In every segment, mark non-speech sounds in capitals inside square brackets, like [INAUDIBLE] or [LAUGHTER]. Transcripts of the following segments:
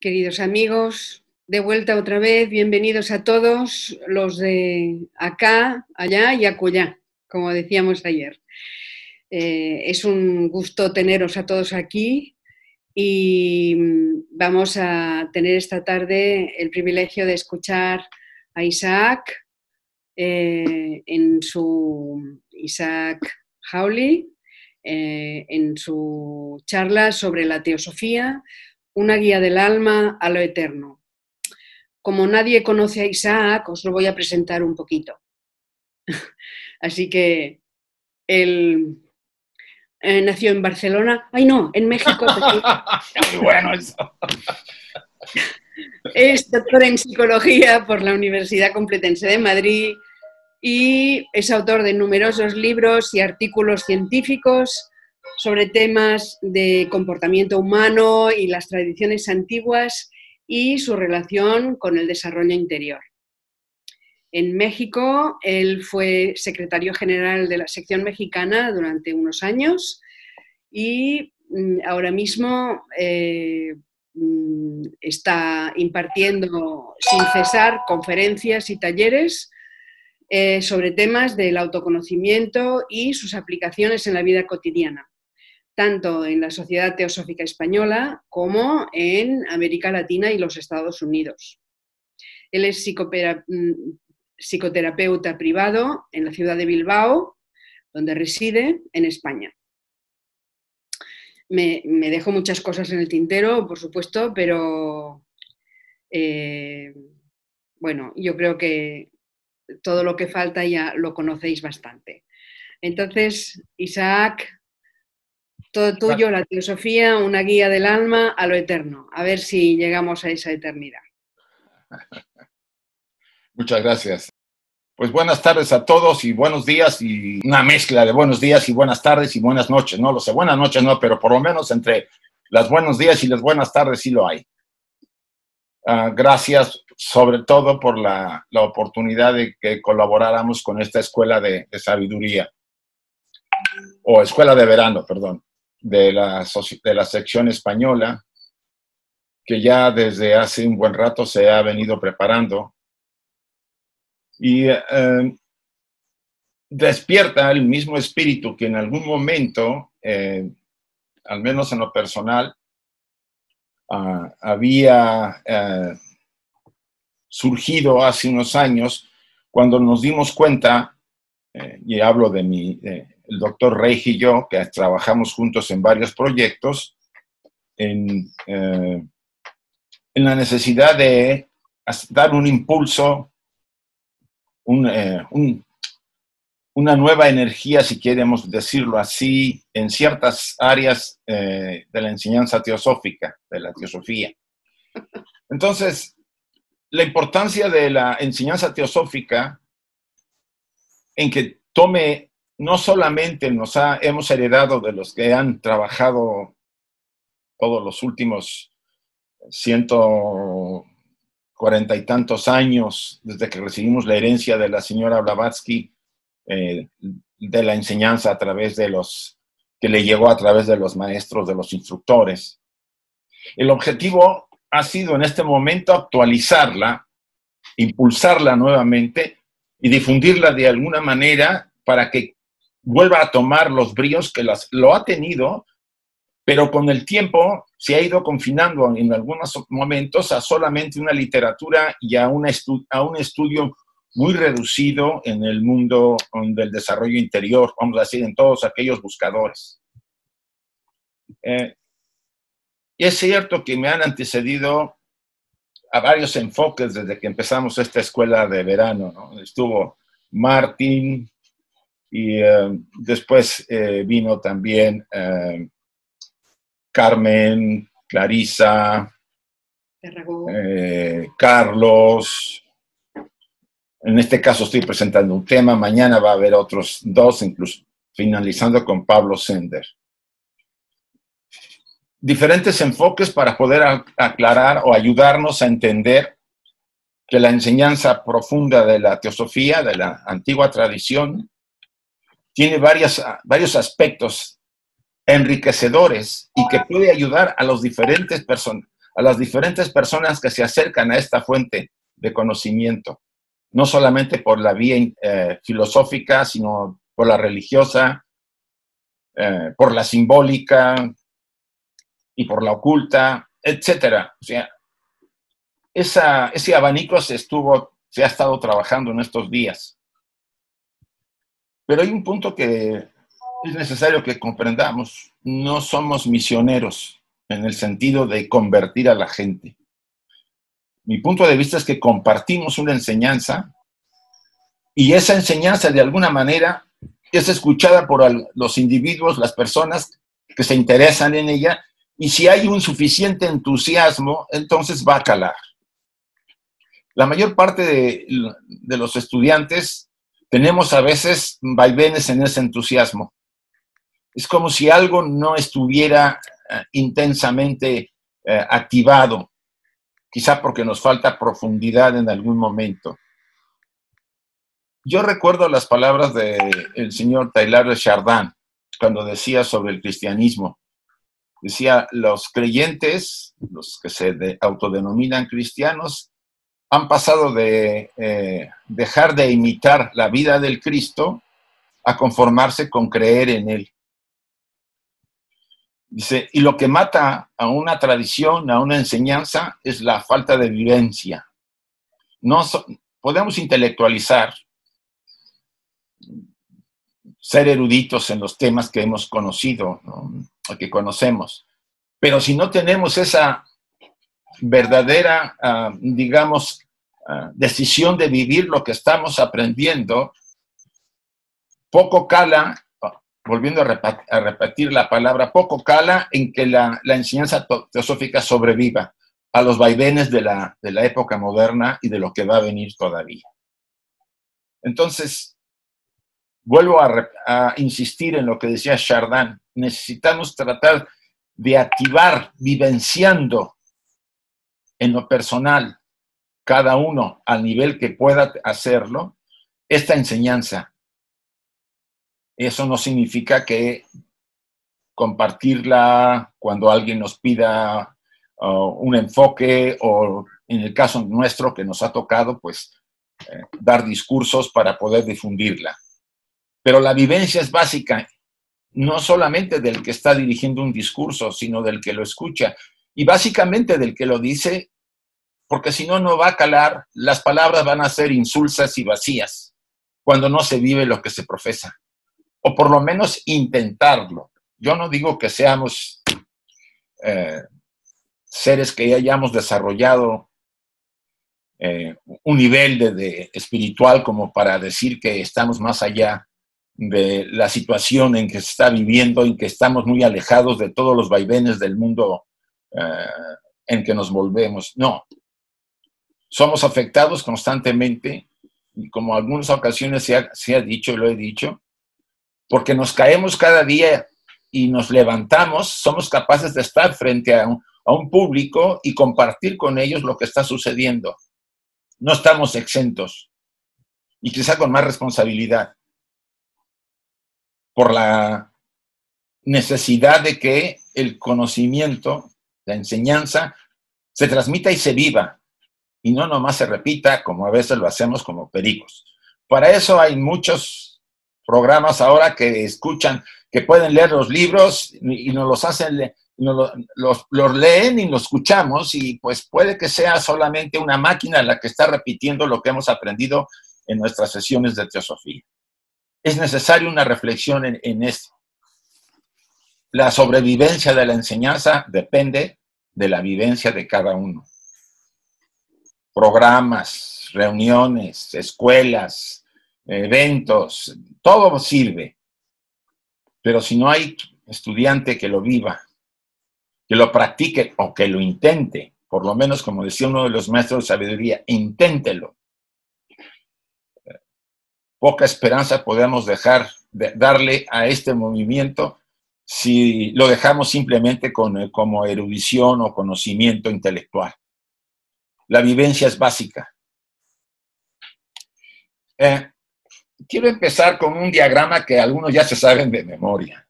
Queridos amigos, de vuelta otra vez, bienvenidos a todos los de acá, allá y acullá, como decíamos ayer. Eh, es un gusto teneros a todos aquí y mm, vamos a tener esta tarde el privilegio de escuchar a Isaac eh, en su Isaac Howley eh, en su charla sobre la teosofía una guía del alma a lo eterno. Como nadie conoce a Isaac, os lo voy a presentar un poquito. [LAUGHS] Así que él eh, nació en Barcelona, ay no, en México. [LAUGHS] Muy bueno eso. [LAUGHS] Es doctor en psicología por la Universidad Complutense de Madrid y es autor de numerosos libros y artículos científicos sobre temas de comportamiento humano y las tradiciones antiguas y su relación con el desarrollo interior. En México, él fue secretario general de la sección mexicana durante unos años y mm, ahora mismo eh, mm, está impartiendo sin cesar conferencias y talleres eh, sobre temas del autoconocimiento y sus aplicaciones en la vida cotidiana tanto en la Sociedad Teosófica Española como en América Latina y los Estados Unidos. Él es mm, psicoterapeuta privado en la ciudad de Bilbao, donde reside en España. Me, dejo muchas cosas en el tintero, por supuesto, pero eh, bueno, yo creo que todo lo que falta ya lo conocéis bastante. Entonces, Isaac, todo tuyo, la teosofía, una guía del alma a lo eterno. A ver si llegamos a esa eternidad. [LAUGHS] Muchas gracias. Pues buenas tardes a todos y buenos días y una mezcla de buenos días y buenas tardes y buenas noches. No lo sé, buenas noches no, pero por lo menos entre las buenos días y las buenas tardes sí lo hay. Ah, gracias sobre todo por la, oportunidad de que colaboráramos con esta escuela de sabiduría o escuela de verano, perdón de la, de la sección española, que ya desde hace un buen rato se ha venido preparando. Y em, despierta el mismo espíritu que en algún momento, eh, al menos en lo personal, ah, había eh, surgido hace unos años cuando nos dimos cuenta, eh, y hablo de mi, el doctor Rey y yo, que trabajamos juntos en varios proyectos, en, eh, en la necesidad de dar un impulso, eh, una nueva energía, si queremos decirlo así, en ciertas áreas eh, de la enseñanza teosófica, de la teosofía. Entonces, la importancia de la enseñanza teosófica en que tome no solamente nos ha, hemos heredado de los que han trabajado todos los últimos ciento cuarenta y tantos años desde que recibimos la herencia de la señora Blavatsky eh, de la enseñanza a través de los que le llegó a través de los maestros, de los instructores. El objetivo ha sido en este momento actualizarla, impulsarla nuevamente y difundirla de alguna manera para que vuelva a tomar los bríos que las, lo ha tenido, pero con el tiempo se ha ido confinando en algunos momentos a solamente una literatura y a, una a un estudio muy reducido en el mundo del desarrollo interior, vamos a decir, en todos aquellos buscadores. Eh, es cierto que me han antecedido a varios enfoques desde que empezamos esta escuela de verano. Estuvo Martín, y eh, después eh, vino también eh, Carmen, Clarisa, Carlos. En este caso estoy presentando un tema, mañana va a haber otros dos, incluso finalizando con Pablo Sender. Diferentes enfoques para poder aclarar o ayudarnos a entender que la enseñanza profunda de la teosofía, de la antigua tradición, tiene varias, varios aspectos enriquecedores y que puede ayudar a, los diferentes a las diferentes personas que se acercan a esta fuente de conocimiento, no solamente por la vía eh, filosófica, sino por la religiosa, eh, por la simbólica y por la oculta, etcétera. O sea, ese abanico se estuvo, se ha estado trabajando en estos días. Pero hay un punto que es necesario que comprendamos. No somos misioneros en el sentido de convertir a la gente. Mi punto de vista es que compartimos una enseñanza y esa enseñanza de alguna manera es escuchada por los individuos, las personas que se interesan en ella y si hay un suficiente entusiasmo, entonces va a calar. La mayor parte de, los estudiantes tenemos a veces vaivenes en ese entusiasmo. Es como si algo no estuviera eh, intensamente eh, activado, quizá porque nos falta profundidad en algún momento. Yo recuerdo las palabras del señor Taylor Chardin cuando decía sobre el cristianismo. Decía, los creyentes, los que se autodenominan cristianos, han pasado de eh, dejar de imitar la vida del Cristo a conformarse con creer en Él. Dice, y lo que mata a una tradición, a una enseñanza, es la falta de vivencia. No podemos intelectualizar, ser eruditos en los temas que hemos conocido, o que conocemos, pero si no tenemos esa verdadera, ah, digamos, ah, decisión de vivir lo que estamos aprendiendo, poco cala, volviendo a, repetir la palabra, poco cala en que la, enseñanza teosófica sobreviva a los vaivenes de la, de la época moderna y de lo que va a venir todavía. Entonces, vuelvo a, a, insistir en lo que decía Chardin, necesitamos tratar de activar, vivenciando en lo personal, cada uno al nivel que pueda hacerlo, esta enseñanza. Eso no significa que compartirla cuando alguien nos pida uh, un enfoque o en el caso nuestro que nos ha tocado, pues eh, dar discursos para poder difundirla. Pero la vivencia es básica, no solamente del que está dirigiendo un discurso, sino del que lo escucha y básicamente del que lo dice, porque si no, no va a calar, las palabras van a ser insulsas y vacías cuando no se vive lo que se profesa, o por lo menos intentarlo. Yo no digo que seamos eh, seres que hayamos desarrollado eh, un nivel de, espiritual como para decir que estamos más allá de la situación en que se está viviendo, en que estamos muy alejados de todos los vaivenes del mundo eh, en que nos volvemos. No, somos afectados constantemente, y como algunas ocasiones se ha, dicho y lo he dicho, porque nos caemos cada día y nos levantamos, somos capaces de estar frente a un público y compartir con ellos lo que está sucediendo. No estamos exentos y quizá con más responsabilidad por la necesidad de que el conocimiento, la enseñanza, se transmita y se viva, y no nomás se repita como a veces lo hacemos como pericos. Para eso hay muchos programas ahora que escuchan, que pueden leer los libros y nos los hacen, nos los, los leen y los escuchamos y pues puede que sea solamente una máquina la que está repitiendo lo que hemos aprendido en nuestras sesiones de teosofía es necesaria una reflexión en, esto. La sobrevivencia de la enseñanza depende de la vivencia de cada uno. Programas, reuniones, escuelas, eventos, todo sirve. Pero si no hay estudiante que lo viva, que lo practique o que lo intente, por lo menos como decía uno de los maestros de sabiduría, inténtelo poca esperanza podemos dejar de darle a este movimiento si lo dejamos simplemente con, como erudición o conocimiento intelectual. La vivencia es básica. Eh, quiero empezar con un diagrama que algunos ya se saben de memoria.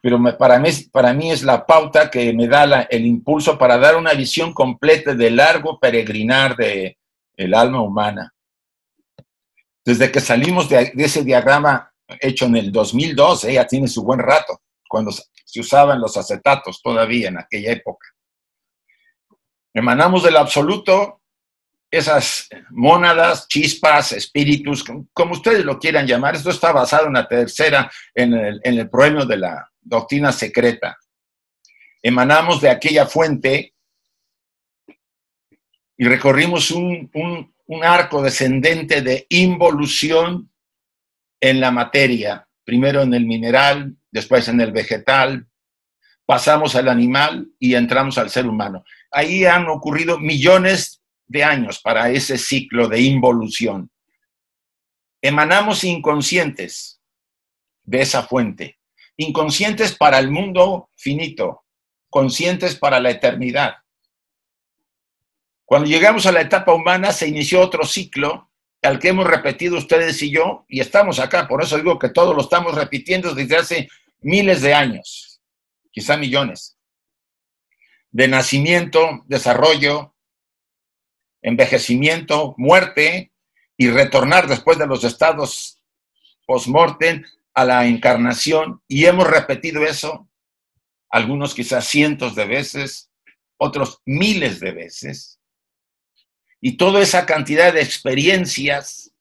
pero para, mí, es la pauta que me da el impulso para dar una visión completa del largo peregrinar de el alma humana. Desde que salimos de, ese diagrama hecho en el 2012, ya tiene su buen rato, cuando se usaban los acetatos todavía en aquella época. Emanamos del absoluto esas mónadas, chispas, espíritus, como ustedes lo quieran llamar. Esto está basado en la tercera, en el, en el de la doctrina secreta. Emanamos de aquella fuente y recorrimos un, un arco descendente de involución en la materia, primero en el mineral, después en el vegetal, pasamos al animal y entramos al ser humano. Ahí han ocurrido millones de años para ese ciclo de involución. Emanamos inconscientes de esa fuente, inconscientes para el mundo finito, conscientes para la eternidad. Cuando llegamos a la etapa humana se inició otro ciclo al que hemos repetido ustedes y yo, y estamos acá, por eso digo que todos lo estamos repitiendo desde hace miles de años, quizá millones, de nacimiento, desarrollo, envejecimiento, muerte y retornar después de los estados post-mortem a la encarnación. Y hemos repetido eso, algunos quizás cientos de veces, otros miles de veces. Y toda esa cantidad de experiencias,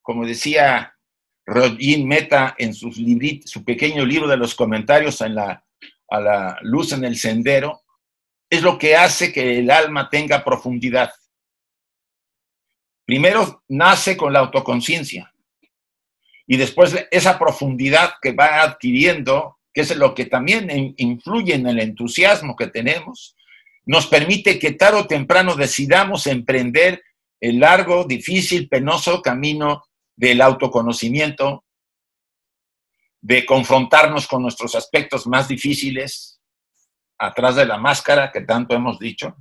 como decía Roger Meta en su pequeño libro de los comentarios en la, a la luz en el sendero, es lo que hace que el alma tenga profundidad. Primero nace con la autoconciencia y después esa profundidad que va adquiriendo, que es lo que también influye en el entusiasmo que tenemos, nos permite que tarde o temprano decidamos emprender el largo, difícil, penoso camino del autoconocimiento, de confrontarnos con nuestros aspectos más difíciles, atrás de la máscara que tanto hemos dicho,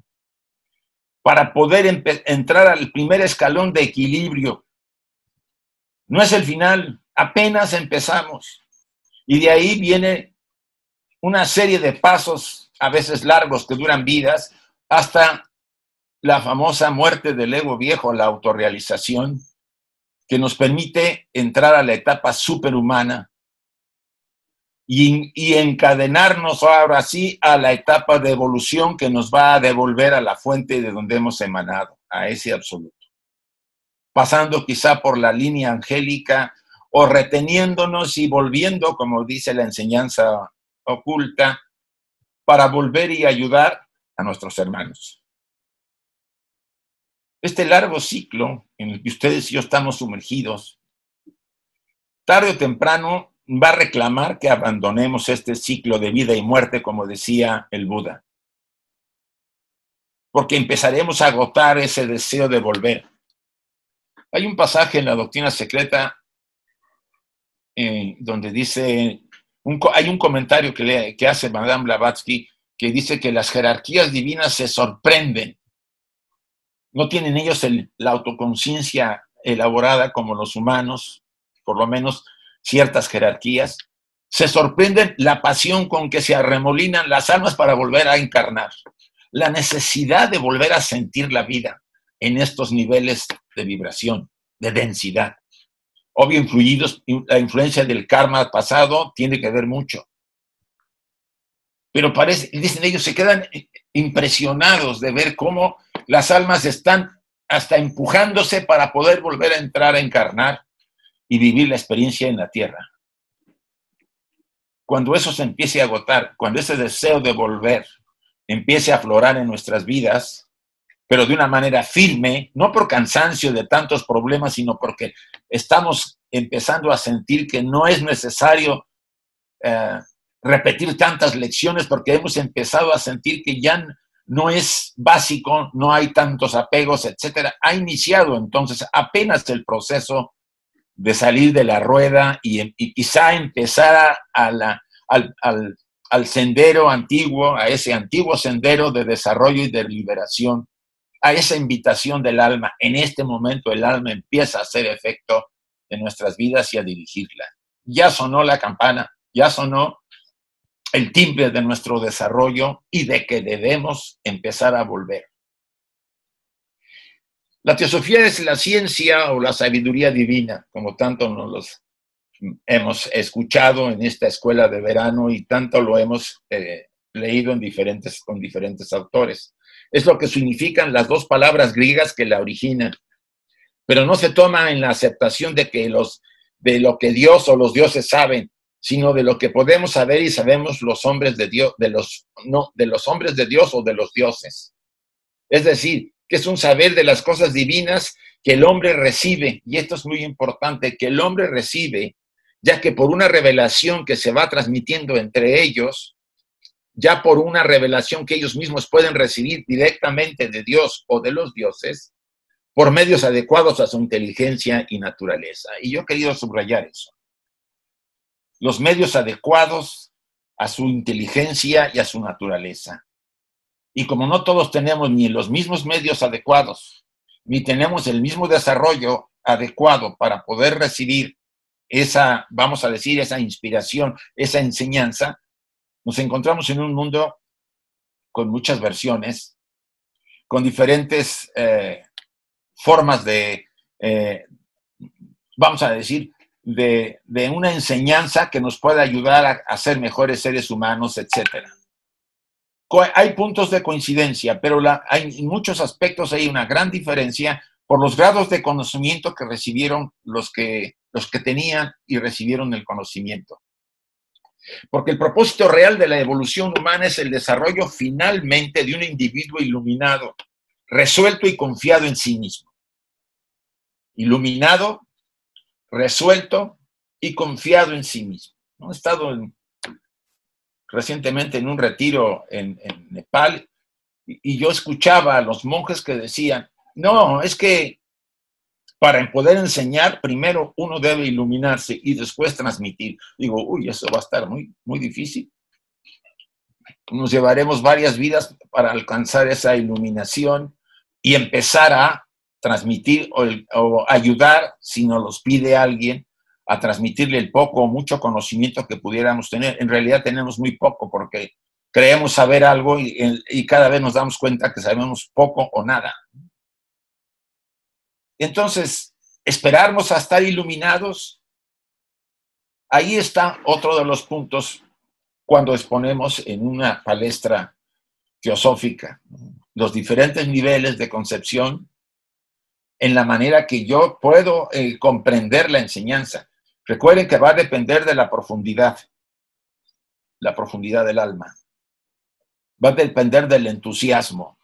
para poder entrar al primer escalón de equilibrio. No es el final, apenas empezamos. Y de ahí viene una serie de pasos, a veces largos, que duran vidas, hasta la famosa muerte del ego viejo, la autorrealización, que nos permite entrar a la etapa superhumana y, encadenarnos ahora sí a la etapa de evolución que nos va a devolver a la fuente de donde hemos emanado, a ese absoluto. Pasando quizá por la línea angélica o reteniéndonos y volviendo, como dice la enseñanza oculta, para volver y ayudar a nuestros hermanos. Este largo ciclo en el que ustedes y yo estamos sumergidos, tarde o temprano va a reclamar que abandonemos este ciclo de vida y muerte, como decía el Buda. Porque empezaremos a agotar ese deseo de volver. Hay un pasaje en la doctrina secreta eh, donde dice, hay un comentario que, que hace Madame Blavatsky que dice que las jerarquías divinas se sorprenden. No tienen ellos la autoconciencia elaborada como los humanos, por lo menos ciertas jerarquías, se sorprenden la pasión con que se arremolinan las almas para volver a encarnar, la necesidad de volver a sentir la vida en estos niveles de vibración, de densidad. Obvio, influidos, la influencia del karma pasado tiene que ver mucho. Pero parece, dicen ellos, se quedan impresionados de ver cómo las almas están hasta empujándose para poder volver a entrar a encarnar y vivir la experiencia en la tierra. Cuando eso se empiece a agotar, cuando ese deseo de volver empiece a aflorar en nuestras vidas, pero de una manera firme, no por cansancio de tantos problemas, sino porque estamos empezando a sentir que no es necesario eh, repetir tantas lecciones porque hemos empezado a sentir que ya no es básico, no hay tantos apegos, etcétera. Ha iniciado entonces apenas el proceso de salir de la rueda y, quizá empezar a la, al, al, sendero antiguo, a ese antiguo sendero de desarrollo y de liberación, a esa invitación del alma. En este momento el alma empieza a hacer efecto en nuestras vidas y a dirigirla. Ya sonó la campana, ya sonó el timbre de nuestro desarrollo y de que debemos empezar a volver. La teosofía es la ciencia o la sabiduría divina, como tanto nos hemos escuchado en esta escuela de verano y tanto lo hemos eh, leído con diferentes autores. Es lo que significan las dos palabras griegas que la originan, pero no se toma en la aceptación de que los de lo que Dios o los dioses saben, sino de lo que podemos saber y sabemos los hombres de Dios, de los no, de los hombres de Dios o de los dioses. Es decir, que es un saber de las cosas divinas que el hombre recibe, y esto es muy importante, que el hombre recibe, ya que por una revelación que se va transmitiendo entre ellos, ya por una revelación que ellos mismos pueden recibir directamente de Dios o de los dioses, por medios adecuados a su inteligencia y naturaleza. Y yo he querido subrayar eso. Los medios adecuados a su inteligencia y a su naturaleza. Y como no todos tenemos ni los mismos medios adecuados, ni tenemos el mismo desarrollo adecuado para poder recibir esa, vamos a decir, esa inspiración, esa enseñanza, nos encontramos en un mundo con muchas versiones, con diferentes eh, formas de, eh, vamos a decir, de, una enseñanza que nos puede ayudar a, ser mejores seres humanos, etc. Hay puntos de coincidencia, pero hay, en muchos aspectos hay una gran diferencia por los grados de conocimiento que recibieron los que, los que tenían y recibieron el conocimiento. Porque el propósito real de la evolución humana es el desarrollo finalmente de un individuo iluminado, resuelto y confiado en sí mismo iluminado, resuelto y confiado en sí mismo. He estado recientemente en un retiro en, Nepal y, yo escuchaba a los monjes que decían, no, es que para poder enseñar, primero uno debe iluminarse y después transmitir. Digo, uy, eso va a estar muy, muy difícil. Nos llevaremos varias vidas para alcanzar esa iluminación y empezar a transmitir o, ayudar, si nos los pide alguien, a transmitirle el poco o mucho conocimiento que pudiéramos tener. En realidad tenemos muy poco porque creemos saber algo y, cada vez nos damos cuenta que sabemos poco o nada. Entonces, esperarnos a estar iluminados, ahí está otro de los puntos cuando exponemos en una palestra teosófica los diferentes niveles de concepción en la manera que yo puedo eh, comprender la enseñanza. Recuerden que va a depender de la profundidad, la profundidad del alma. Va a depender del entusiasmo,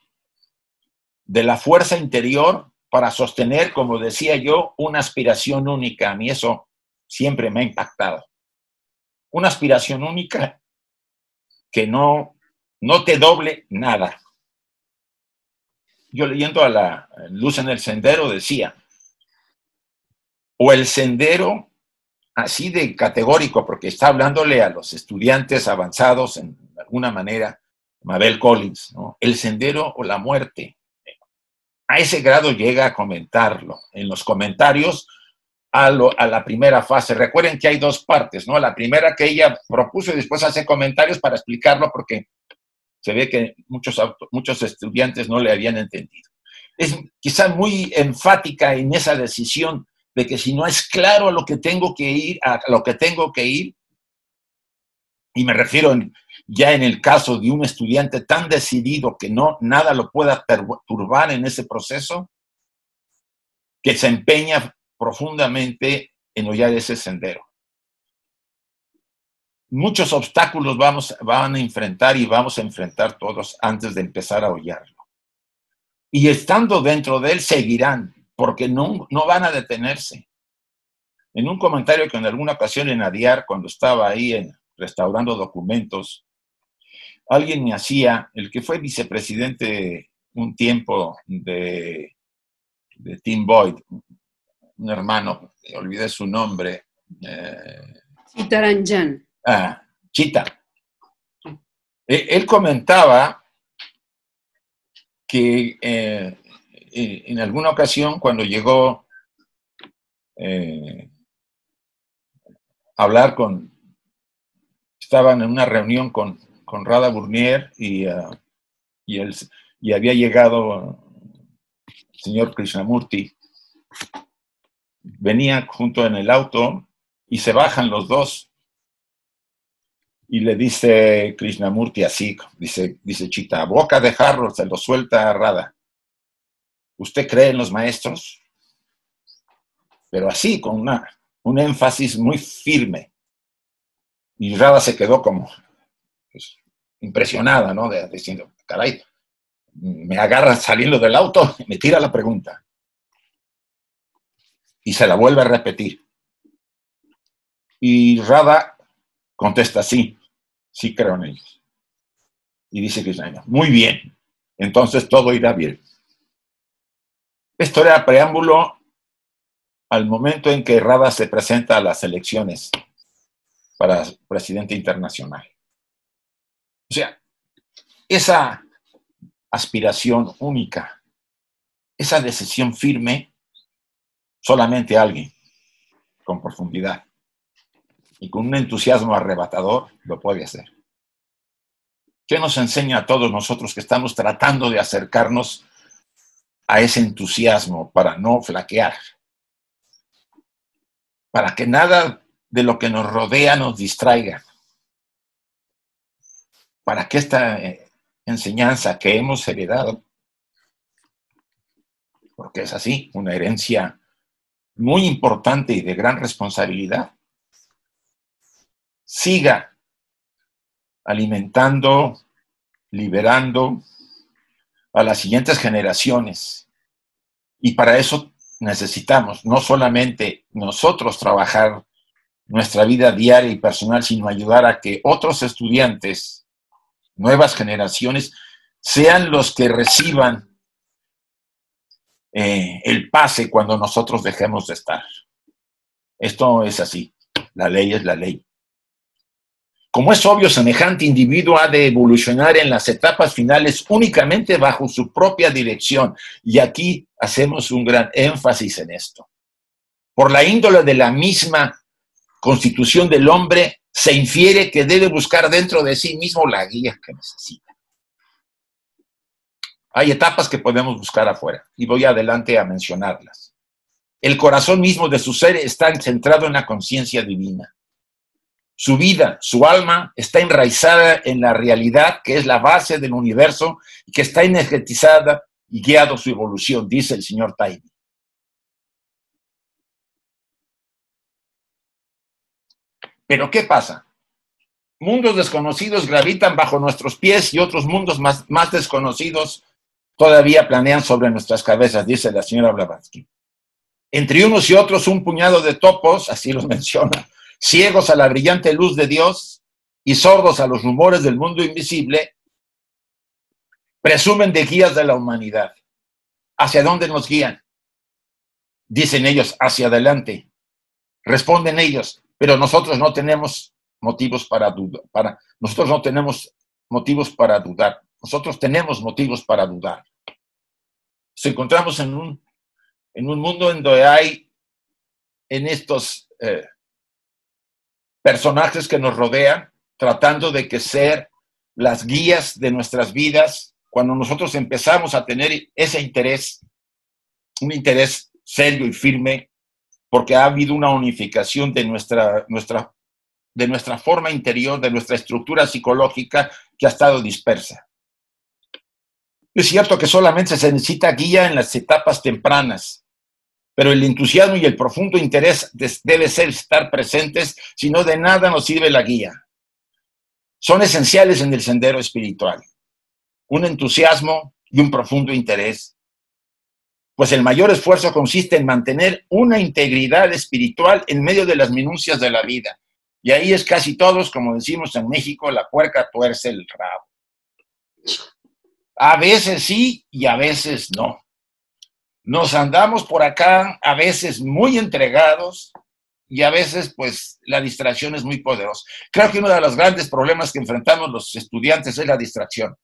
de la fuerza interior para sostener, como decía yo, una aspiración única. A mí eso siempre me ha impactado. Una aspiración única que no, no te doble nada yo leyendo a la luz en el sendero decía, o el sendero así de categórico, porque está hablándole a los estudiantes avanzados en alguna manera, Mabel Collins, ¿no? el sendero o la muerte. A ese grado llega a comentarlo. En los comentarios a, a, la primera fase. Recuerden que hay dos partes, ¿no? La primera que ella propuso y después hace comentarios para explicarlo porque se ve que muchos, muchos estudiantes no le habían entendido. Es quizá muy enfática en esa decisión de que si no es claro a lo que tengo que ir, a lo que tengo que ir, y me refiero ya en el caso de un estudiante tan decidido que no nada lo pueda perturbar en ese proceso, que se empeña profundamente en hollar ese sendero muchos obstáculos vamos, van a enfrentar y vamos a enfrentar todos antes de empezar a hollarlo. Y estando dentro de él, seguirán, porque no, no van a detenerse. En un comentario que en alguna ocasión en Adiar, cuando estaba ahí en, restaurando documentos, alguien me hacía, el que fue vicepresidente un tiempo de, de Tim Boyd, un hermano, olvidé su nombre. Eh, Chita. E, él comentaba que eh, en alguna ocasión cuando llegó eh, a hablar con, estaban en una reunión con, con Radha Burnier y, uh, y, el, y había llegado el señor Krishnamurti. Venía junto en el auto y se bajan los dos. Y le dice Krishnamurti así, dice, dice Chita, boca de jarro, se lo suelta a Radha. ¿Usted cree en los maestros? Pero así, con una, un énfasis muy firme. Y Radha se quedó como pues, impresionada, ¿no? De, diciendo, caray, me agarra saliendo del auto [LAUGHS] me tira la pregunta. Y se la vuelve a repetir. Y Radha contesta, sí, sí creo en ellos. Y dice Krishna, muy bien, entonces todo irá bien. Esto era preámbulo al momento en que Radha se presenta a las elecciones para presidente internacional. O sea, esa aspiración única, esa decisión firme, solamente alguien con profundidad y con un entusiasmo arrebatador lo puede hacer. ¿Qué nos enseña a todos nosotros que estamos tratando de acercarnos a ese entusiasmo para no flaquear? Para que nada de lo que nos rodea nos distraiga. Para que esta eh, enseñanza que hemos heredado, porque es así, una herencia muy importante y de gran responsabilidad, siga alimentando, liberando a las siguientes generaciones. Y para eso necesitamos no solamente nosotros trabajar nuestra vida diaria y personal, sino ayudar a que otros estudiantes, nuevas generaciones, sean los que reciban eh, el pase cuando nosotros dejemos de estar. Esto es así. La ley es la ley. Como es obvio, semejante individuo ha de evolucionar en las etapas finales únicamente bajo su propia dirección. Y aquí hacemos un gran énfasis en esto. Por la índole de la misma constitución del hombre, se infiere que debe buscar dentro de sí mismo la guía que necesita. Hay etapas que podemos buscar afuera y voy adelante a mencionarlas. El corazón mismo de su ser está centrado en la conciencia divina. Su vida, su alma está enraizada en la realidad que es la base del universo y que está energetizada y guiado su evolución, dice el señor Taibbi. Pero ¿qué pasa? Mundos desconocidos gravitan bajo nuestros pies y otros mundos más, más desconocidos todavía planean sobre nuestras cabezas, dice la señora Blavatsky. Entre unos y otros un puñado de topos, así los [LAUGHS] menciona, ciegos a la brillante luz de Dios y sordos a los rumores del mundo invisible, presumen de guías de la humanidad. ¿Hacia dónde nos guían? Dicen ellos, hacia adelante. Responden ellos, pero nosotros no tenemos motivos para dudar. Nosotros no tenemos motivos para dudar. Nosotros tenemos motivos para dudar. Nos encontramos en un, en un mundo en donde hay en estos eh, personajes que nos rodean, tratando de que ser las guías de nuestras vidas, cuando nosotros empezamos a tener ese interés, un interés serio y firme porque ha habido una unificación de nuestra, nuestra, de nuestra forma interior, de nuestra estructura psicológica que ha estado dispersa. Es cierto que solamente se necesita guía en las etapas tempranas, pero el entusiasmo y el profundo interés debe ser estar presentes, si no de nada nos sirve la guía. Son esenciales en el sendero espiritual. Un entusiasmo y un profundo interés pues el mayor esfuerzo consiste en mantener una integridad espiritual en medio de las minucias de la vida. Y ahí es casi todos, como decimos en México, la puerca tuerce el rabo. A veces sí y a veces no. Nos andamos por acá a veces muy entregados y a veces pues la distracción es muy poderosa. Creo que uno de los grandes problemas que enfrentamos los estudiantes es la distracción.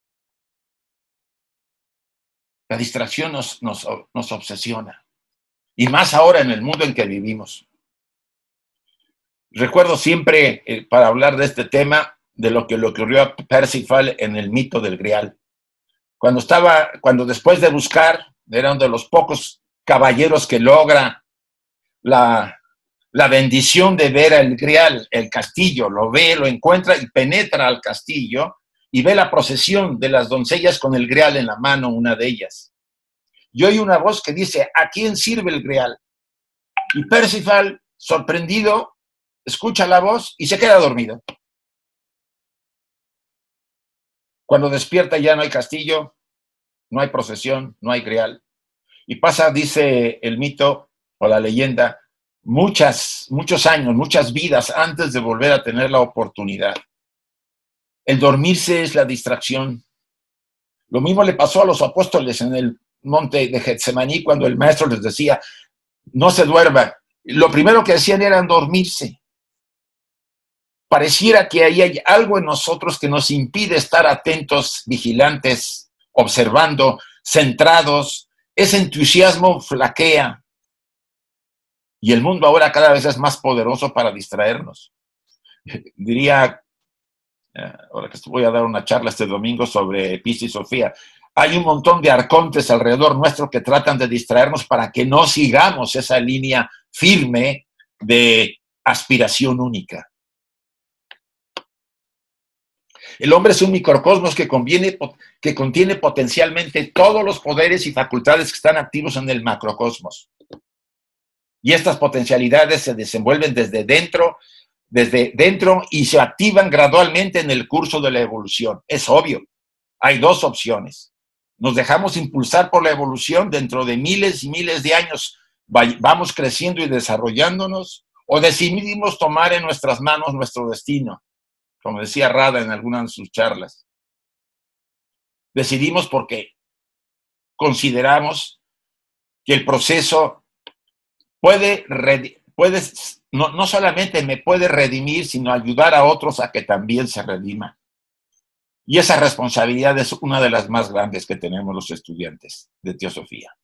La distracción nos, nos, obsesiona. Y más ahora en el mundo en que vivimos. Recuerdo siempre, eh, para hablar de este tema, de lo que le ocurrió a Percival en el mito del Grial. Cuando estaba, cuando después de buscar, era uno de los pocos caballeros que logra la, la bendición de ver el Grial, el castillo, lo ve, lo encuentra y penetra al castillo y ve la procesión de las doncellas con el Grial en la mano, una de ellas. Y oye una voz que dice, ¿a quién sirve el Grial? Y Percival, sorprendido, escucha la voz y se queda dormido. Cuando despierta ya no hay castillo, no hay procesión, no hay grial. Y pasa, dice el mito o la leyenda, muchas, muchos años, muchas vidas antes de volver a tener la oportunidad. El dormirse es la distracción. Lo mismo le pasó a los apóstoles en el monte de Getsemaní cuando el maestro les decía, no se duerma. Lo primero que hacían era dormirse pareciera que ahí hay algo en nosotros que nos impide estar atentos, vigilantes, observando, centrados. Ese entusiasmo flaquea. Y el mundo ahora cada vez es más poderoso para distraernos. [LAUGHS] Diría, eh, ahora que voy a dar una charla este domingo sobre Pisa y Sofía, hay un montón de arcontes alrededor nuestro que tratan de distraernos para que no sigamos esa línea firme de aspiración única. El hombre es un microcosmos que, que contiene potencialmente todos los poderes y facultades que están activos en el macrocosmos. Y estas potencialidades se desenvuelven desde dentro, desde dentro y se activan gradualmente en el curso de la evolución. Es obvio. Hay dos opciones. Nos dejamos impulsar por la evolución dentro de miles y miles de años, vamos creciendo y desarrollándonos, o decidimos tomar en nuestras manos nuestro destino como decía Rada en algunas de sus charlas. Decidimos porque consideramos que el proceso puede, puede no, no solamente me puede redimir, sino ayudar a otros a que también se redima. Y esa responsabilidad es una de las más grandes que tenemos los estudiantes de teosofía.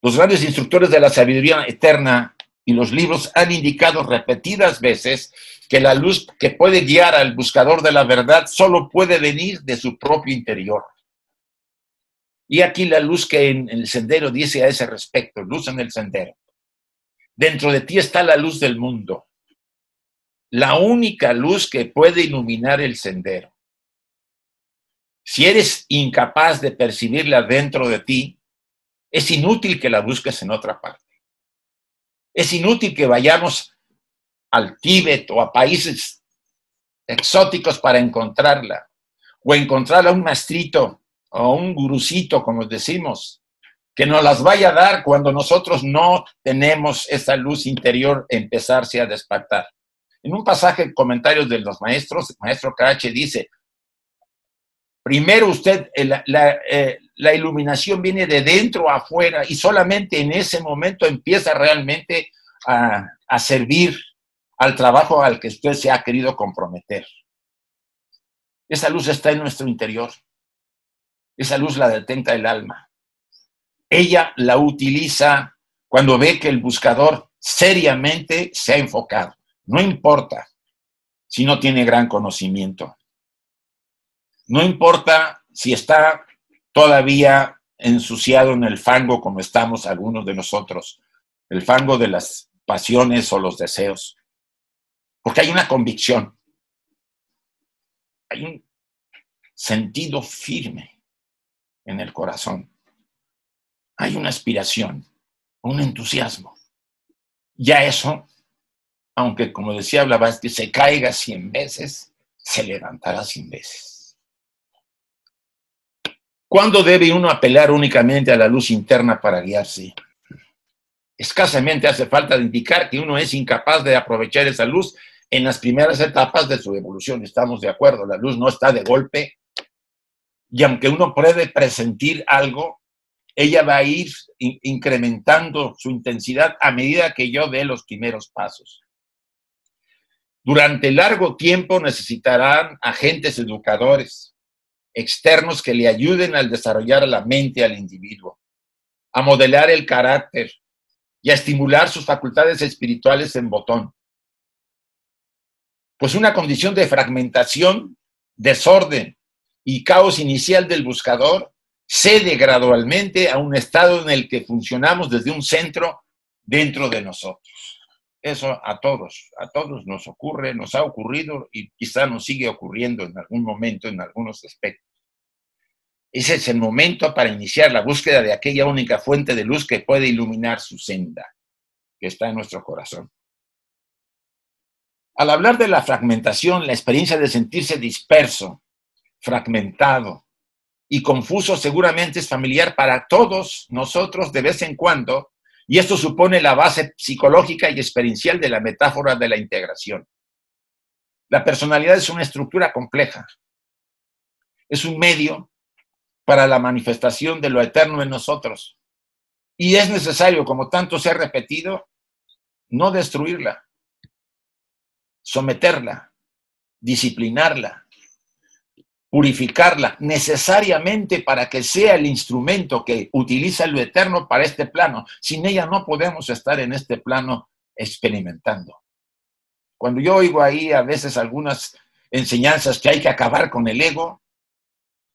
Los grandes instructores de la sabiduría eterna y los libros han indicado repetidas veces que la luz que puede guiar al buscador de la verdad solo puede venir de su propio interior. Y aquí la luz que en el sendero dice a ese respecto, luz en el sendero. Dentro de ti está la luz del mundo, la única luz que puede iluminar el sendero. Si eres incapaz de percibirla dentro de ti, es inútil que la busques en otra parte. Es inútil que vayamos al Tíbet o a países exóticos para encontrarla, o encontrarla a un maestrito o un gurucito, como decimos, que nos las vaya a dar cuando nosotros no tenemos esa luz interior empezarse a despertar. En un pasaje en comentarios de los maestros, el maestro Karache dice, primero usted, la, eh, la, iluminación viene de dentro a afuera y solamente en ese momento empieza realmente a, a servir al trabajo al que usted se ha querido comprometer. Esa luz está en nuestro interior. Esa luz la detenta el alma. Ella la utiliza cuando ve que el buscador seriamente se ha enfocado. No importa si no tiene gran conocimiento. No importa si está todavía ensuciado en el fango como estamos algunos de nosotros, el fango de las pasiones o los deseos. Porque hay una convicción, hay un sentido firme en el corazón, hay una aspiración, un entusiasmo. Ya eso, aunque como decía que se caiga cien veces, se levantará cien veces. ¿Cuándo debe uno apelar únicamente a la luz interna para guiarse? Escasamente hace falta de indicar que uno es incapaz de aprovechar esa luz en las primeras etapas de su evolución. Estamos de acuerdo, la luz no está de golpe y aunque uno puede presentir algo, ella va a ir incrementando su intensidad a medida que yo dé los primeros pasos. Durante largo tiempo necesitarán agentes educadores externos que le ayuden al desarrollar la mente al individuo, a modelar el carácter y a estimular sus facultades espirituales en botón. Pues una condición de fragmentación, desorden y caos inicial del buscador cede gradualmente a un estado en el que funcionamos desde un centro dentro de nosotros. Eso a todos, a todos nos ocurre, nos ha ocurrido y quizá nos sigue ocurriendo en algún momento, en algunos aspectos. Ese es el momento para iniciar la búsqueda de aquella única fuente de luz que puede iluminar su senda, que está en nuestro corazón. Al hablar de la fragmentación, la experiencia de sentirse disperso, fragmentado y confuso seguramente es familiar para todos nosotros de vez en cuando y esto supone la base psicológica y experiencial de la metáfora de la integración. La personalidad es una estructura compleja. Es un medio para la manifestación de lo eterno en nosotros. Y es necesario, como tanto se ha repetido, no destruirla, someterla, disciplinarla, purificarla necesariamente para que sea el instrumento que utiliza lo eterno para este plano. Sin ella no podemos estar en este plano experimentando. Cuando yo oigo ahí a veces algunas enseñanzas que hay que acabar con el ego,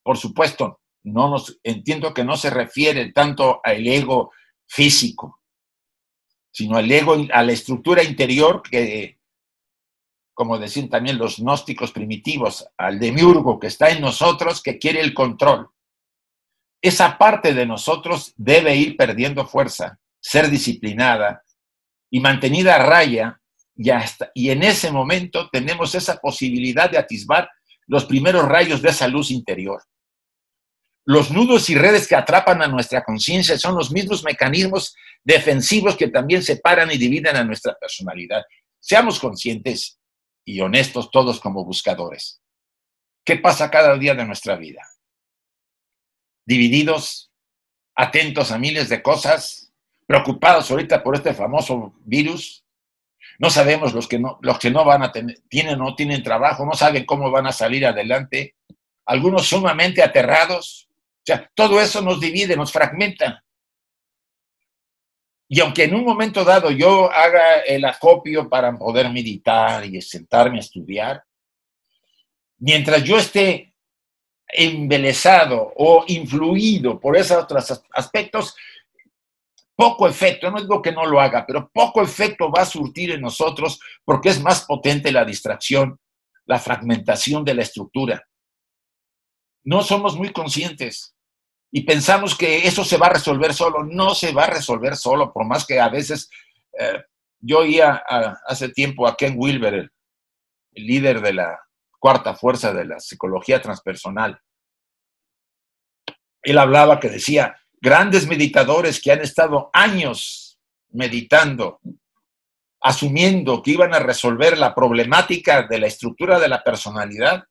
por supuesto, no nos entiendo que no se refiere tanto al ego físico, sino al ego, a la estructura interior que como decían también los gnósticos primitivos, al demiurgo que está en nosotros que quiere el control. Esa parte de nosotros debe ir perdiendo fuerza, ser disciplinada y mantenida a raya, y, hasta, y en ese momento tenemos esa posibilidad de atisbar los primeros rayos de esa luz interior. Los nudos y redes que atrapan a nuestra conciencia son los mismos mecanismos defensivos que también separan y dividen a nuestra personalidad. Seamos conscientes y honestos todos como buscadores. ¿Qué pasa cada día de nuestra vida? Divididos, atentos a miles de cosas, preocupados ahorita por este famoso virus. No sabemos los que no, los que no van a tener, tienen o no tienen trabajo, no saben cómo van a salir adelante. Algunos sumamente aterrados. O sea, todo eso nos divide, nos fragmenta. Y aunque en un momento dado yo haga el acopio para poder meditar y sentarme a estudiar, mientras yo esté embelesado o influido por esos otros aspectos, poco efecto, no digo que no lo haga, pero poco efecto va a surtir en nosotros porque es más potente la distracción, la fragmentación de la estructura. No somos muy conscientes y pensamos que eso se va a resolver solo. No se va a resolver solo, por más que a veces eh, yo oía hace tiempo a Ken Wilber, el, líder de la cuarta fuerza de la psicología transpersonal. Él hablaba que decía, grandes meditadores que han estado años meditando, asumiendo que iban a resolver la problemática de la estructura de la personalidad,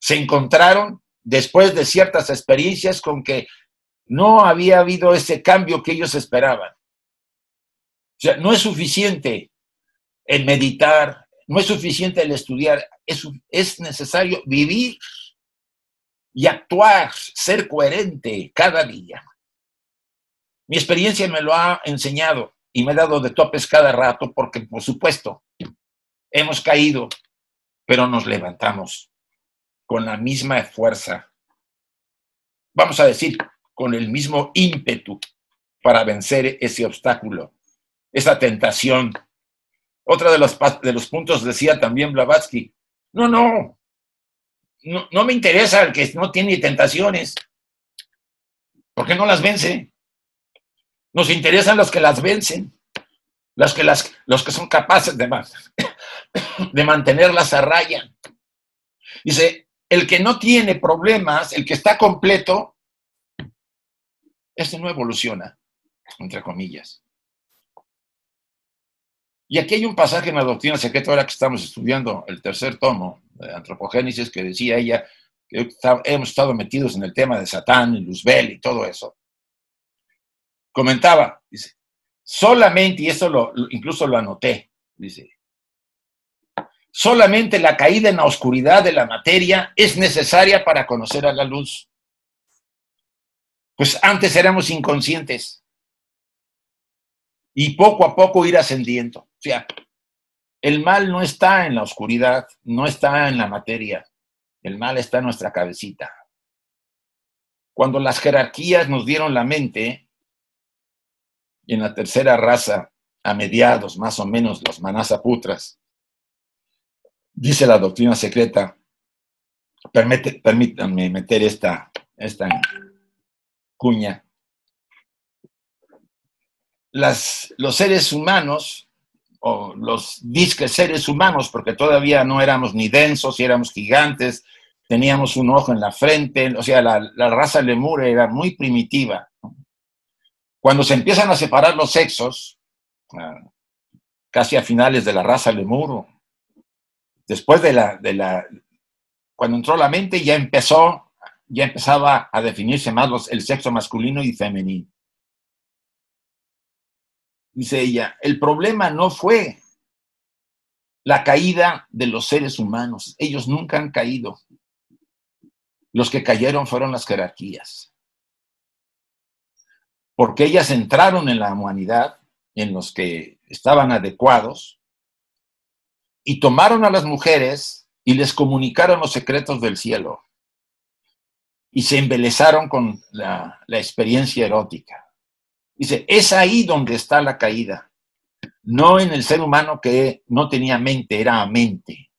se encontraron después de ciertas experiencias con que no había habido ese cambio que ellos esperaban. O sea, no es suficiente el meditar, no es suficiente el estudiar, es, es necesario vivir y actuar, ser coherente cada día. Mi experiencia me lo ha enseñado y me ha dado de topes cada rato porque, por supuesto, hemos caído, pero nos levantamos con la misma fuerza, vamos a decir, con el mismo ímpetu para vencer ese obstáculo, esa tentación. Otra de los, de los puntos decía también Blavatsky, no, no, no, me interesa el que no tiene tentaciones, porque no las vence. Nos interesan los que las vencen, los que, las, los que son capaces de, [COUGHS] de mantenerlas a raya. Dice, el que no tiene problemas, el que está completo, este no evoluciona, entre comillas. Y aquí hay un pasaje en la doctrina secreta, ahora que estamos estudiando el tercer tomo de Antropogénesis, que decía ella que hemos estado metidos en el tema de Satán y Luzbel y todo eso. Comentaba, dice, solamente, y eso lo, incluso lo anoté, dice, Solamente la caída en la oscuridad de la materia es necesaria para conocer a la luz. Pues antes éramos inconscientes. y poco a poco ir ascendiendo. O sea, el mal no está en la oscuridad, no está en la materia, el mal está en nuestra cabecita. Cuando las jerarquías nos dieron la mente, en la tercera raza, a mediados más o menos, los manasaputras, dice la doctrina secreta, permítanme meter esta, esta cuña, los seres humanos, o los disques seres humanos, porque todavía no éramos ni densos y éramos gigantes, teníamos un ojo en la frente, o sea, la, raza lemur era muy primitiva. Cuando se empiezan a separar los sexos, ah, casi a finales de la raza lemur, después de la, de la, cuando entró la mente ya empezó, ya empezaba a definirse más el sexo masculino y femenino. Dice ella, el problema no fue la caída de los seres humanos, ellos nunca han caído. Los que cayeron fueron las jerarquías. Porque ellas entraron en la humanidad, en los que estaban adecuados, y tomaron a las mujeres y les comunicaron los secretos del cielo. Y se embelezaron con la, experiencia erótica. Dice, es ahí donde está la caída, no en el ser humano que no tenía mente, era mente.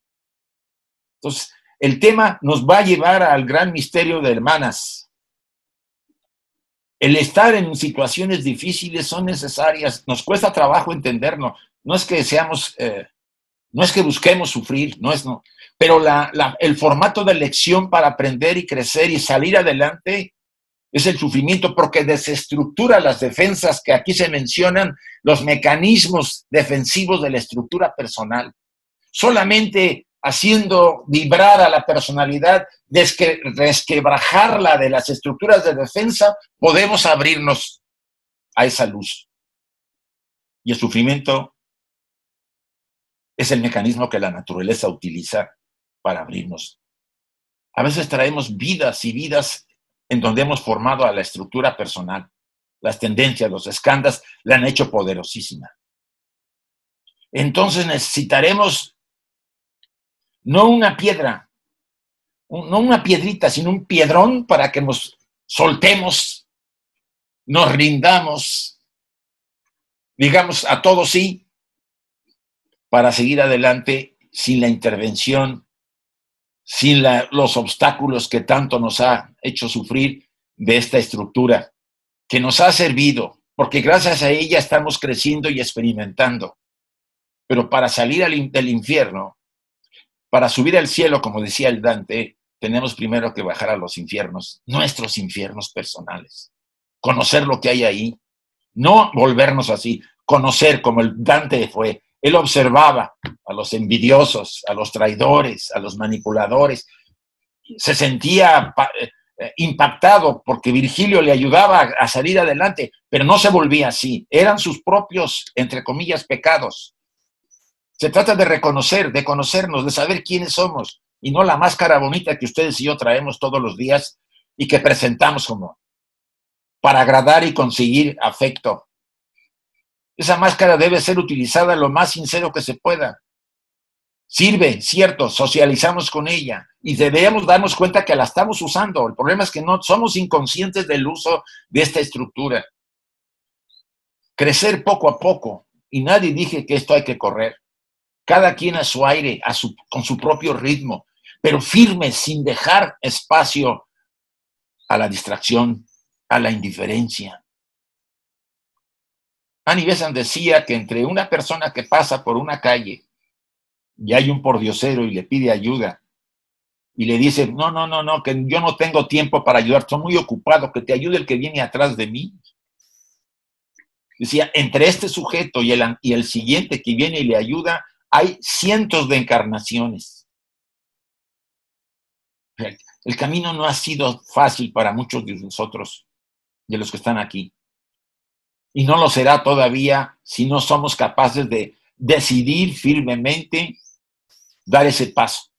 Entonces, el tema nos va a llevar al gran misterio de hermanas. El estar en situaciones difíciles son necesarias, nos cuesta trabajo entenderlo. No es que seamos, eh, no es que busquemos sufrir, no es no. Pero el formato de lección para aprender y crecer y salir adelante es el sufrimiento porque desestructura las defensas que aquí se mencionan, los mecanismos defensivos de la estructura personal. Solamente haciendo vibrar a la personalidad, resquebrajarla de las estructuras de defensa, podemos abrirnos a esa luz. Y el sufrimiento es el mecanismo que la naturaleza utiliza para abrirnos. A veces traemos vidas y vidas en donde hemos formado a la estructura personal. Las tendencias, los escándalos la han hecho poderosísima. Entonces necesitaremos no una piedra, no una piedrita, sino un piedrón para que nos soltemos, nos rindamos, digamos a todos sí, para seguir adelante sin la intervención, sin los obstáculos que tanto nos ha hecho sufrir de esta estructura, que nos ha servido, porque gracias a ella estamos creciendo y experimentando. Pero para salir del infierno para subir al cielo, como decía el Dante, tenemos primero que bajar a los infiernos, nuestros infiernos personales, conocer lo que hay ahí, no volvernos así, conocer como el Dante fue. Él observaba a los envidiosos, a los traidores, a los manipuladores, se sentía eh, impactado porque Virgilio le ayudaba a salir adelante, pero no se volvía así, eran sus propios, entre comillas, pecados. Se trata de reconocer, de conocernos, de saber quiénes somos y no la máscara bonita que ustedes y yo traemos todos los días y que presentamos como para agradar y conseguir afecto. Esa máscara debe ser utilizada lo más sincero que se pueda. Sirve, cierto, socializamos con ella y debemos darnos cuenta que la estamos usando. El problema es que no somos inconscientes del uso de esta estructura. Crecer poco a poco. Y nadie dije que esto hay que correr cada quien a su aire, a su, con su propio ritmo, pero firme, sin dejar espacio a la distracción, a la indiferencia. Annie Besant decía que entre una persona que pasa por una calle y hay un pordiosero y le pide ayuda y le dice, no, no, no, no, que yo no tengo tiempo para ayudar, estoy muy ocupado, que te ayude el que viene atrás de mí. Decía, entre este sujeto y el, y el siguiente que viene y le ayuda, hay cientos de encarnaciones. El camino no ha sido fácil para muchos de nosotros, de los que están aquí. Y no lo será todavía si no somos capaces de decidir firmemente dar ese paso.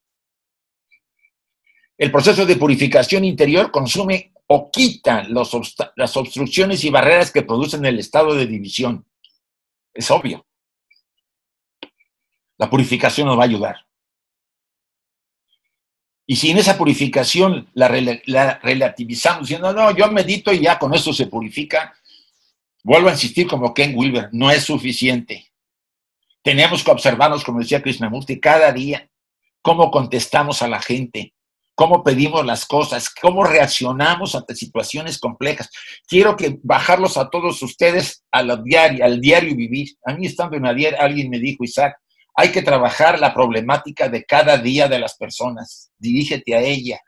El proceso de purificación interior consume o quita las obstrucciones y barreras que producen el estado de división. Es obvio. La purificación nos va a ayudar. Y si en esa purificación la, relativizamos diciendo, no, yo medito y ya con eso se purifica, vuelvo a insistir como Ken Wilber, no es suficiente. Tenemos que observarnos, como decía Krishnamurti, cada día, cómo contestamos a la gente, cómo pedimos las cosas, cómo reaccionamos ante situaciones complejas. Quiero que bajarlos a todos ustedes a diario, al diario vivir. A mí estando en la diaria, alguien me dijo, Isaac, hay que trabajar la problemática de cada día de las personas. Dirígete a ella,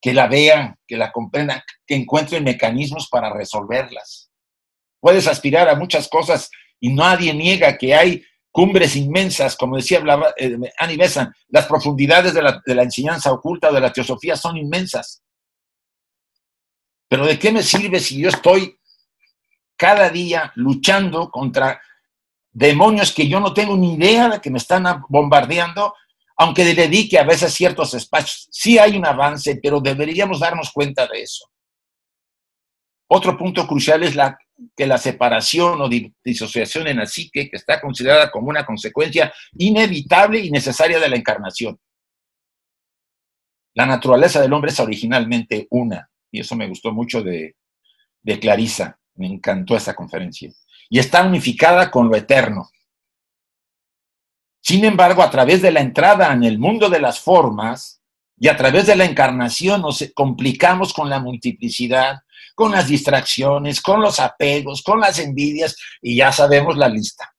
que la vean, que la comprendan, que encuentren mecanismos para resolverlas. Puedes aspirar a muchas cosas y nadie niega que hay cumbres inmensas, como decía eh, Annie Besant, las profundidades de la, enseñanza oculta de la teosofía son inmensas. Pero ¿de qué me sirve si yo estoy cada día luchando contra demonios que yo no tengo ni idea de que me están bombardeando, aunque dedique a veces ciertos espacios. Sí hay un avance, pero deberíamos darnos cuenta de eso. Otro punto crucial es la, que la separación o disociación en la psique, que está considerada como una consecuencia inevitable y necesaria de la encarnación. La naturaleza del hombre es originalmente una, y eso me gustó mucho de, de Clarisa, me encantó esa conferencia y está unificada con lo eterno. Sin embargo, a través de la entrada en el mundo de las formas y a través de la encarnación nos complicamos con la multiplicidad, con las distracciones, con los apegos, con las envidias y ya sabemos la lista.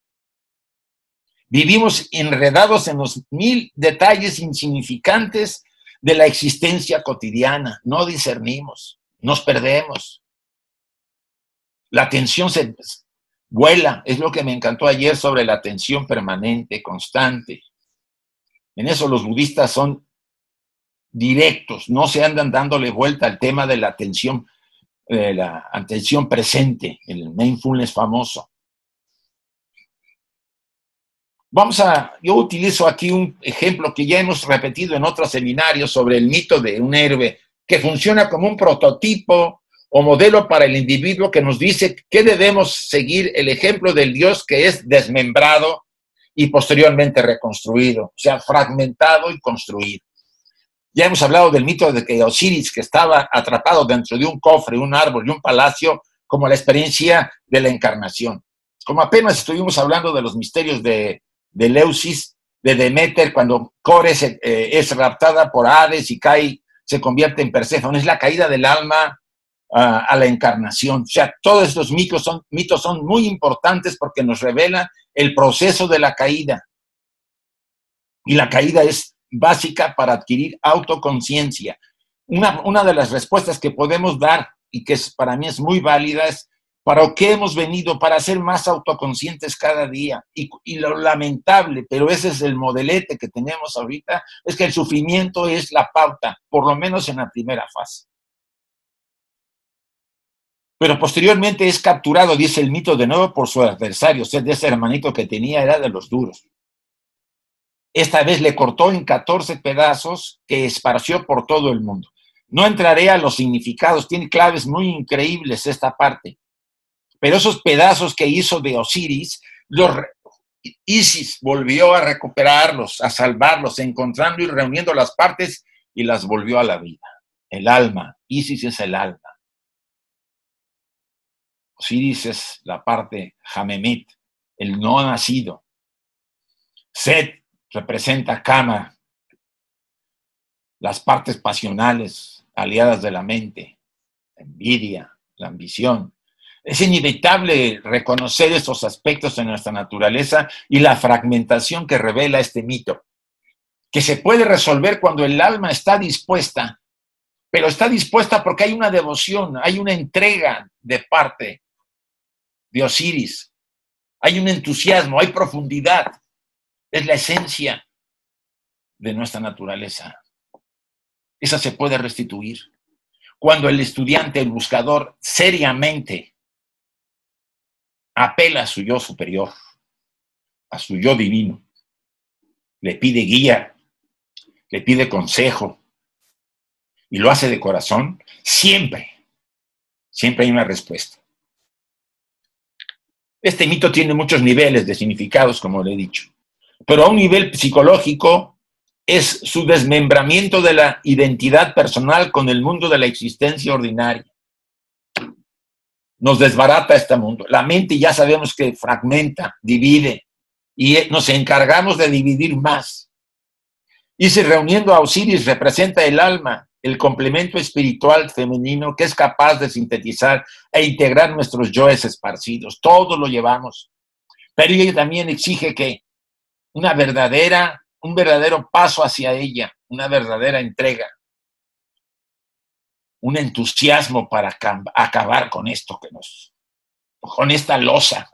Vivimos enredados en los mil detalles insignificantes de la existencia cotidiana, no discernimos, nos perdemos. La atención se, Vuela, es lo que me encantó ayer sobre la atención permanente, constante. En eso los budistas son directos, no se andan dándole vuelta al tema de la atención, eh, la atención presente, el mindfulness famoso. Vamos a, yo utilizo aquí un ejemplo que ya hemos repetido en otros seminarios sobre el mito de un héroe que funciona como un prototipo o modelo para el individuo que nos dice que debemos seguir el ejemplo del Dios que es desmembrado y posteriormente reconstruido, o sea, fragmentado y construido. Ya hemos hablado del mito de que Osiris, que estaba atrapado dentro de un cofre, un árbol y un palacio, como la experiencia de la encarnación. Como apenas estuvimos hablando de los misterios de, de Leusis, de Demeter, cuando Core eh, es raptada por Hades y cae, se convierte en Perséfone, es la caída del alma a, la encarnación. O sea, todos estos mitos son, mitos son muy importantes porque nos revelan el proceso de la caída. Y la caída es básica para adquirir autoconciencia. Una, una de las respuestas que podemos dar y que para mí es muy válida es para qué hemos venido, para ser más autoconscientes cada día. Y, y, lo lamentable, pero ese es el modelete que tenemos ahorita, es que el sufrimiento es la pauta, por lo menos en la primera fase pero posteriormente es capturado, dice el mito de nuevo, por su adversario, o sea, de ese hermanito que tenía era de los duros. Esta vez le cortó en 14 pedazos que esparció por todo el mundo. No entraré a los significados, tiene claves muy increíbles esta parte. Pero esos pedazos que hizo de Osiris, los, Isis volvió a recuperarlos, a salvarlos, encontrando y reuniendo las partes y las volvió a la vida. El alma, Isis es el alma. Osiris es la parte Jamemit, el no nacido. Set representa Kama, las partes pasionales aliadas de la mente, la envidia, la ambición. Es inevitable reconocer esos aspectos en nuestra naturaleza y la fragmentación que revela este mito, que se puede resolver cuando el alma está dispuesta, pero está dispuesta porque hay una devoción, hay una entrega de parte de Osiris. Hay un entusiasmo, hay profundidad. Es la esencia de nuestra naturaleza. Esa se puede restituir cuando el estudiante, el buscador, seriamente apela a su yo superior, a su yo divino, le pide guía, le pide consejo y lo hace de corazón, siempre, siempre hay una respuesta. Este mito tiene muchos niveles de significados, como le he dicho, pero a un nivel psicológico es su desmembramiento de la identidad personal con el mundo de la existencia ordinaria. Nos desbarata este mundo. La mente ya sabemos que fragmenta, divide, y nos encargamos de dividir más. Y si reuniendo a Osiris representa el alma, el complemento espiritual femenino que es capaz de sintetizar e integrar nuestros yoes esparcidos. Todos lo llevamos. Pero ella también exige que una verdadera un verdadero paso hacia ella, una verdadera entrega, un entusiasmo para acabar con esto que nos, con esta losa,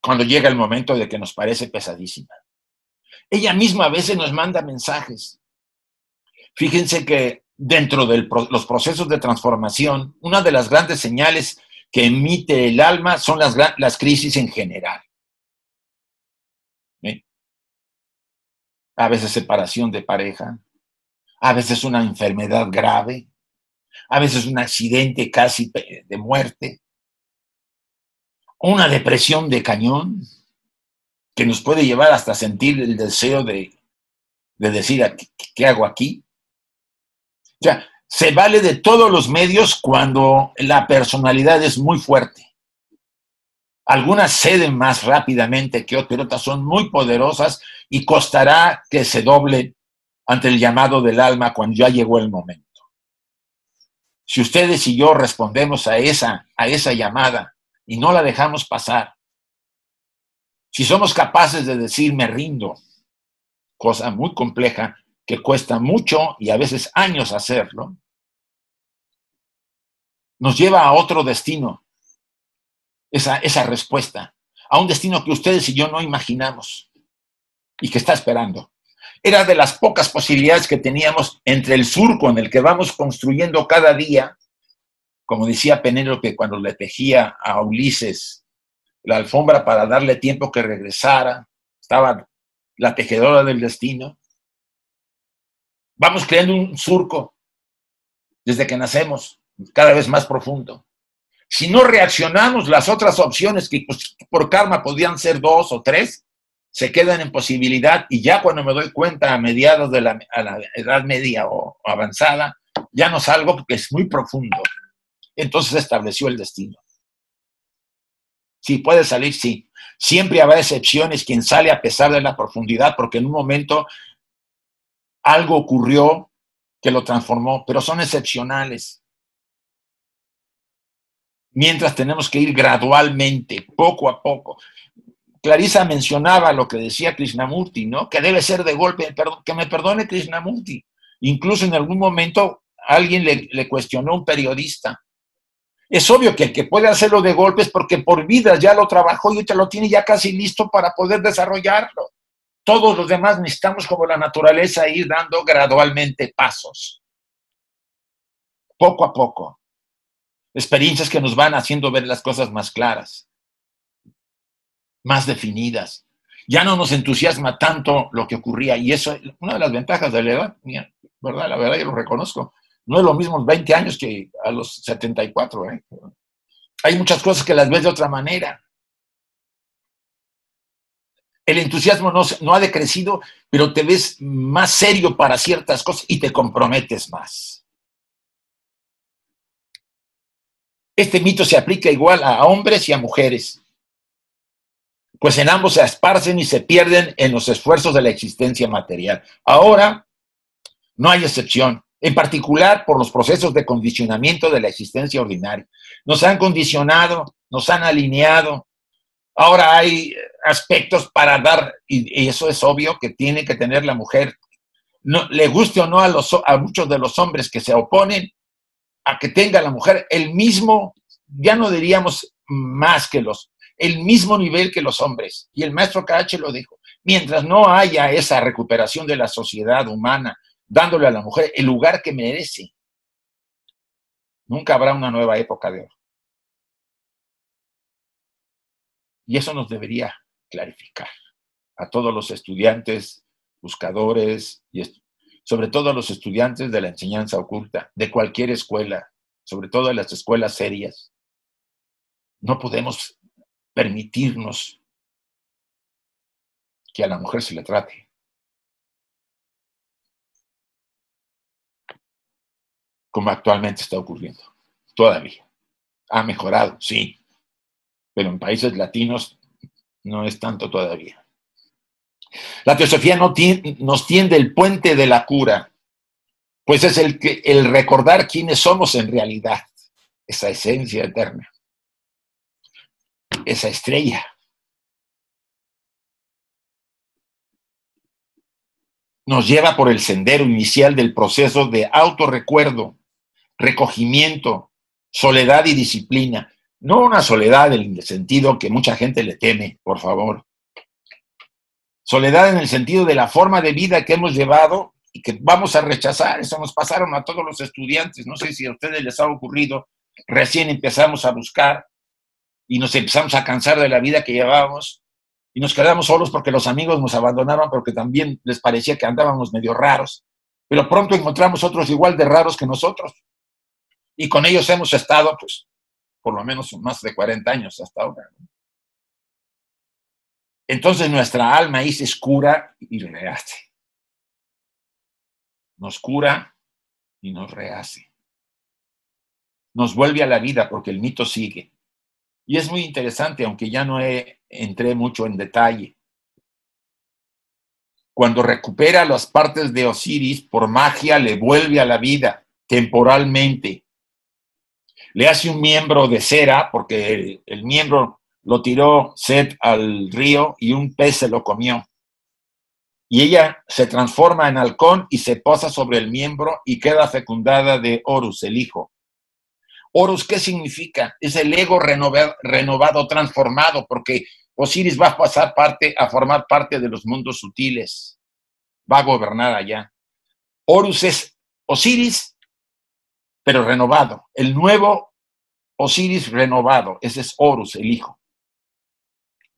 cuando llega el momento de que nos parece pesadísima. Ella misma a veces nos manda mensajes. Fíjense que dentro de los procesos de transformación, una de las grandes señales que emite el alma son las, las crisis en general. A veces separación de pareja, a veces una enfermedad grave, a veces un accidente casi de muerte, una depresión de cañón que nos puede llevar hasta sentir el deseo de, decir, ¿qué hago aquí? O sea, se vale de todos los medios cuando la personalidad es muy fuerte. Algunas ceden más rápidamente que otras, otras son muy poderosas y costará que se doble ante el llamado del alma cuando ya llegó el momento. Si ustedes y yo respondemos a esa, a esa llamada y no la dejamos pasar, si somos capaces de decir me rindo, cosa muy compleja que cuesta mucho y a veces años hacerlo, nos lleva a otro destino esa, esa respuesta a un destino que ustedes y yo no imaginamos y que está esperando. Era de las pocas posibilidades que teníamos entre el surco en el que vamos construyendo cada día, como decía Penélope cuando le tejía a Ulises la alfombra para darle tiempo que regresara, estaba la tejedora del destino. Vamos creando un surco desde que nacemos, cada vez más profundo. Si no reaccionamos, las otras opciones que pues, por karma podían ser dos o tres, se quedan en posibilidad y ya cuando me doy cuenta a mediados de la, edad media o, avanzada, ya no salgo porque es muy profundo. Entonces estableció el destino. Sí, puede salir, sí. Siempre habrá excepciones quien sale a pesar de la profundidad, porque en un momento algo ocurrió que lo transformó, pero son excepcionales mientras tenemos que ir gradualmente, poco a poco. Clarisa mencionaba lo que decía Krishnamurti, ¿no? Que debe ser de golpe, que me perdone Krishnamurti. Incluso en algún momento alguien le, cuestionó a un periodista. Es obvio que el que puede hacerlo de golpe es porque por vida ya lo trabajó y ya lo tiene ya casi listo para poder desarrollarlo. Todos los demás necesitamos, como la naturaleza, ir dando gradualmente pasos. Poco a poco experiencias que nos van haciendo ver las cosas más claras, más definidas. Ya no nos entusiasma tanto lo que ocurría y eso es una de las ventajas de la edad, ¿verdad? La verdad yo lo reconozco. No es lo mismo 20 años que a los 74. ¿eh? Hay muchas cosas que las ves de otra manera. El entusiasmo no ha decrecido, pero te ves más serio para ciertas cosas y te comprometes más. Este mito se aplica igual a hombres y a mujeres, pues en ambos se esparcen y se pierden en los esfuerzos de la existencia material. Ahora no hay excepción, en particular por los procesos de condicionamiento de la existencia ordinaria. Nos han condicionado, nos han alineado. Ahora hay aspectos para dar, y eso es obvio que tiene que tener la mujer, no, le guste o no a, los, a muchos de los hombres que se oponen, a que tenga la mujer el mismo, ya no diríamos más que los, el mismo nivel que los hombres. Y el maestro KH lo dijo, mientras no haya esa recuperación de la sociedad humana, dándole a la mujer el lugar que merece, nunca habrá una nueva época de oro. Y eso nos debería clarificar a todos los estudiantes, buscadores y sobre todo a los estudiantes de la enseñanza oculta, de cualquier escuela, sobre todo de las escuelas serias. No podemos permitirnos que a la mujer se le trate como actualmente está ocurriendo. Todavía. Ha mejorado, sí, pero en países latinos no es tanto todavía. La teosofía no nos tiende el puente de la cura, pues es el, que, el recordar quiénes somos en realidad, esa esencia eterna, esa estrella. Nos lleva por el sendero inicial del proceso de autorrecuerdo, recogimiento, soledad y disciplina. No una soledad en el sentido que mucha gente le teme, por favor. Soledad en el sentido de la forma de vida que hemos llevado y que vamos a rechazar. Eso nos pasaron a todos los estudiantes. No sé si a ustedes les ha ocurrido. Recién empezamos a buscar y nos empezamos a cansar de la vida que llevábamos y nos quedamos solos porque los amigos nos abandonaban porque también les parecía que andábamos medio raros. Pero pronto encontramos otros igual de raros que nosotros. Y con ellos hemos estado, pues, por lo menos más de 40 años hasta ahora. Entonces nuestra alma ahí se escura y rehace. Nos cura y nos rehace. Nos vuelve a la vida porque el mito sigue. Y es muy interesante, aunque ya no entré mucho en detalle. Cuando recupera las partes de Osiris, por magia le vuelve a la vida temporalmente le hace un miembro de cera, porque el, miembro lo tiró Seth al río y un pez se lo comió. Y ella se transforma en halcón y se posa sobre el miembro y queda fecundada de Horus, el hijo. Horus, ¿qué significa? Es el ego renovado, renovado, transformado, porque Osiris va a pasar parte, a formar parte de los mundos sutiles. Va a gobernar allá. Horus es Osiris pero renovado. El nuevo Osiris renovado, ese es Horus, el hijo.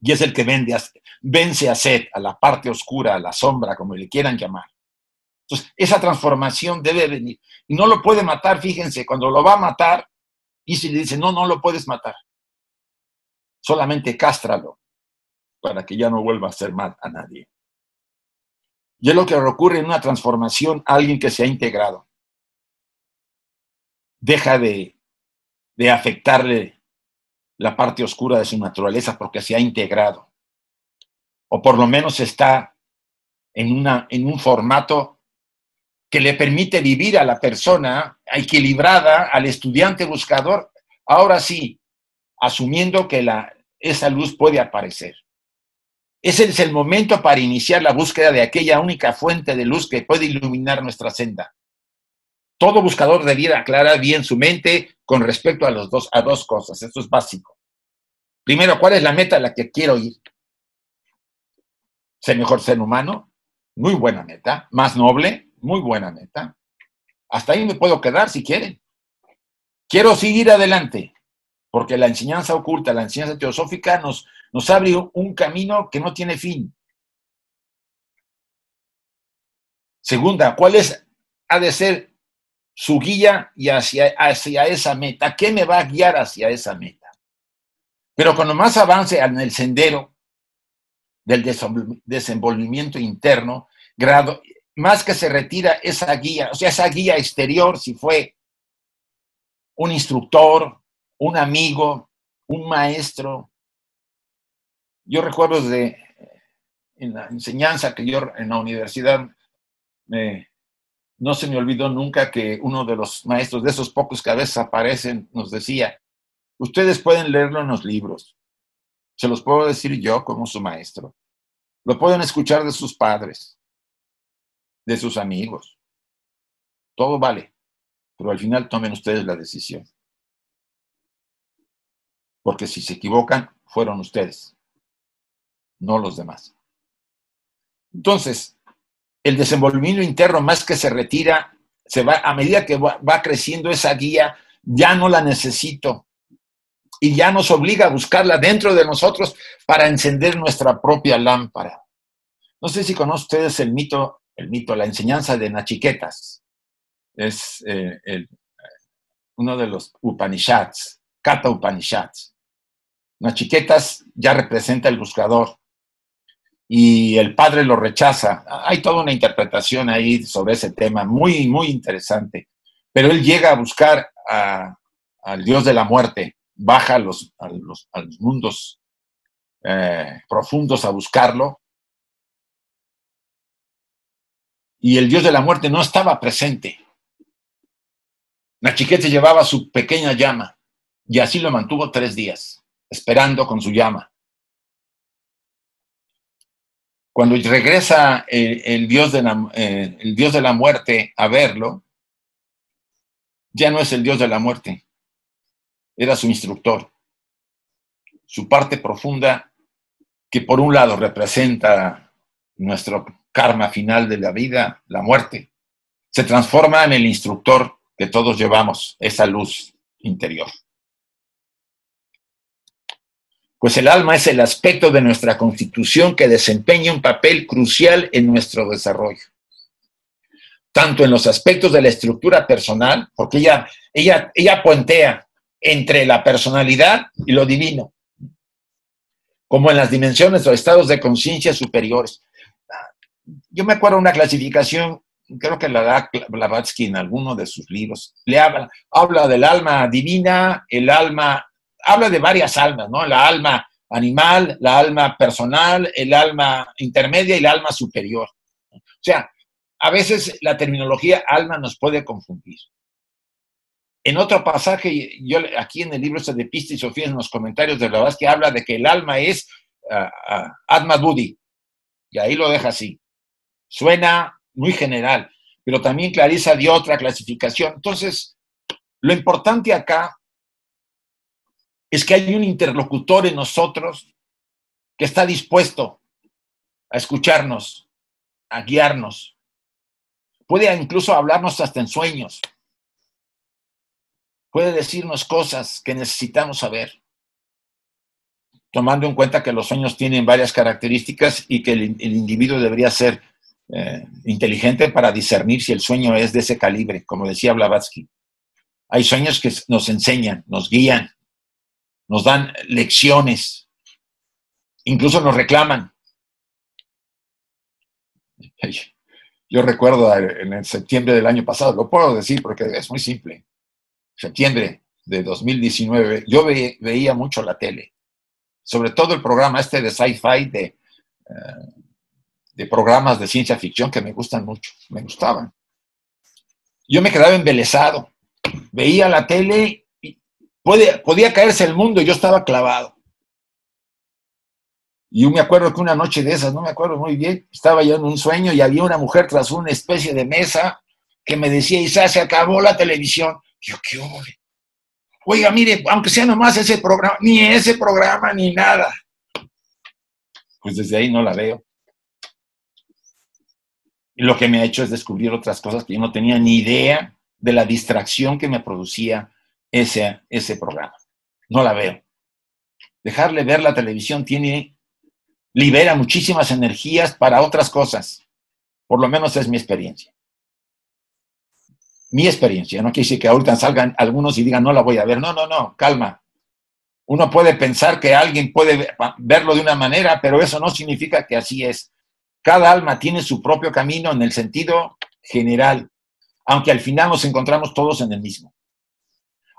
Y es el que vence a Set, a la parte oscura, a la sombra, como le quieran llamar. Entonces, esa transformación debe venir. Y no lo puede matar, fíjense, cuando lo va a matar, y si le dice, no, no lo puedes matar. Solamente cástralo para que ya no vuelva a hacer mal a nadie. Y es lo que ocurre en una transformación a alguien que se ha integrado deja de, afectarle la parte oscura de su naturaleza porque se ha integrado. O por lo menos está en, una, en un formato que le permite vivir a la persona equilibrada, al estudiante buscador, ahora sí, asumiendo que la, esa luz puede aparecer. Ese es el momento para iniciar la búsqueda de aquella única fuente de luz que puede iluminar nuestra senda. Todo buscador debiera aclarar bien su mente con respecto a, los dos, a dos cosas. Esto es básico. Primero, ¿cuál es la meta a la que quiero ir? Ser mejor ser humano, muy buena meta. Más noble, muy buena meta. Hasta ahí me puedo quedar si quieren. Quiero seguir adelante, porque la enseñanza oculta, la enseñanza teosófica nos, nos abre un camino que no tiene fin. Segunda, ¿cuál es, ha de ser su guía y hacia, hacia esa meta. ¿Qué me va a guiar hacia esa meta? Pero cuando más avance en el sendero del desenvolvimiento interno, grado, más que se retira esa guía, o sea, esa guía exterior, si fue un instructor, un amigo, un maestro. Yo recuerdo de en la enseñanza que yo en la universidad me, no se me olvidó nunca que uno de los maestros, de esos pocos que a veces aparecen, nos decía, ustedes pueden leerlo en los libros, se los puedo decir yo como su maestro, lo pueden escuchar de sus padres, de sus amigos, todo vale, pero al final tomen ustedes la decisión. Porque si se equivocan, fueron ustedes, no los demás. Entonces, el desenvolvimiento interno más que se retira, se va, a medida que va, creciendo esa guía, ya no la necesito. Y ya nos obliga a buscarla dentro de nosotros para encender nuestra propia lámpara. No sé si conocen ustedes el mito, el mito, la enseñanza de Nachiquetas. Es eh, uno de los Upanishads, Kata Upanishads. Nachiquetas ya representa el buscador y el padre lo rechaza. Hay toda una interpretación ahí sobre ese tema, muy, muy interesante. Pero él llega a buscar al Dios de la muerte, baja a los, los, mundos eh, profundos a buscarlo. Y el Dios de la muerte no estaba presente. Nachiquete llevaba su pequeña llama y así lo mantuvo tres días, esperando con su llama. Cuando regresa el, Dios de la, eh, el Dios de la muerte a verlo, ya no es el Dios de la muerte, era su instructor, su parte profunda que por un lado representa nuestro karma final de la vida, la muerte, se transforma en el instructor que todos llevamos, esa luz interior. Pues el alma es el aspecto de nuestra constitución que desempeña un papel crucial en nuestro desarrollo. Tanto en los aspectos de la estructura personal, porque ella, ella, ella puentea entre la personalidad y lo divino, como en las dimensiones o estados de conciencia superiores. Yo me acuerdo una clasificación, creo que la da Blavatsky en alguno de sus libros, le habla, habla del alma divina, el alma habla de varias almas, ¿no? La alma animal, la alma personal, el alma intermedia y la alma superior. O sea, a veces la terminología alma nos puede confundir. En otro pasaje, yo aquí en el libro este de Pista y Sofía, en los comentarios de la que habla de que el alma es uh, Atma Buddhi. Y ahí lo deja así. Suena muy general, pero también Clarisa dio otra clasificación. Entonces, lo importante acá es que hay un interlocutor en nosotros que está dispuesto a escucharnos, a guiarnos. Puede incluso hablarnos hasta en sueños. Puede decirnos cosas que necesitamos saber, tomando en cuenta que los sueños tienen varias características y que el, individuo debería ser eh, inteligente para discernir si el sueño es de ese calibre, como decía Blavatsky. Hay sueños que nos enseñan, nos guían, nos dan lecciones, incluso nos reclaman. Yo recuerdo en el septiembre del año pasado, lo puedo decir porque es muy simple, septiembre de 2019, yo veía mucho la tele, sobre todo el programa este de sci-fi, de, eh, de programas de ciencia ficción que me gustan mucho, me gustaban. Yo me quedaba embelesado, veía la tele podía caerse el mundo y yo estaba clavado. Y yo me acuerdo que una noche de esas, no me acuerdo muy bien, estaba yo en un sueño y había una mujer tras una especie de mesa que me decía, Isa, se acabó la televisión. yo, ¿qué hombre? Oiga, mire, aunque sea nomás ese programa, ni ese programa, ni nada. Pues desde ahí no la veo. Y lo que me ha hecho es descubrir otras cosas que yo no tenía ni idea de la distracción que me producía ese, ese programa. No la veo. Dejarle ver la televisión tiene, libera muchísimas energías para otras cosas. Por lo menos es mi experiencia. Mi experiencia. No quiere decir que ahorita salgan algunos y digan, no la voy a ver. No, no, no, calma. Uno puede pensar que alguien puede verlo de una manera, pero eso no significa que así es. Cada alma tiene su propio camino en el sentido general, aunque al final nos encontramos todos en el mismo.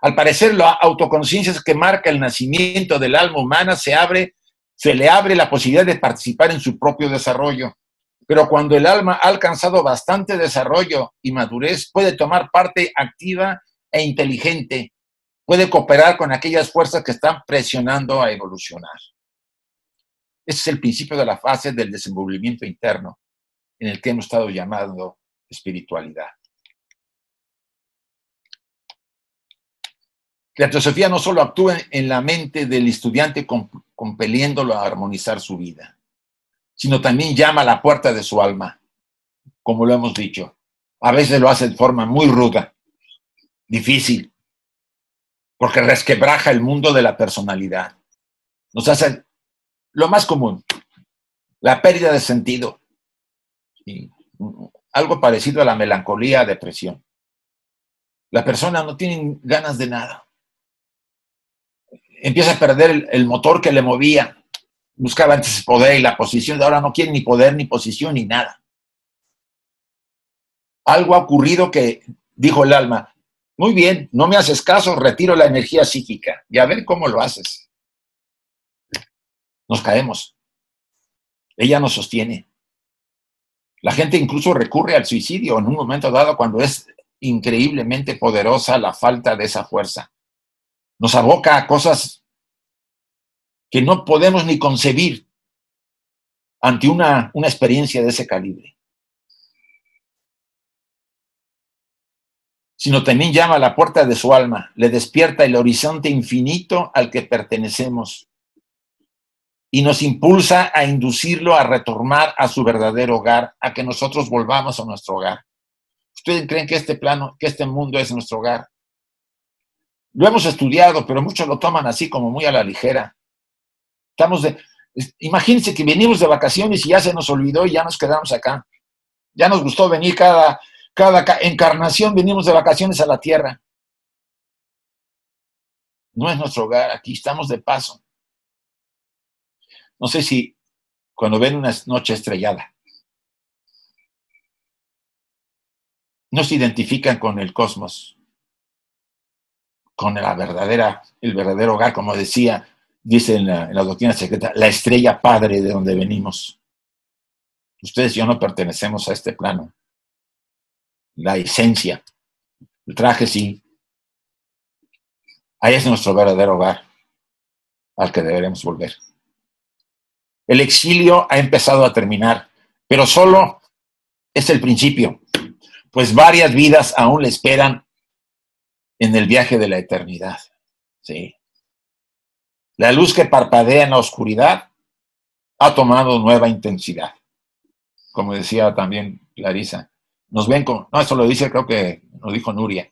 Al parecer, la autoconciencia que marca el nacimiento del alma humana se abre, se le abre la posibilidad de participar en su propio desarrollo. Pero cuando el alma ha alcanzado bastante desarrollo y madurez, puede tomar parte activa e inteligente, puede cooperar con aquellas fuerzas que están presionando a evolucionar. Ese es el principio de la fase del desenvolvimiento interno en el que hemos estado llamando espiritualidad. La teosofía no solo actúa en la mente del estudiante compeliéndolo a armonizar su vida, sino también llama a la puerta de su alma, como lo hemos dicho. A veces lo hace de forma muy ruda, difícil, porque resquebraja el mundo de la personalidad. Nos hace lo más común, la pérdida de sentido, algo parecido a la melancolía, depresión. La persona no tiene ganas de nada empieza a perder el, motor que le movía. Buscaba antes poder y la posición, de ahora no quiere ni poder, ni posición, ni nada. Algo ha ocurrido que, dijo el alma, muy bien, no me haces caso, retiro la energía psíquica y a ver cómo lo haces. Nos caemos. Ella nos sostiene. La gente incluso recurre al suicidio en un momento dado cuando es increíblemente poderosa la falta de esa fuerza. Nos aboca a cosas que no podemos ni concebir ante una, una experiencia de ese calibre. Sino también llama a la puerta de su alma, le despierta el horizonte infinito al que pertenecemos y nos impulsa a inducirlo a retornar a su verdadero hogar, a que nosotros volvamos a nuestro hogar. ¿Ustedes creen que este plano, que este mundo es nuestro hogar? Lo hemos estudiado, pero muchos lo toman así como muy a la ligera. Estamos de, imagínense que venimos de vacaciones y ya se nos olvidó y ya nos quedamos acá. Ya nos gustó venir cada, cada encarnación, venimos de vacaciones a la tierra. No es nuestro hogar, aquí estamos de paso. No sé si cuando ven una noche estrellada, no se identifican con el cosmos, con la verdadera, el verdadero hogar, como decía, dice en la, doctrina secreta, la estrella padre de donde venimos. Ustedes y yo no pertenecemos a este plano. La esencia, el traje sí. Ahí es nuestro verdadero hogar, al que deberemos volver. El exilio ha empezado a terminar, pero solo es el principio, pues varias vidas aún le esperan en el viaje de la eternidad. ¿sí? La luz que parpadea en la oscuridad ha tomado nueva intensidad. Como decía también Clarisa, nos ven como, no, eso lo dice, creo que lo dijo Nuria.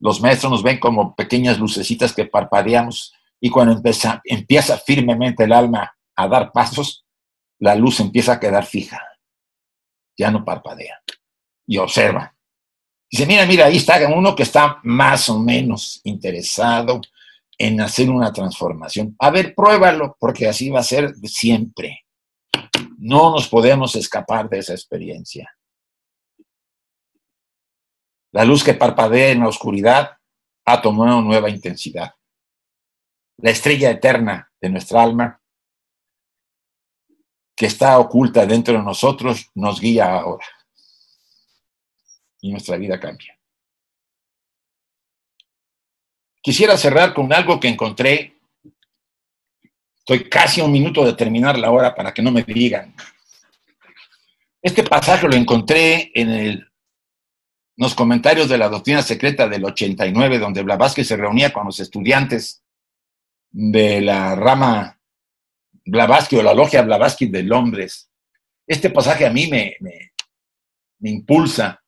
Los maestros nos ven como pequeñas lucecitas que parpadeamos y cuando empieza, empieza firmemente el alma a dar pasos, la luz empieza a quedar fija. Ya no parpadea. Y observa. Dice, mira, mira, ahí está uno que está más o menos interesado en hacer una transformación. A ver, pruébalo, porque así va a ser siempre. No nos podemos escapar de esa experiencia. La luz que parpadea en la oscuridad ha tomado nueva intensidad. La estrella eterna de nuestra alma que está oculta dentro de nosotros nos guía ahora. Y nuestra vida cambia. Quisiera cerrar con algo que encontré. Estoy casi un minuto de terminar la hora para que no me digan. Este pasaje lo encontré en, los comentarios de la doctrina secreta del 89, donde Blavatsky se reunía con los estudiantes de la rama Blavatsky o la logia Blavatsky de Londres. Este pasaje a mí me, me, impulsa.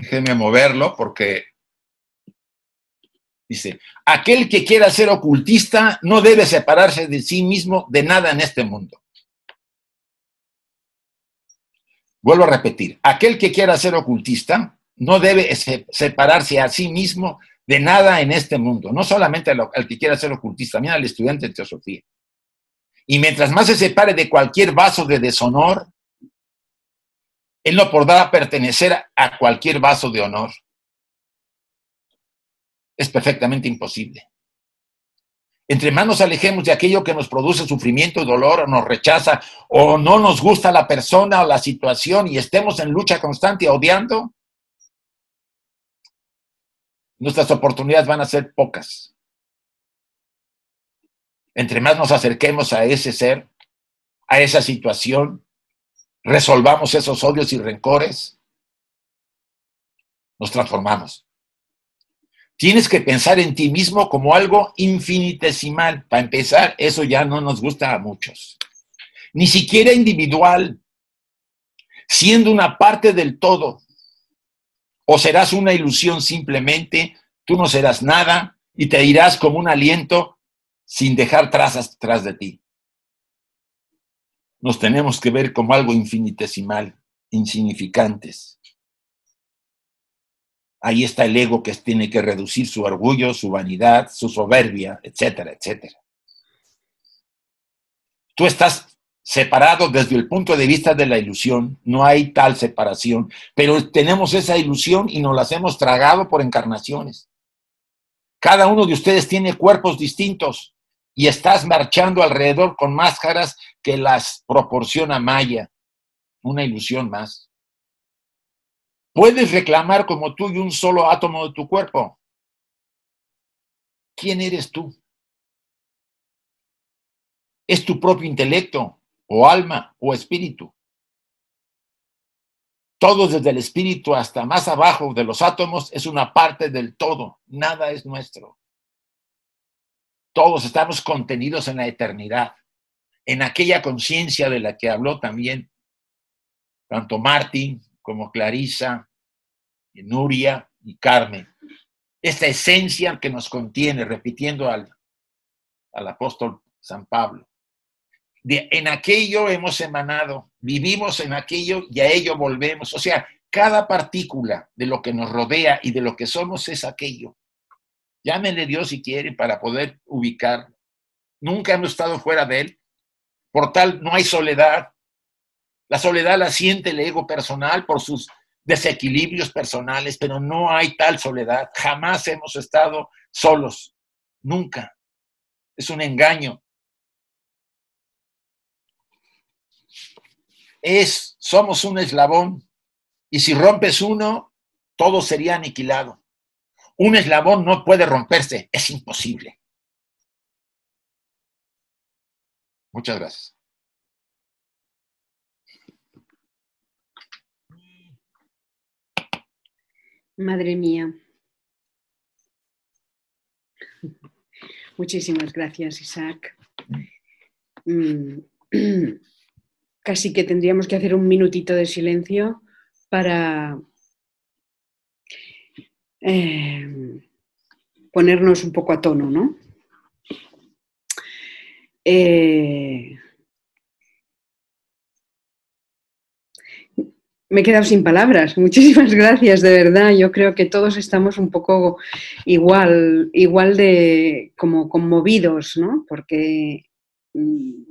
Déjenme moverlo porque dice, aquel que quiera ser ocultista no debe separarse de sí mismo de nada en este mundo. Vuelvo a repetir, aquel que quiera ser ocultista no debe separarse a sí mismo de nada en este mundo, no solamente al, que quiera ser ocultista, también al estudiante de teosofía. Y mientras más se separe de cualquier vaso de deshonor, él no podrá pertenecer a cualquier vaso de honor. Es perfectamente imposible. Entre más nos alejemos de aquello que nos produce sufrimiento y dolor, o nos rechaza, o no nos gusta la persona o la situación y estemos en lucha constante odiando, nuestras oportunidades van a ser pocas. Entre más nos acerquemos a ese ser, a esa situación, resolvamos esos odios y rencores, nos transformamos. Tienes que pensar en ti mismo como algo infinitesimal. Para empezar, eso ya no nos gusta a muchos. Ni siquiera individual, siendo una parte del todo, o serás una ilusión simplemente, tú no serás nada y te irás como un aliento sin dejar trazas tras de ti. Nos tenemos que ver como algo infinitesimal, insignificantes. Ahí está el ego que tiene que reducir su orgullo, su vanidad, su soberbia, etcétera, etcétera. Tú estás separado desde el punto de vista de la ilusión, no hay tal separación, pero tenemos esa ilusión y nos las hemos tragado por encarnaciones. Cada uno de ustedes tiene cuerpos distintos y estás marchando alrededor con máscaras que las proporciona Maya, una ilusión más. Puedes reclamar como tú y un solo átomo de tu cuerpo. ¿Quién eres tú? Es tu propio intelecto, o alma, o espíritu. Todo desde el espíritu hasta más abajo de los átomos es una parte del todo. Nada es nuestro. Todos estamos contenidos en la eternidad, en aquella conciencia de la que habló también tanto Martín como Clarisa, y Nuria y Carmen. Esta esencia que nos contiene, repitiendo al, al apóstol San Pablo. En aquello hemos emanado, vivimos en aquello y a ello volvemos. O sea, cada partícula de lo que nos rodea y de lo que somos es aquello. Llámenle Dios si quiere para poder ubicar. Nunca hemos estado fuera de Él. Por tal, no hay soledad, la soledad la siente el ego personal por sus desequilibrios personales, pero no hay tal soledad. Jamás hemos estado solos. Nunca. Es un engaño. Es, somos un eslabón. Y si rompes uno, todo sería aniquilado. Un eslabón no puede romperse, es imposible. Muchas gracias. Madre mía. Muchísimas gracias, Isaac. Mm, [CLEARS THROAT] casi que tendríamos que hacer un minutito de silencio para eh, ponernos un poco a tono, ¿no? Eh, Me he quedado sin palabras. [LAUGHS] Muchísimas gracias, de verdad. Yo creo que todos estamos un poco igual, igual de como conmovidos, ¿no? Porque mm,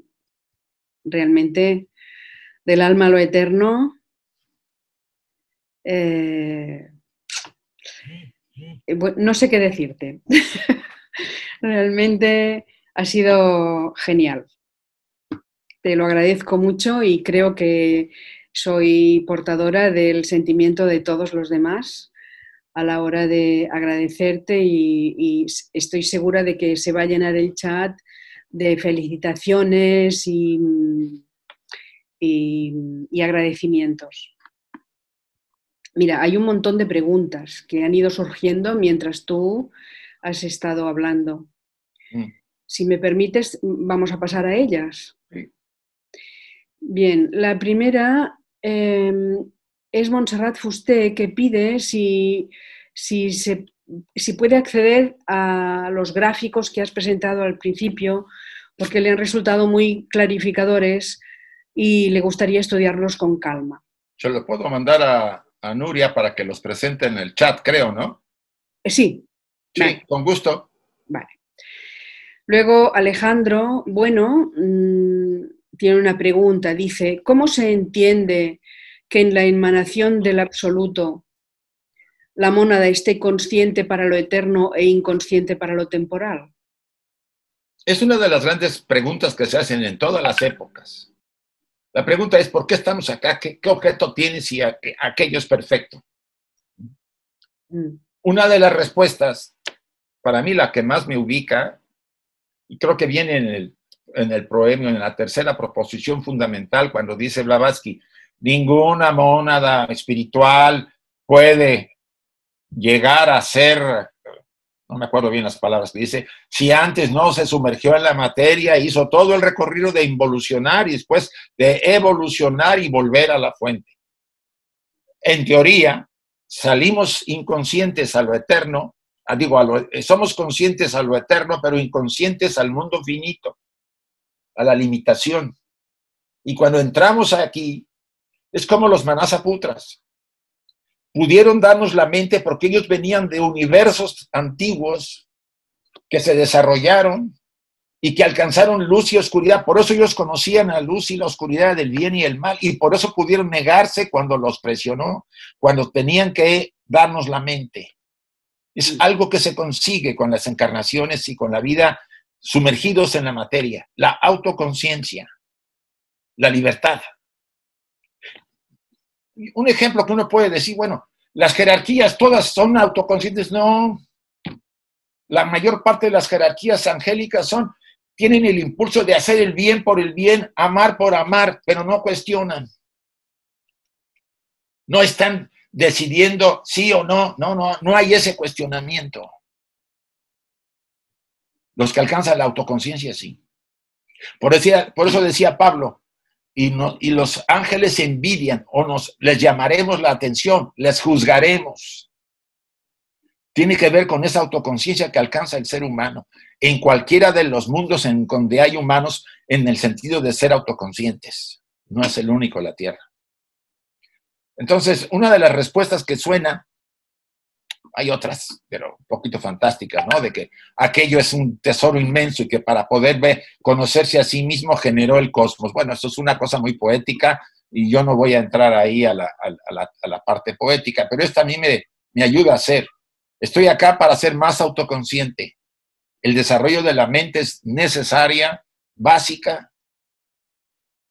realmente del alma a lo eterno. Eh, no sé qué decirte. [LAUGHS] realmente ha sido genial. Te lo agradezco mucho y creo que soy portadora del sentimiento de todos los demás a la hora de agradecerte y, estoy segura de que se va a llenar el chat de felicitaciones y, agradecimientos. Mira, hay un montón de preguntas que han ido surgiendo mientras tú has estado hablando. Si me permites, vamos a pasar a ellas. Bien, la primera Em, es Montserrat Fusté que pide si, si, se, si puede acceder a los gráficos que has presentado al principio, porque le han resultado muy clarificadores y le gustaría estudiarlos con calma. Yo lo puedo mandar a, Nuria para que los presente en el chat, creo, ¿no? Eh, sí. Sí, con gusto. Vale. Luego Alejandro, bueno, mm, tiene una pregunta, dice, ¿cómo se entiende que en la emanación del absoluto la mónada esté consciente para lo eterno e inconsciente para lo temporal? Es una de las grandes preguntas que se hacen en todas las épocas. La pregunta es, ¿por qué estamos acá? ¿Qué, objeto tienes si aquello es perfecto? Mm. Una de las respuestas, para mí la que más me ubica, y creo que viene en el en el proemio, en la tercera proposición fundamental, cuando dice Blavatsky, ninguna mónada espiritual puede llegar a ser, no me acuerdo bien las palabras que dice, si antes no se sumergió en la materia, hizo todo el recorrido de involucionar y después de evolucionar y volver a la fuente. En teoría, salimos inconscientes a lo eterno, ah, digo, somos conscientes a lo eterno, pero inconscientes al mundo finito a la limitación. Y cuando entramos aquí, es como los manasaputras. pudieron darnos la mente porque ellos venían de universos antiguos que se desarrollaron y que alcanzaron luz y oscuridad. Por eso ellos conocían la luz y la oscuridad del bien y el mal y por eso pudieron negarse cuando los presionó, cuando tenían que darnos la mente. Es algo que se consigue con las encarnaciones y con la vida sumergidos en la materia, la autoconciencia, la libertad. Un ejemplo que uno puede decir, bueno, las jerarquías todas son autoconscientes, no. La mayor parte de las jerarquías angélicas son tienen el impulso de hacer el bien por el bien, amar por amar, pero no cuestionan. No están decidiendo sí o no, no, no, no hay ese cuestionamiento. Los que alcanzan la autoconciencia, sí. Por, por eso decía Pablo, y, no, y los ángeles envidian o nos les llamaremos la atención, les juzgaremos. Tiene que ver con esa autoconciencia que alcanza el ser humano en cualquiera de los mundos en donde hay humanos en el sentido de ser autoconscientes. No es el único la Tierra. Entonces, una de las respuestas que suena, hay otras, pero un poquito fantásticas, ¿no? De que aquello es un tesoro inmenso y que para poder ver, conocerse a sí mismo generó el cosmos. Bueno, eso es una cosa muy poética y yo no voy a entrar ahí a la, parte poética, pero esto a mí me, me ayuda a ser. Estoy acá para ser más autoconsciente. El desarrollo de la mente es necesaria, básica,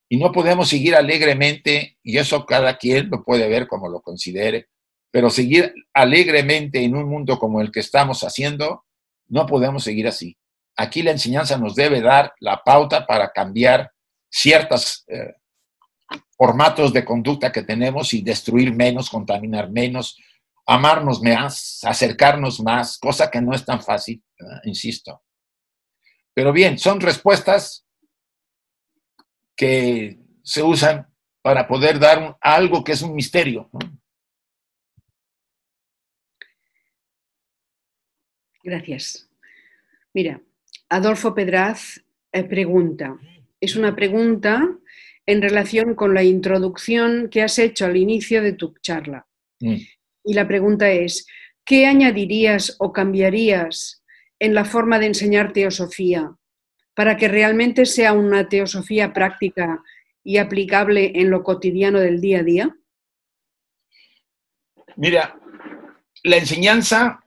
y no podemos seguir alegremente, y eso cada quien lo puede ver como lo considere, pero seguir alegremente en un mundo como el que estamos haciendo, no podemos seguir así. Aquí la enseñanza nos debe dar la pauta para cambiar ciertos eh, formatos de conducta que tenemos y destruir menos, contaminar menos, amarnos más, acercarnos más, cosa que no es tan fácil, insisto. Pero bien, son respuestas que se usan para poder dar algo que es un misterio. Gracias. Mira, Adolfo Pedraz eh, pregunta, es una pregunta en relación con la introducción que has hecho al inicio de tu charla. Mm. Y la pregunta es, ¿qué añadirías o cambiarías en la forma de enseñar teosofía para que realmente sea una teosofía práctica y aplicable en lo cotidiano del día a día? Mira, la enseñanza,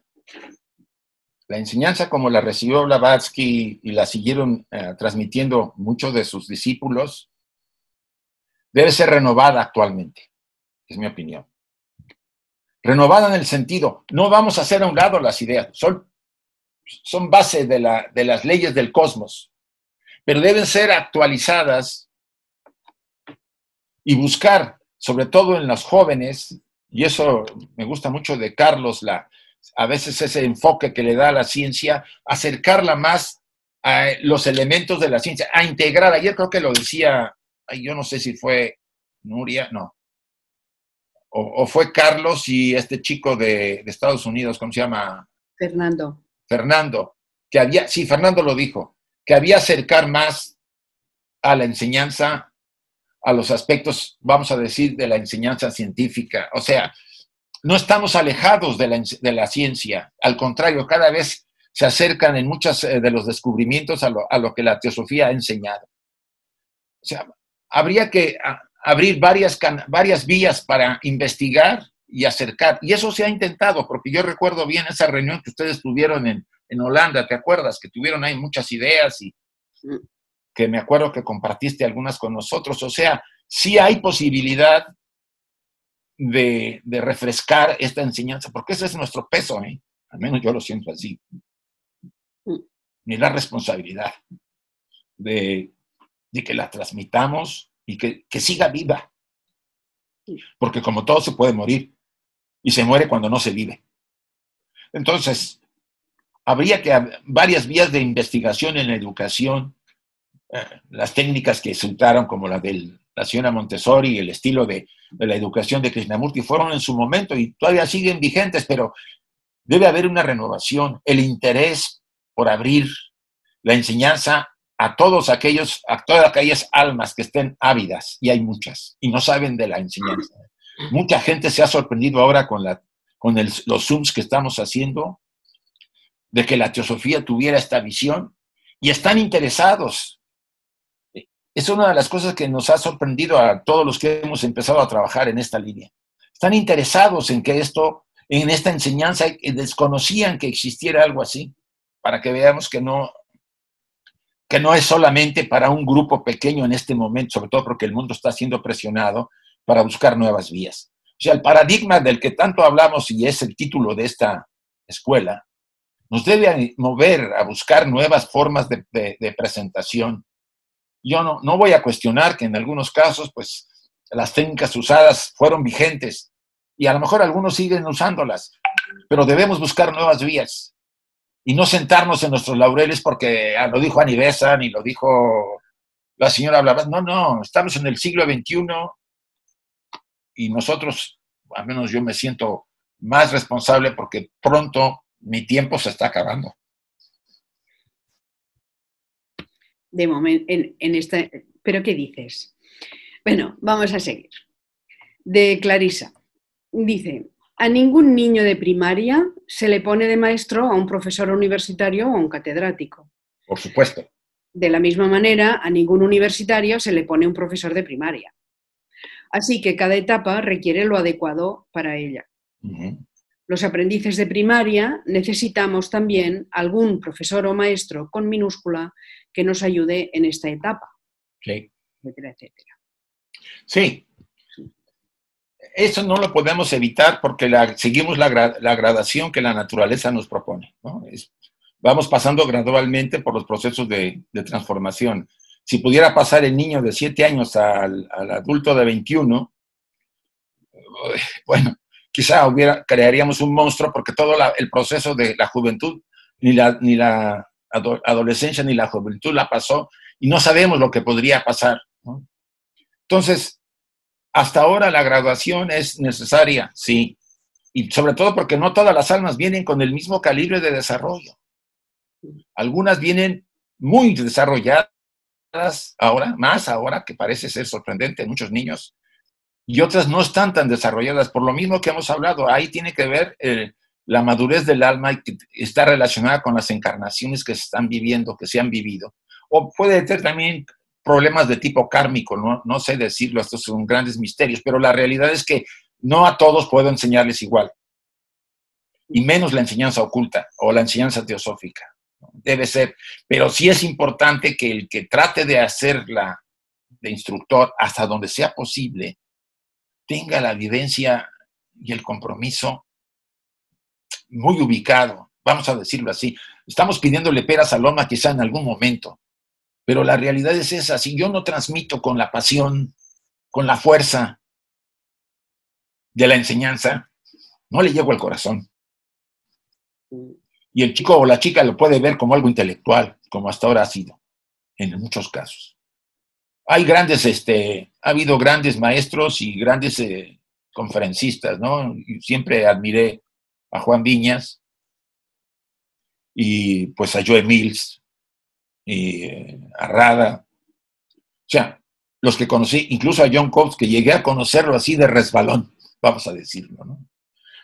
la enseñanza como la recibió Blavatsky y la siguieron eh, transmitiendo muchos de sus discípulos, debe ser renovada actualmente, es mi opinión. Renovada en el sentido, no vamos a hacer a un lado las ideas, son, son base de, la, de las leyes del cosmos pero deben ser actualizadas y buscar, sobre todo en los jóvenes, y eso me gusta mucho de Carlos, la, a veces ese enfoque que le da a la ciencia, acercarla más a los elementos de la ciencia, a integrar. Ayer creo que lo decía, yo no sé si fue Nuria, no. O, fue Carlos y este chico de, de, Estados Unidos, ¿cómo se llama? Fernando. Fernando, que había, sí, Fernando lo dijo, que había acercar más a la enseñanza, a los aspectos, vamos a decir, de la enseñanza científica. O sea, no estamos alejados de la, de la ciencia, al contrario, cada vez se acercan en muchos eh, de los descubrimientos a lo, a lo, que la teosofía ha enseñado. O sea, habría que abrir varias, varias vías para investigar y acercar. Y eso se ha intentado, porque yo recuerdo bien esa reunión que ustedes tuvieron en, en Holanda, ¿te acuerdas? Que tuvieron ahí muchas ideas y que me acuerdo que compartiste algunas con nosotros. O sea, sí hay posibilidad de, refrescar esta enseñanza, porque ese es nuestro peso, ¿eh? al menos yo lo siento así. Ni la responsabilidad de, que la transmitamos y que, que siga viva. Porque como todo se puede morir y se muere cuando no se vive. Entonces, habría que varias vías de investigación en la educación, eh, las técnicas que se usaron como la de la señora Montessori, el estilo de, de, la educación de Krishnamurti, fueron en su momento y todavía siguen vigentes, pero debe haber una renovación, el interés por abrir la enseñanza a todos aquellos, a todas aquellas almas que estén ávidas, y hay muchas, y no saben de la enseñanza. Mucha gente se ha sorprendido ahora con, la, con los Zooms que estamos haciendo, de que la teosofía tuviera esta visión y están interesados. Es una de las cosas que nos ha sorprendido a todos los que hemos empezado a trabajar en esta línea. Están interesados en que esto, en esta enseñanza, desconocían que existiera algo así, para que veamos que no, que no es solamente para un grupo pequeño en este momento, sobre todo porque el mundo está siendo presionado para buscar nuevas vías. O sea, el paradigma del que tanto hablamos y es el título de esta escuela, nos debe mover a buscar nuevas formas de, presentación. Yo no, no voy a cuestionar que en algunos casos, pues, las técnicas usadas fueron vigentes y a lo mejor algunos siguen usándolas, pero debemos buscar nuevas vías y no sentarnos en nuestros laureles porque ah, lo dijo Anivesa ni lo dijo la señora Blavatsky. No, no, estamos en el siglo XXI y nosotros, al menos yo me siento más responsable porque pronto mi tiempo se está acabando. De momento, en, en esta, ¿pero qué dices? Bueno, vamos a seguir. De Clarisa. Dice, a ningún niño de primaria se le pone de maestro a un profesor universitario o a un catedrático. Por supuesto. De la misma manera, a ningún universitario se le pone un profesor de primaria. Así que cada etapa requiere lo adecuado para ella. Los aprendices de primaria necesitamos también algún profesor o maestro con minúscula que nos ayude en esta etapa. Sí. Etcétera, etcétera. Sí, eso no lo podemos evitar porque seguimos la, gradación que la naturaleza nos propone. vamos pasando gradualmente por los procesos de, transformación. Si pudiera pasar el niño de 7 años al, adulto de 21, bueno, quizá hubiera, crearíamos un monstruo porque todo el proceso de la juventud, ni la, ni la adolescencia ni la juventud la pasó y no sabemos lo que podría pasar. Entonces, hasta ahora la graduación es necesaria, sí, y sobre todo porque no todas las almas vienen con el mismo calibre de desarrollo. Algunas vienen muy desarrolladas ahora, más ahora, que parece ser sorprendente en muchos niños, y otras no están tan desarrolladas, por lo mismo que hemos hablado, ahí tiene que ver eh, la madurez del alma y que está relacionada con las encarnaciones que se están viviendo, que se han vivido. O puede ser también problemas de tipo kármico, no, no sé decirlo, estos son grandes misterios, pero la realidad es que no a todos puedo enseñarles igual, y menos la enseñanza oculta o la enseñanza teosófica. Debe ser, pero sí es importante que el que trate de hacerla de instructor hasta donde sea posible, tenga la vivencia y el compromiso muy ubicado, vamos a decirlo así. Estamos pidiéndole peras a Loma quizá en algún momento, pero la realidad es esa, si yo no transmito con la pasión, con la fuerza de la enseñanza, no le llego al corazón. Y el chico o la chica lo puede ver como algo intelectual, como hasta ahora ha sido, en muchos casos. Hay grandes, este, ha habido grandes maestros y grandes eh, conferencistas, ¿no? siempre admiré a Juan Viñas y pues a Joe Mills, y eh, a Rada. O sea, los que conocí, incluso a John Coates, que llegué a conocerlo así de resbalón, vamos a decirlo, ¿no?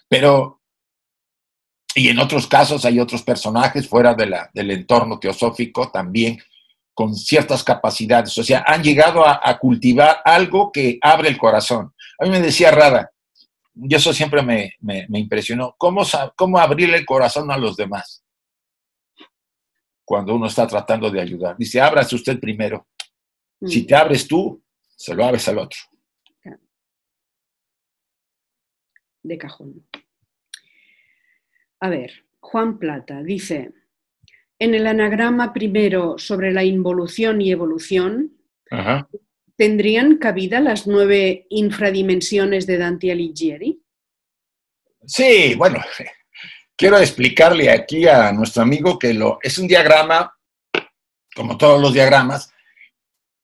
Pero, y en otros casos hay otros personajes fuera de la, del entorno teosófico también con ciertas capacidades, o sea, han llegado a, cultivar algo que abre el corazón. A mí me decía Rada, y eso siempre me, me, me impresionó, ¿cómo, ¿cómo abrirle el corazón a los demás? cuando uno está tratando de ayudar. Dice, ábrase usted primero. Si mm. te abres tú, se lo abres al otro. De cajón. A ver, Juan Plata dice, en el anagrama primero sobre la involución y evolución, ¿tendrían cabida las nueve infradimensiones de Dante Alighieri? Sí, bueno, quiero explicarle aquí a nuestro amigo que lo, es un diagrama, como todos los diagramas.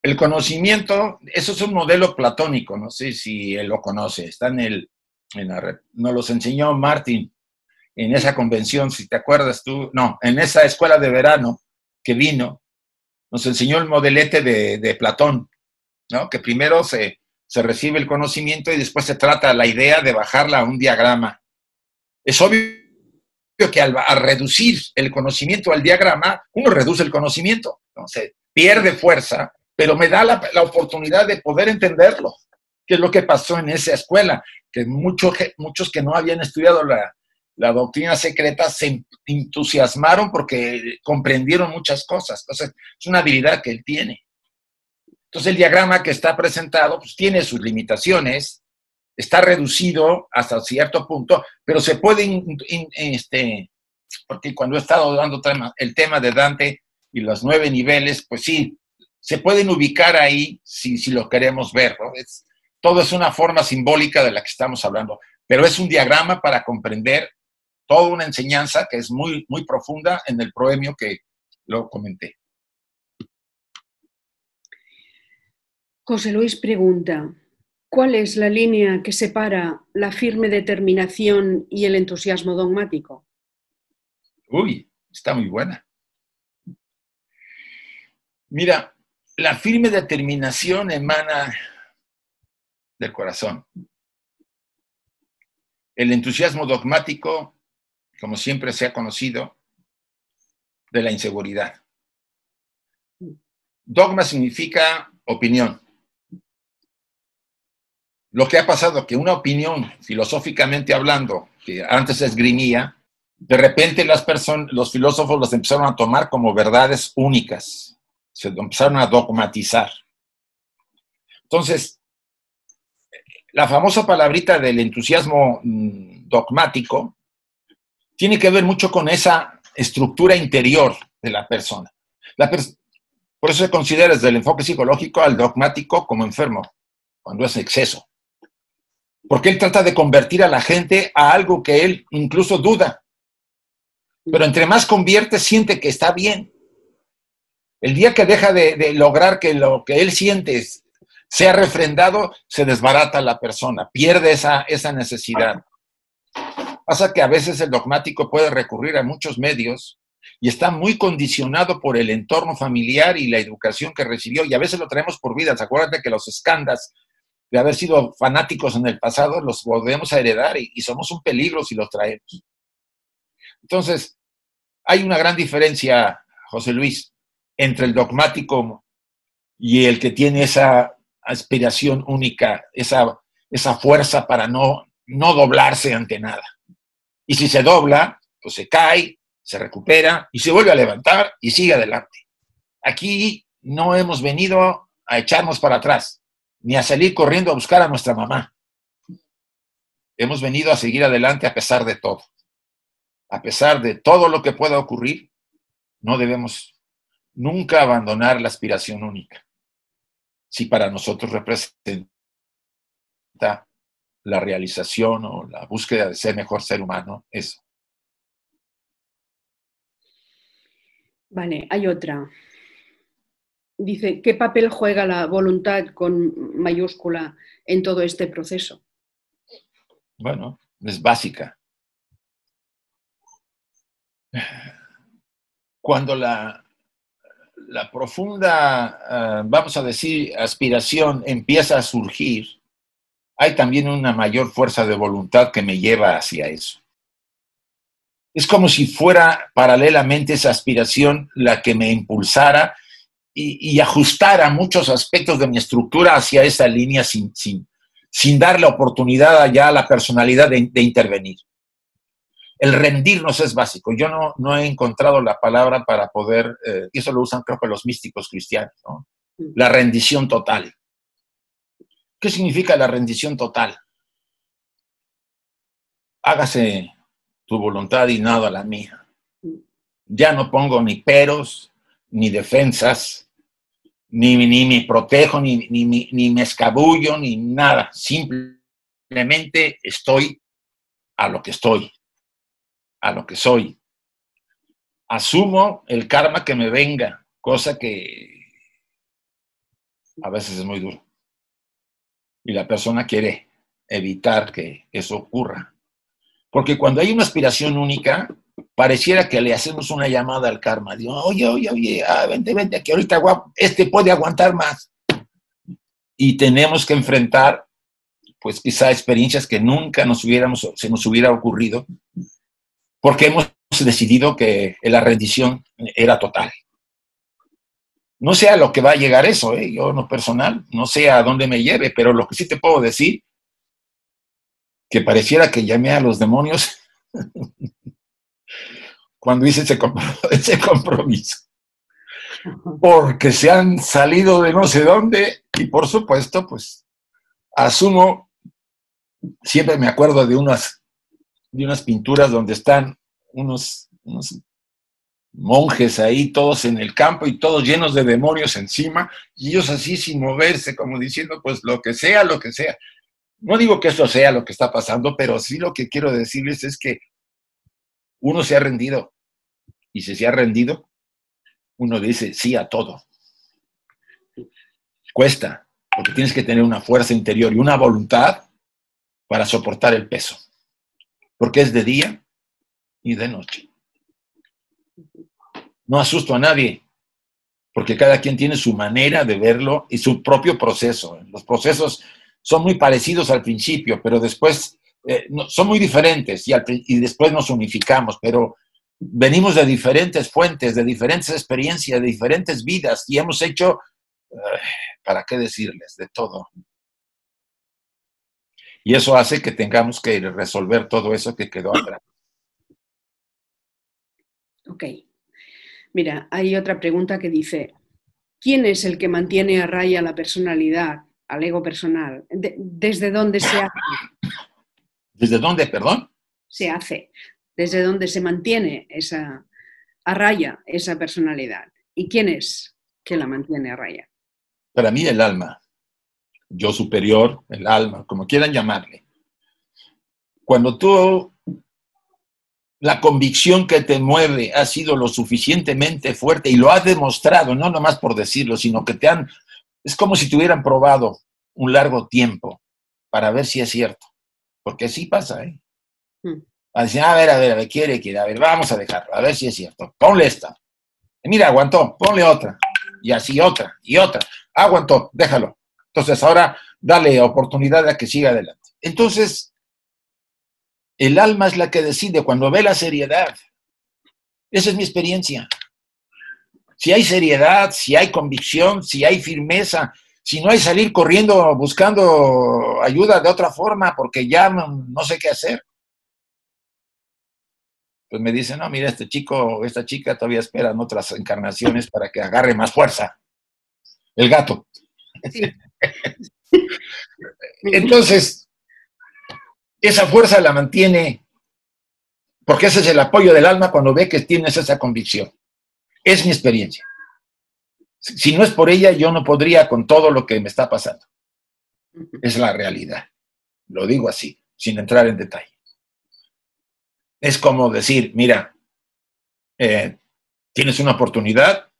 El conocimiento, eso es un modelo platónico, no sé si él lo conoce, está en el, en la, nos los enseñó Martín en esa convención, si te acuerdas tú, no, en esa escuela de verano que vino, nos enseñó el modelete de, de Platón, ¿no? Que primero se, se recibe el conocimiento y después se trata la idea de bajarla a un diagrama. Es obvio que al, reducir el conocimiento al diagrama, uno reduce el conocimiento, entonces pierde fuerza, pero me da la, oportunidad de poder entenderlo, que es lo que pasó en esa escuela, que muchos que no habían estudiado la, la doctrina secreta se entusiasmaron porque comprendieron muchas cosas. Entonces, es una habilidad que él tiene. Entonces, el diagrama que está presentado pues, tiene sus limitaciones, está reducido hasta cierto punto, pero se puede, este, porque cuando he estado dando el tema de Dante y los nueve niveles, pues sí, se pueden ubicar ahí si, si lo queremos ver. todo es una forma simbólica de la que estamos hablando, pero es un diagrama para comprender toda una enseñanza que es muy, muy profunda en el proemio que lo comenté. José Luis pregunta, ¿cuál es la línea que separa la firme determinación y el entusiasmo dogmático? Uy, está muy buena. Mira, la firme determinación emana del corazón. El entusiasmo dogmático como siempre se ha conocido, de la inseguridad. Dogma significa opinión. Lo que ha pasado que una opinión, filosóficamente hablando, que antes esgrimía, de repente las los filósofos las empezaron a tomar como verdades únicas, se empezaron a dogmatizar. Entonces, la famosa palabrita del entusiasmo mm, dogmático tiene que ver mucho con esa estructura interior de la persona. por eso se considera desde el enfoque psicológico al dogmático como enfermo, cuando es exceso. Porque él trata de convertir a la gente a algo que él incluso duda. Pero entre más convierte, siente que está bien. El día que deja de, de lograr que lo que él siente sea refrendado, se desbarata la persona, pierde esa, esa necesidad. Pasa que a veces el dogmático puede recurrir a muchos medios y está muy condicionado por el entorno familiar y la educación que recibió, y a veces lo traemos por vidas. Acuérdate que los escándalos de haber sido fanáticos en el pasado los volvemos a heredar y, y somos un peligro si los traemos. Entonces, hay una gran diferencia, José Luis, entre el dogmático y el que tiene esa aspiración única, esa, esa fuerza para no, no doblarse ante nada. Y si se dobla, pues se cae, se recupera y se vuelve a levantar y sigue adelante. Aquí no hemos venido a echarnos para atrás, ni a salir corriendo a buscar a nuestra mamá. Hemos venido a seguir adelante a pesar de todo. A pesar de todo lo que pueda ocurrir, no debemos nunca abandonar la aspiración única. Si para nosotros representa la realización o la búsqueda de ser mejor ser humano, eso. Vale, hay otra. Dice, ¿qué papel juega la voluntad con mayúscula en todo este proceso? Bueno, es básica. Cuando la, la profunda, eh, vamos a decir, aspiración empieza a surgir, hay también una mayor fuerza de voluntad que me lleva hacia eso. Es como si fuera paralelamente esa aspiración la que me impulsara y, ajustara muchos aspectos de mi estructura hacia esa línea sin, sin, sin darle oportunidad allá a la personalidad de, intervenir. El rendirnos es básico. Yo no, no he encontrado la palabra para poder, eh, y eso lo usan creo que los místicos cristianos, ¿no? La rendición total. ¿Qué significa la rendición total? Hágase tu voluntad y nada la mía. Ya no pongo ni peros, ni defensas, ni, ni me protejo, ni, ni, ni me escabullo, ni nada. Simplemente estoy a lo que estoy, a lo que soy. Asumo el karma que me venga, cosa que a veces es muy duro y la persona quiere evitar que eso ocurra. Porque cuando hay una aspiración única, pareciera que le hacemos una llamada al karma. Digo, oye, oye, oye, ah, vente, vente, que ahorita este puede aguantar más. y tenemos que enfrentar, pues quizá experiencias que nunca nos hubiéramos, se nos hubiera ocurrido, porque hemos decidido que la rendición era total. No sé a lo que va a llegar eso, ¿eh? yo no personal, no sé a dónde me lleve, pero lo que sí te puedo decir, que pareciera que llamé a los demonios [LAUGHS] cuando hice [LAUGHS] ese, compromiso. Porque se han salido de no sé dónde y por supuesto, pues asumo, siempre me acuerdo de unas, de unas pinturas donde están unos monjes ahí, todos en el campo y todos llenos de demonios encima, y ellos así sin moverse, como diciendo, pues lo que sea, lo que sea. No digo que eso sea lo que está pasando, pero sí lo que quiero decirles es que uno se ha rendido, y si se ha rendido, uno dice sí a todo. Cuesta, porque tienes que tener una fuerza interior y una voluntad para soportar el peso, porque es de día y de noche. No asusto a nadie, porque cada quien tiene su manera de verlo y su propio proceso. Los procesos son muy parecidos al principio, pero después eh, son muy diferentes y, y, después nos unificamos, pero venimos de diferentes fuentes, de diferentes experiencias, de diferentes vidas y hemos hecho, eh, ¿para qué decirles? De todo. Y eso hace que tengamos que resolver todo eso que quedó atrás. Ok. Mira, hay otra pregunta que dice, ¿quién es el que mantiene a raya la personalidad, al ego personal? ¿Desde dónde se hace? ¿Desde dónde, perdón? Se hace. ¿Desde dónde se mantiene esa, a raya esa personalidad? ¿Y quién es que la mantiene a raya? Para mí el alma, yo superior, el alma, como quieran llamarle. Cuando tú la convicción que te mueve ha sido lo suficientemente fuerte y lo has demostrado, no nomás por decirlo, sino que te han, es como si te hubieran probado un largo tiempo para ver si es cierto, porque así pasa, ¿eh? Hmm. A ver, a ver, a ver, quiere, quiere, a ver, vamos a dejarlo, a ver si es cierto. Ponle esta. mira, aguantó, ponle otra. Y así otra, y otra. Aguantó, déjalo. Entonces ahora dale oportunidad a que siga adelante. Entonces, el alma es la que decide cuando ve la seriedad. Esa es mi experiencia. Si hay seriedad, si hay convicción, si hay firmeza, si no hay salir corriendo buscando ayuda de otra forma porque ya no, sé qué hacer, pues me dicen, no, mira, este chico esta chica todavía esperan otras encarnaciones para que agarre más fuerza. El gato. [LAUGHS] Entonces, esa fuerza la mantiene, porque ese es el apoyo del alma cuando ve que tienes esa convicción. Es mi experiencia. Si no es por ella, yo no podría con todo lo que me está pasando. Es la realidad. Lo digo así, sin entrar en detalle. Es como decir, mira, eh, tienes una oportunidad,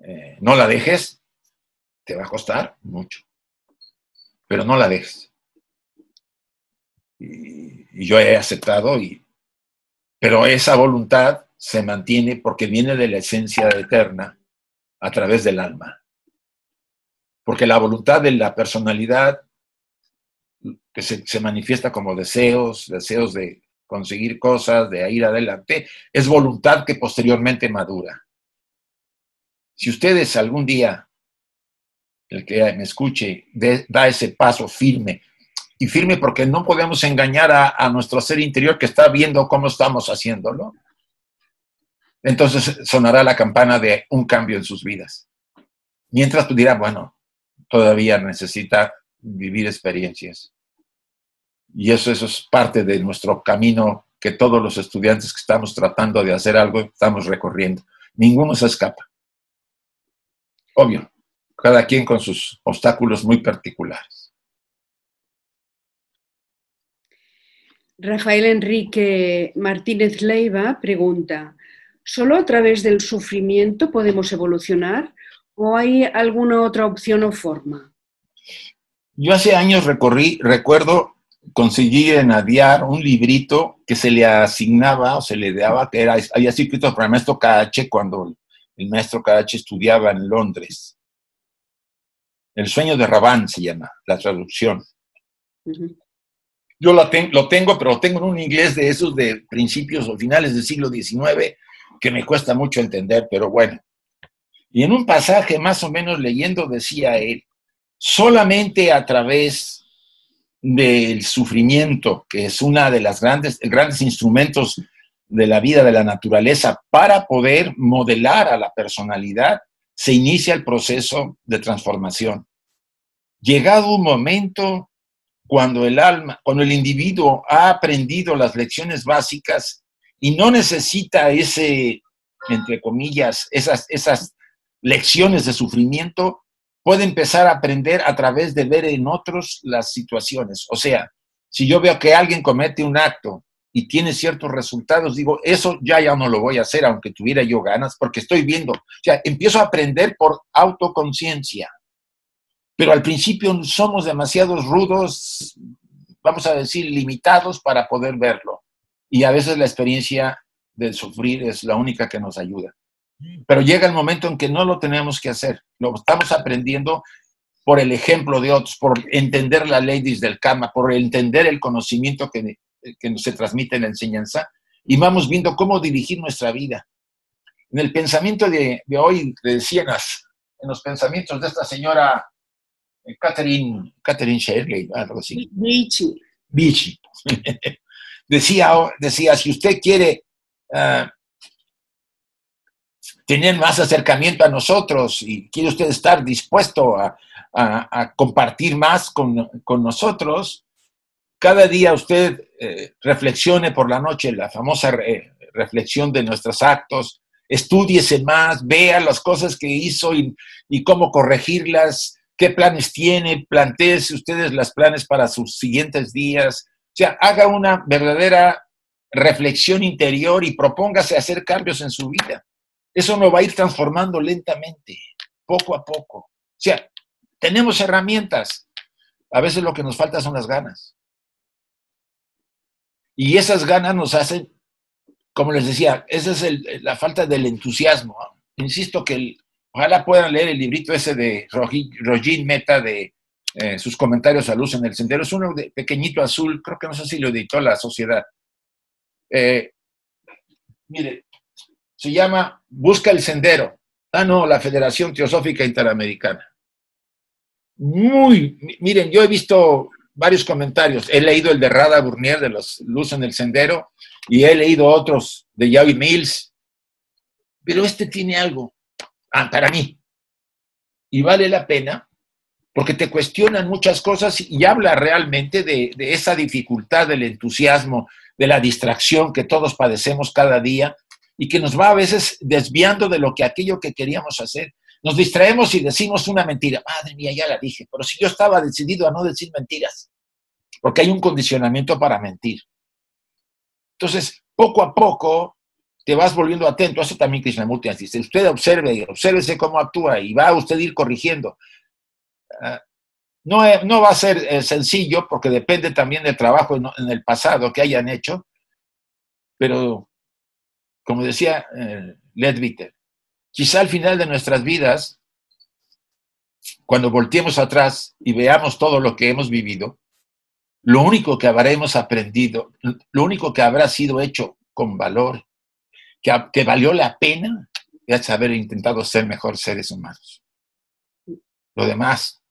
eh, no la dejes, te va a costar mucho, pero no la dejes y, yo he aceptado, y, pero esa voluntad se mantiene porque viene de la esencia eterna a través del alma. Porque la voluntad de la personalidad que se, se, manifiesta como deseos, deseos de conseguir cosas, de ir adelante, es voluntad que posteriormente madura. Si ustedes algún día, el que me escuche, da ese paso firme y firme porque no podemos engañar a, nuestro ser interior que está viendo cómo estamos haciéndolo. Entonces sonará la campana de un cambio en sus vidas. Mientras tú dirás, bueno, todavía necesita vivir experiencias. Y eso, eso es parte de nuestro camino que todos los estudiantes que estamos tratando de hacer algo estamos recorriendo. Ninguno se escapa. Obvio, cada quien con sus obstáculos muy particulares. Rafael Enrique Martínez Leiva pregunta, ¿solo a través del sufrimiento podemos evolucionar o hay alguna otra opción o forma? Yo hace años recorrí, recuerdo, conseguí en Adiar un librito que se le asignaba o se le daba, que era, había escrito para el maestro Karache cuando el maestro Karache estudiaba en Londres. El sueño de Rabán se llama, la traducción. Yo lo, tengo, pero lo tengo en un inglés de esos de principios o finales del siglo XIX que me cuesta mucho entender, pero bueno. Y en un pasaje más o menos leyendo decía él, solamente a través del sufrimiento, que es una de las grandes, grandes instrumentos de la vida de la naturaleza para poder modelar a la personalidad, se inicia el proceso de transformación. Llegado un momento cuando el alma, cuando el individuo ha aprendido las lecciones básicas y no necesita ese, entre comillas, esas, esas lecciones de sufrimiento, puede empezar a aprender a través de ver en otros las situaciones. O sea, si yo veo que alguien comete un acto y tiene ciertos resultados, digo, eso ya ya no lo voy a hacer aunque tuviera yo ganas, porque estoy viendo, o sea, empiezo a aprender por autoconciencia. Pero al principio somos demasiados rudos, vamos a decir, limitados para poder verlo. Y a veces la experiencia del sufrir es la única que nos ayuda. Pero llega el momento en que no lo tenemos que hacer. Lo estamos aprendiendo por el ejemplo de otros, por entender la ley del karma, por entender el conocimiento que, que se transmite en la enseñanza y vamos viendo cómo dirigir nuestra vida. En el pensamiento de, hoy, de Cienas, en los pensamientos de esta señora Catherine, Catherine Shirley, algo así. Vichy. Vichy. [LAUGHS] decía, decía, si usted quiere ah, tener más acercamiento a nosotros y quiere usted estar dispuesto a, compartir más con, con, nosotros, cada día usted eh, reflexione por la noche la famosa reflexión de nuestros actos, estudiese más, vea las cosas que hizo y, cómo corregirlas, qué planes tiene, planteese ustedes los planes para sus siguientes días, o sea, haga una verdadera reflexión interior y propóngase hacer cambios en su vida. Eso nos va a ir transformando lentamente, poco a poco. O sea, tenemos herramientas. A veces lo que nos falta son las ganas. Y esas ganas nos hacen, como les decía, esa es la falta del entusiasmo. Insisto que ojalá puedan leer el librito ese de Rogin Meta de eh, sus comentarios a luz en el sendero. Es uno de pequeñito azul, creo que no sé si lo editó la sociedad. Eh, mire, se llama Busca el Sendero. Ah, no, la Federación Teosófica Interamericana. Muy, miren, yo he visto varios comentarios. He leído el de Rada Burnier de los Luz en el Sendero y he leído otros de Yavi Mills. Pero este tiene algo, para mí, y vale la pena porque te cuestionan muchas cosas y habla realmente de, esa dificultad del entusiasmo, de la distracción que todos padecemos cada día y que nos va a veces desviando de lo que aquello que queríamos hacer. Nos distraemos y decimos una mentira. Madre mía, ya la dije, pero si yo estaba decidido a no decir mentiras, porque hay un condicionamiento para mentir. Entonces, poco a poco te vas volviendo atento. Eso también Krishnamurti dice. Usted observe, obsérvese cómo actúa y va a usted ir corrigiendo. Ah, no, no, va a ser eh, sencillo porque depende también del trabajo en, el pasado que hayan hecho, pero como decía eh, Ledwitter, quizá al final de nuestras vidas, cuando volteemos atrás y veamos todo lo que hemos vivido, lo único que habremos aprendido, lo único que habrá sido hecho con valor, que, valió la pena, es haber intentado ser mejores seres humanos. Lo demás,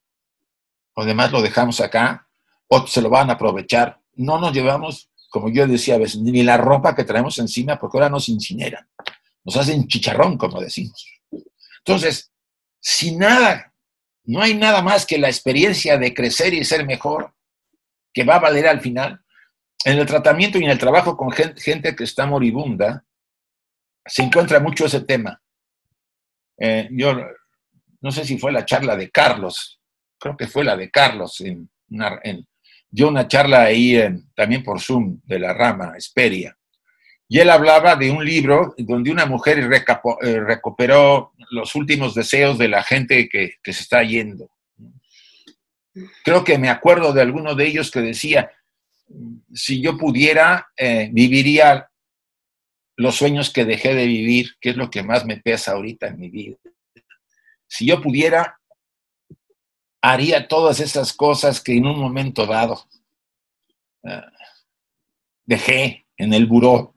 lo demás lo dejamos acá, o se lo van a aprovechar. No nos llevamos como yo decía a veces, ni la ropa que traemos encima, porque ahora nos incineran, nos hacen chicharrón, como decimos. Entonces, si nada, no hay nada más que la experiencia de crecer y ser mejor, que va a valer al final, en el tratamiento y en el trabajo con gente, que está moribunda, se encuentra mucho ese tema. Eh, yo no sé si fue la charla de Carlos, creo que fue la de Carlos en, en, dio una charla ahí también por Zoom de la rama Esperia. Y él hablaba de un libro donde una mujer eh, recuperó los últimos deseos de la gente que, se está yendo. Creo que me acuerdo de alguno de ellos que decía, si yo pudiera, eh, viviría los sueños que dejé de vivir, que es lo que más me pesa ahorita en mi vida. Si yo pudiera, haría todas esas cosas que en un momento dado eh, dejé en el buró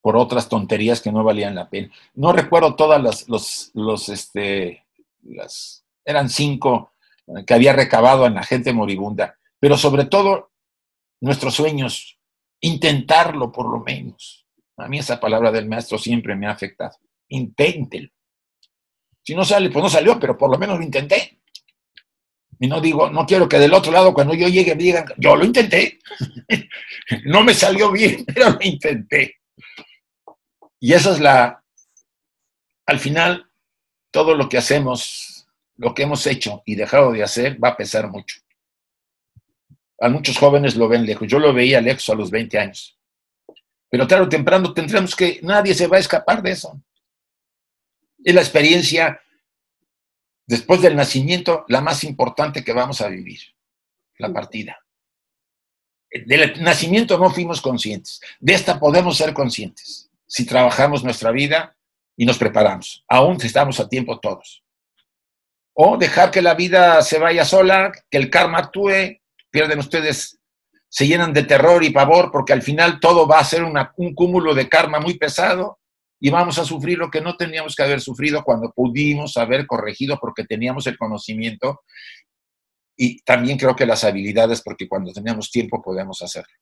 por otras tonterías que no valían la pena. No recuerdo todas las, los, los, este, las, eran cinco eh, que había recabado en la gente moribunda, pero sobre todo nuestros sueños, intentarlo por lo menos. A mí esa palabra del maestro siempre me ha afectado. Inténtelo. Si no sale, pues no salió, pero por lo menos lo intenté. Y no digo, no quiero que del otro lado, cuando yo llegue, me digan, yo lo intenté. [LAUGHS] no me salió bien, [LAUGHS] pero lo intenté. Y esa es la, al final, todo lo que hacemos, lo que hemos hecho y dejado de hacer, va a pesar mucho. A muchos jóvenes lo ven lejos. Yo lo veía lejos a los 20 años. Pero tarde o temprano tendremos que, nadie se va a escapar de eso. Es la experiencia después del nacimiento la más importante que vamos a vivir, la partida. Del nacimiento no fuimos conscientes, de esta podemos ser conscientes si trabajamos nuestra vida y nos preparamos. Aún estamos a tiempo todos. O dejar que la vida se vaya sola, que el karma actúe, pierden ustedes, se llenan de terror y pavor porque al final todo va a ser un cúmulo de karma muy pesado y vamos a sufrir lo que no teníamos que haber sufrido cuando pudimos haber corregido porque teníamos el conocimiento y también creo que las habilidades porque cuando teníamos tiempo podemos hacerlo.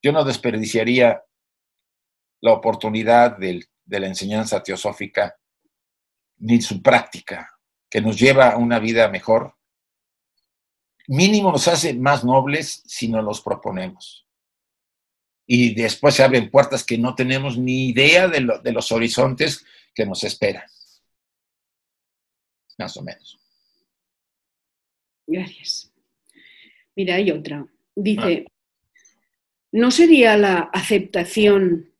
Yo no desperdiciaría la oportunidad de la enseñanza teosófica ni su práctica, que nos lleva a una vida mejor. Mínimo nos hace más nobles si nos los proponemos y después se abren puertas que no tenemos ni idea de, los horizontes que nos esperan. Más o menos. Gracias. Mira, hay otra. Dice, ah. ¿no sería la aceptación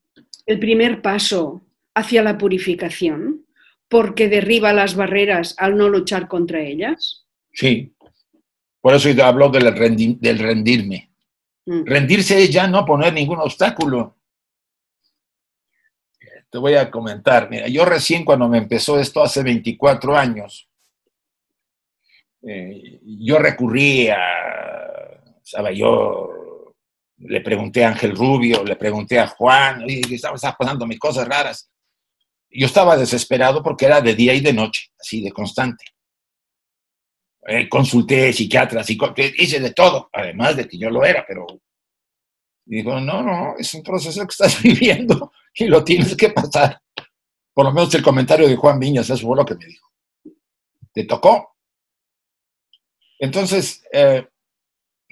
el primer paso hacia la purificación porque derriba las barreras al no luchar contra ellas? Sí. Por eso hablo del, del rendirme. Mm. Rendirse es ya no poner ningún obstáculo. Te voy a comentar, mira, yo recién cuando me empezó esto hace 24 años, eh, yo recurrí a, ¿sabes? Yo le pregunté a Ángel Rubio, le pregunté a Juan, y estaba, pasando mis cosas raras. Yo estaba desesperado porque era de día y de noche, así de constante. Eh, consulté psiquiatras, hice de todo, además de que yo lo era, pero digo, no, no, es un proceso que estás [LAUGHS] viviendo y lo tienes que pasar. Por lo menos el comentario de Juan Viñas, eso fue lo que me dijo. Te tocó. Entonces, eh,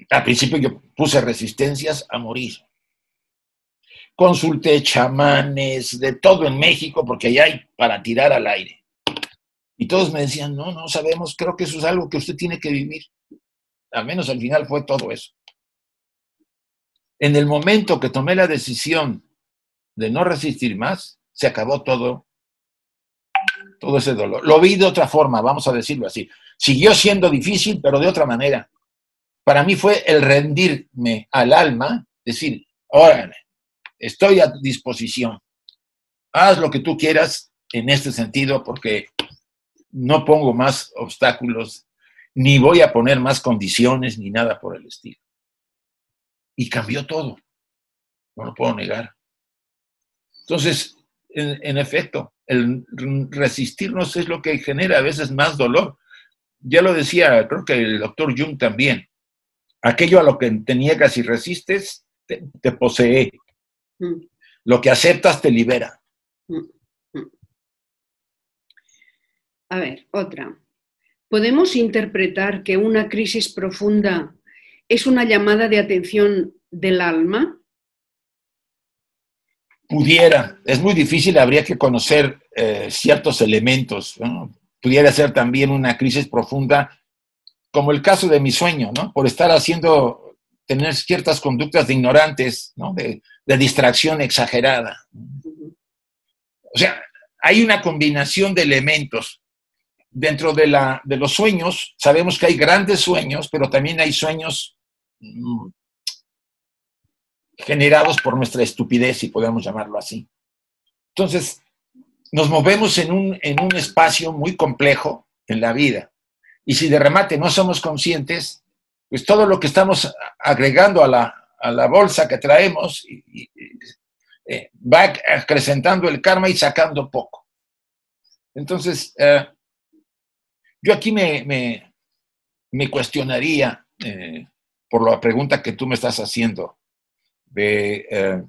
al principio yo puse resistencias a morir. Consulté chamanes de todo en México porque allá hay para tirar al aire. Y todos me decían, no, no sabemos, creo que eso es algo que usted tiene que vivir. Al menos al final fue todo eso. En el momento que tomé la decisión de no resistir más, se acabó todo, todo ese dolor. Lo vi de otra forma, vamos a decirlo así. Siguió siendo difícil, pero de otra manera. Para mí fue el rendirme al alma, decir, órale, estoy a disposición. Haz lo que tú quieras en este sentido, porque no pongo más obstáculos, ni voy a poner más condiciones, ni nada por el estilo. Y cambió todo, no lo puedo negar. Entonces, en, efecto, el resistirnos es lo que genera a veces más dolor. Ya lo decía, creo que el doctor Jung también. Aquello a lo que te niegas y resistes, te, posee. Mm. Lo que aceptas te libera. Mm. A ver, otra. ¿Podemos interpretar que una crisis profunda es una llamada de atención del alma? Pudiera, es muy difícil, habría que conocer eh, ciertos elementos. Pudiera ser también una crisis profunda, como el caso de mi sueño, ¿no? Por estar haciendo, tener ciertas conductas de ignorantes, ¿no? de, de distracción exagerada. O sea, hay una combinación de elementos dentro de, la, de los sueños, sabemos que hay grandes sueños, pero también hay sueños mm, generados por nuestra estupidez, si podemos llamarlo así. Entonces, nos movemos en un, en un espacio muy complejo, en la vida. Y si de remate no somos conscientes, pues todo lo que estamos agregando a la, bolsa que traemos eh, va acrecentando el karma y sacando poco. Entonces, eh, yo aquí me, me, cuestionaría eh, por la pregunta que tú me estás haciendo de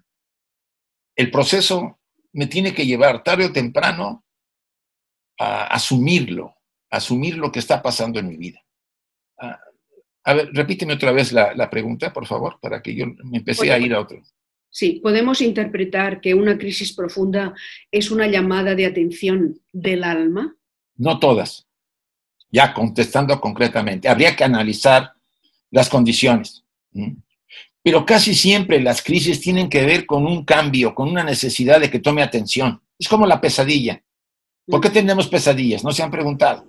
el proceso me tiene que llevar tarde o temprano a asumirlo, asumir lo que está pasando en mi vida. Ah, a ver, repíteme otra vez la, pregunta, por favor, para que yo me empecé a ir a otro. Sí, podemos interpretar que una crisis profunda es una llamada de atención del alma. No todas. Ya contestando concretamente, habría que analizar las condiciones. Pero casi siempre las crisis tienen que ver con un cambio, con una necesidad de que tome atención. Es como la pesadilla. ¿Por qué tenemos pesadillas? No se han preguntado.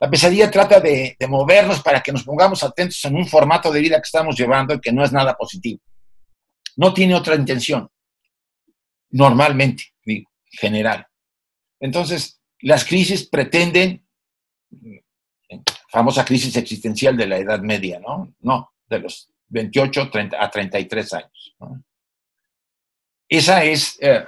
La pesadilla trata de, movernos para que nos pongamos atentos en un formato de vida que estamos llevando y que no es nada positivo. No tiene otra intención. Normalmente, digo, general. Entonces, las crisis pretenden, famosa crisis existencial de la Edad Media, ¿no? No, de los 28 a 33 años. Esa es eh,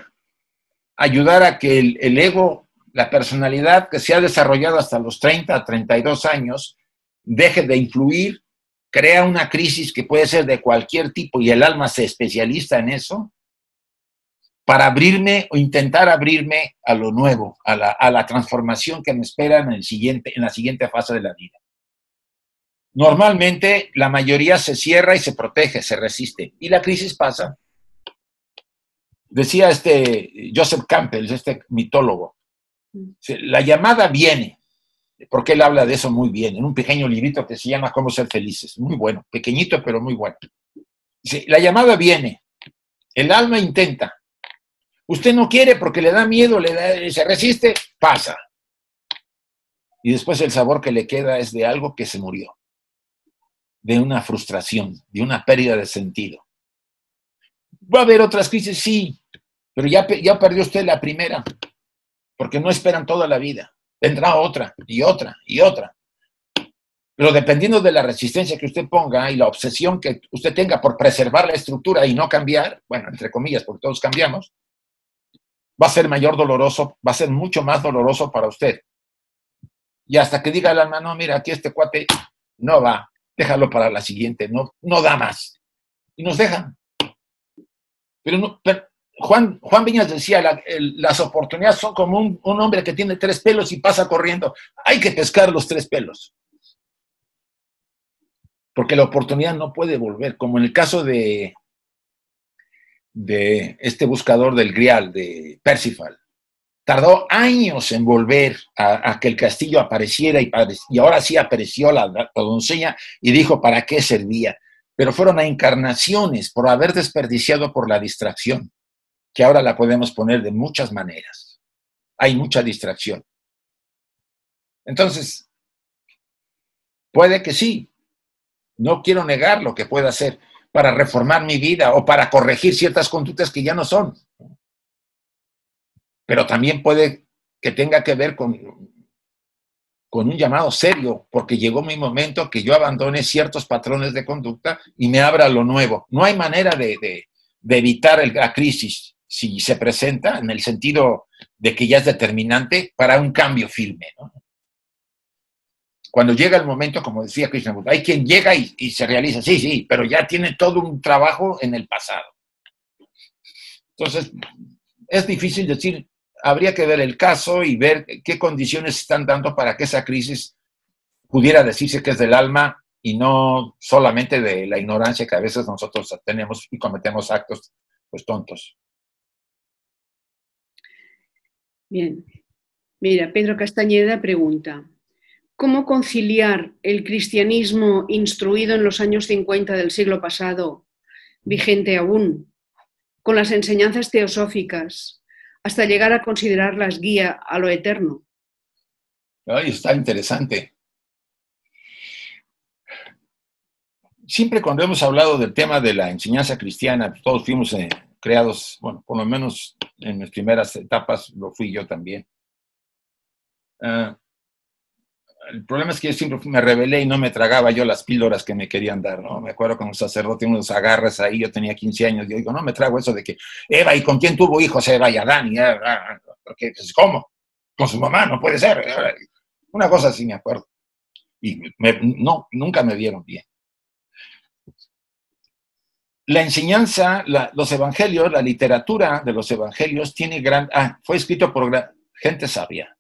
ayudar a que el ego la personalidad que se ha desarrollado hasta los 30 a 32 años deje de influir, crea una crisis que puede ser de cualquier tipo y el alma se especializa en eso, para abrirme o intentar abrirme a lo nuevo, a la, transformación que me espera en, el siguiente, en la siguiente fase de la vida. Normalmente la mayoría se cierra y se protege, se resiste, y la crisis pasa. Decía este Joseph Campbell, este mitólogo, la llamada viene, porque él habla de eso muy bien, en un pequeño librito que se llama Cómo ser felices, muy bueno, pequeñito pero muy bueno. la llamada viene, el alma intenta. Usted no quiere porque le da miedo, le da, se resiste, pasa. Y después el sabor que le queda es de algo que se murió, de una frustración, de una pérdida de sentido. ¿Va a haber otras crisis? Sí, pero ya, ya perdió usted la primera porque no esperan toda la vida. Vendrá otra y otra y otra. Pero dependiendo de la resistencia que usted ponga y la obsesión que usted tenga por preservar la estructura y no cambiar, bueno, entre comillas, porque todos cambiamos, va a ser mayor doloroso, va a ser mucho más doloroso para usted. Y hasta que diga el alma, no, mira, aquí este cuate no va, déjalo para la siguiente, no, no da más. Y nos dejan. Pero, no, pero Juan, Juan Viñas decía, las oportunidades son como un, hombre que tiene tres pelos y pasa corriendo. Hay que pescar los tres pelos. Porque la oportunidad no puede volver, como en el caso de, de este buscador del Grial, de Percival. Tardó años en volver a, que el castillo apareciera y, ahora sí apareció la, la doncella y dijo para qué servía. Pero fueron a encarnaciones por haber desperdiciado por la distracción que ahora la podemos poner de muchas maneras. Hay mucha distracción. Entonces, puede que sí. No quiero negar lo que pueda hacer para reformar mi vida o para corregir ciertas conductas que ya no son. Pero también puede que tenga que ver con, con un llamado serio, porque llegó mi momento que yo abandone ciertos patrones de conducta y me abra lo nuevo. No hay manera de, de evitar la crisis si se presenta en el sentido de que ya es determinante para un cambio firme. Cuando llega el momento, como decía Krishna hay quien llega y, se realiza, sí, sí, pero ya tiene todo un trabajo en el pasado. Entonces, es difícil decir, habría que ver el caso y ver qué condiciones están dando para que esa crisis pudiera decirse que es del alma y no solamente de la ignorancia que a veces nosotros tenemos y cometemos actos pues tontos. Bien. Mira, Pedro Castañeda pregunta, ¿cómo conciliar el cristianismo instruido en los años 50 del siglo pasado, vigente aún, con las enseñanzas teosóficas, hasta llegar a considerarlas guía a lo eterno? Ay, está interesante. Siempre cuando hemos hablado del tema de la enseñanza cristiana, todos fuimos eh, creados, bueno, por lo menos en mis primeras etapas lo fui yo también. Ah, el problema es que yo siempre me rebelé y no me tragaba yo las píldoras que me querían dar, ¿no? Me acuerdo con un sacerdote, unos agarres ahí, yo tenía 15 años, yo digo, no me trago eso de que, Eva, ¿y con quién tuvo hijos Eva y Adán? Y, porque, pues, ¿Cómo? Con su mamá, no puede ser. Una cosa así me acuerdo. Y no, nunca me vieron bien. La enseñanza, los evangelios, la literatura de los evangelios tiene gran... Ah, fue escrito por gente sabia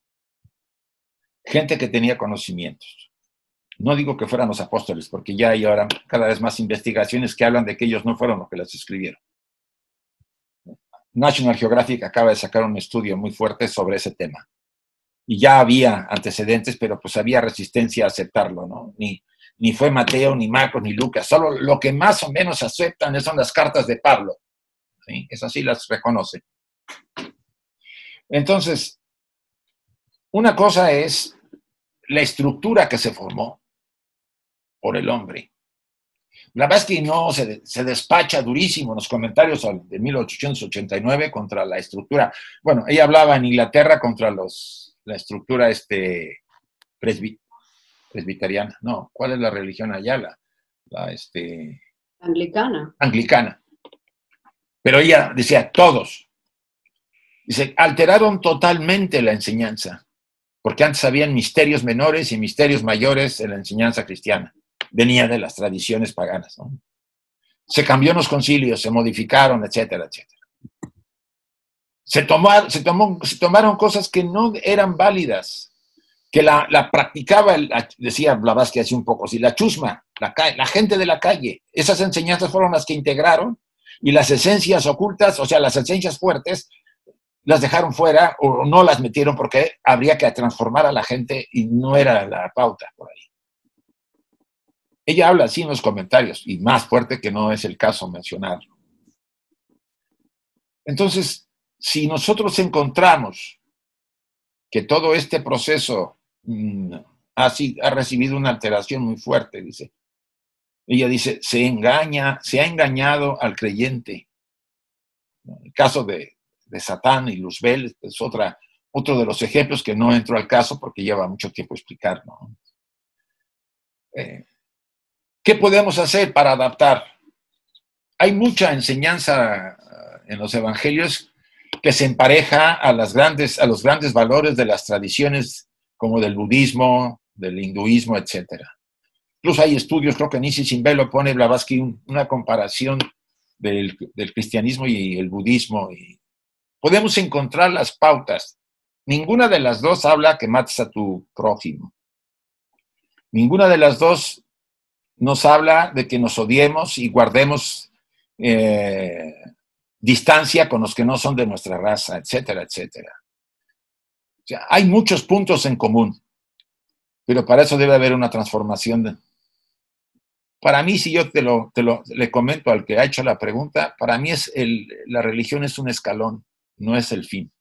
gente que tenía conocimientos. No digo que fueran los apóstoles, porque ya hay ahora cada vez más investigaciones que hablan de que ellos no fueron los que las escribieron. National Geographic acaba de sacar un estudio muy fuerte sobre ese tema. Y ya había antecedentes, pero pues había resistencia a aceptarlo, ¿no? Ni, ni fue Mateo, ni Marcos, ni Lucas. Solo lo que más o menos aceptan son las cartas de Pablo. ¿sí? Esas sí las reconoce. Entonces, una cosa es la estructura que se formó por el hombre. Blavatsky no se, se, despacha durísimo en los comentarios de 1889 contra la estructura. Bueno, ella hablaba en Inglaterra contra los, la estructura este, presbiteriana. No, ¿cuál es la religión allá? La, la este, anglicana. Anglicana. Pero ella decía, todos. Dice, alteraron totalmente la enseñanza porque antes habían misterios menores y misterios mayores en la enseñanza cristiana. Venía de las tradiciones paganas. Se cambió los concilios, se modificaron, etcétera, etcétera. Se, tomaron cosas que no eran válidas, que la, practicaba, decía Blavatsky hace un poco, si la chusma, la, la gente de la calle. Esas enseñanzas fueron las que integraron y las esencias ocultas, o sea, las esencias fuertes, las dejaron fuera o no las metieron porque habría que transformar a la gente y no era la pauta por ahí. Ella habla así en los comentarios y más fuerte que no es el caso mencionarlo. Entonces, si nosotros encontramos que todo este proceso mm, ha, recibido una alteración muy fuerte, dice, ella dice, se engaña, se ha engañado al creyente. El caso de, de Satán y Luzbel es otra, otro de los ejemplos que no entro al caso porque lleva mucho tiempo explicar. Eh, ¿Qué podemos hacer para adaptar? Hay mucha enseñanza eh, en los evangelios que se empareja a, las grandes, a los grandes valores de las tradiciones como del budismo, del hinduismo, etc. Incluso hay estudios, creo que Nisi Simbelo pone Blavatsky una comparación del, cristianismo y el budismo podemos encontrar las pautas. Ninguna de las dos habla que mates a tu prójimo. Ninguna de las dos nos habla de que nos odiemos y guardemos eh, distancia con los que no son de nuestra raza, etcétera, etcétera. hay muchos puntos en común, pero para eso debe haber una transformación. para mí, si yo te lo, le comento al que ha hecho la pregunta, para mí es la religión es un escalón no es el fin.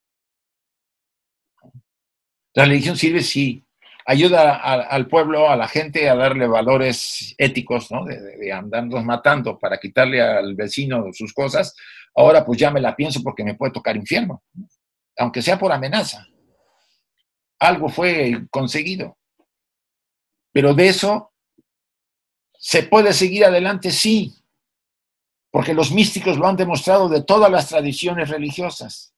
La religión sirve sí, ayuda al pueblo, a la gente a darle valores éticos, ¿no? De, de, andarnos matando para quitarle al vecino sus cosas. Ahora pues ya me la pienso porque me puede tocar infierno, aunque sea por amenaza. Algo fue conseguido. Pero de eso se puede seguir adelante, sí, porque los místicos lo han demostrado de todas las tradiciones religiosas.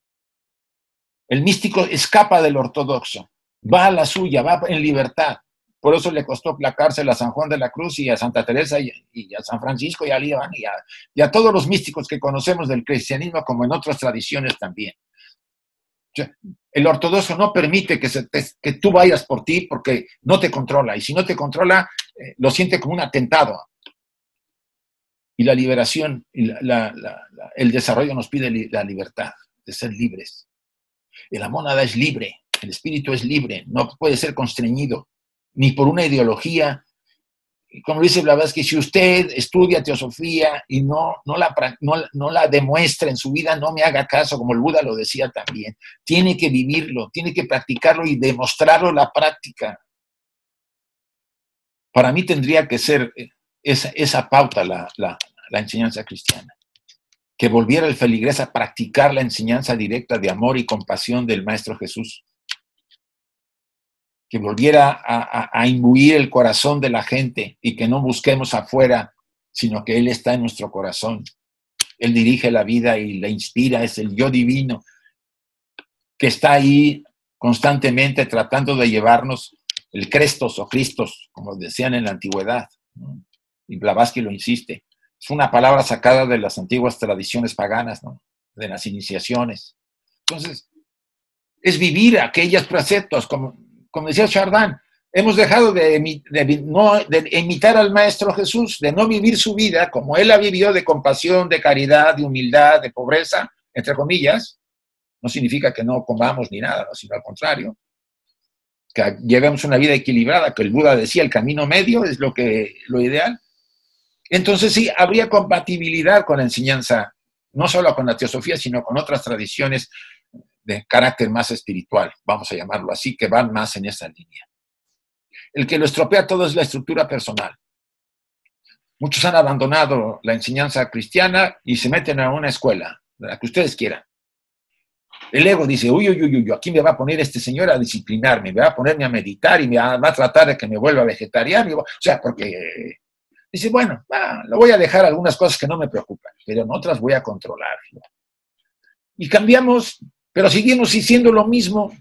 El místico escapa del ortodoxo, va a la suya, va en libertad. Por eso le costó la cárcel a San Juan de la Cruz y a Santa Teresa y, a San Francisco y a Líban y a, todos los místicos que conocemos del cristianismo como en otras tradiciones también. El ortodoxo no permite que, que tú vayas por ti porque no te controla y si no te controla eh, lo siente como un atentado y la liberación, y el desarrollo nos pide la libertad de ser libres. La monada es libre, el espíritu es libre, no puede ser constreñido ni por una ideología. Como dice Blavatsky, si usted estudia teosofía y no, no, la, no la demuestra en su vida, no me haga caso, como el Buda lo decía también. Tiene que vivirlo, tiene que practicarlo y demostrarlo la práctica. Para mí tendría que ser esa, esa pauta la, la enseñanza cristiana. Que volviera el feligrés a practicar la enseñanza directa de amor y compasión del Maestro Jesús. que volviera a, a, imbuir el corazón de la gente y que no busquemos afuera, sino que Él está en nuestro corazón. Él dirige la vida y la inspira, es el yo divino que está ahí constantemente tratando de llevarnos el Crestos o Cristos, como decían en la antigüedad. Y Blavatsky lo insiste. Es una palabra sacada de las antiguas tradiciones paganas, ¿no? de las iniciaciones. Entonces, es vivir aquellos preceptos, como, como decía Chardin, hemos dejado de, de, imitar al Maestro Jesús, de no vivir su vida como Él la vivió de compasión, de caridad, de humildad, de pobreza, entre comillas. No significa que no comamos ni nada, sino al contrario, que llevemos una vida equilibrada, que el Buda decía, el camino medio es lo, que, lo ideal. Entonces sí, habría compatibilidad con la enseñanza, no solo con la teosofía, sino con otras tradiciones de carácter más espiritual, vamos a llamarlo así, que van más en esa línea. El que lo estropea todo es la estructura personal. Muchos han abandonado la enseñanza cristiana y se meten a una escuela, la que ustedes quieran. El ego dice, uy, uy, uy, uy, aquí me va a poner este señor a disciplinarme, me va a ponerme a meditar y me va, a tratar de que me vuelva vegetariano. O sea, porque dice, bueno, lo voy a dejar algunas cosas que no me preocupan, pero en otras voy a controlar. Y cambiamos, pero seguimos siendo lo mismo.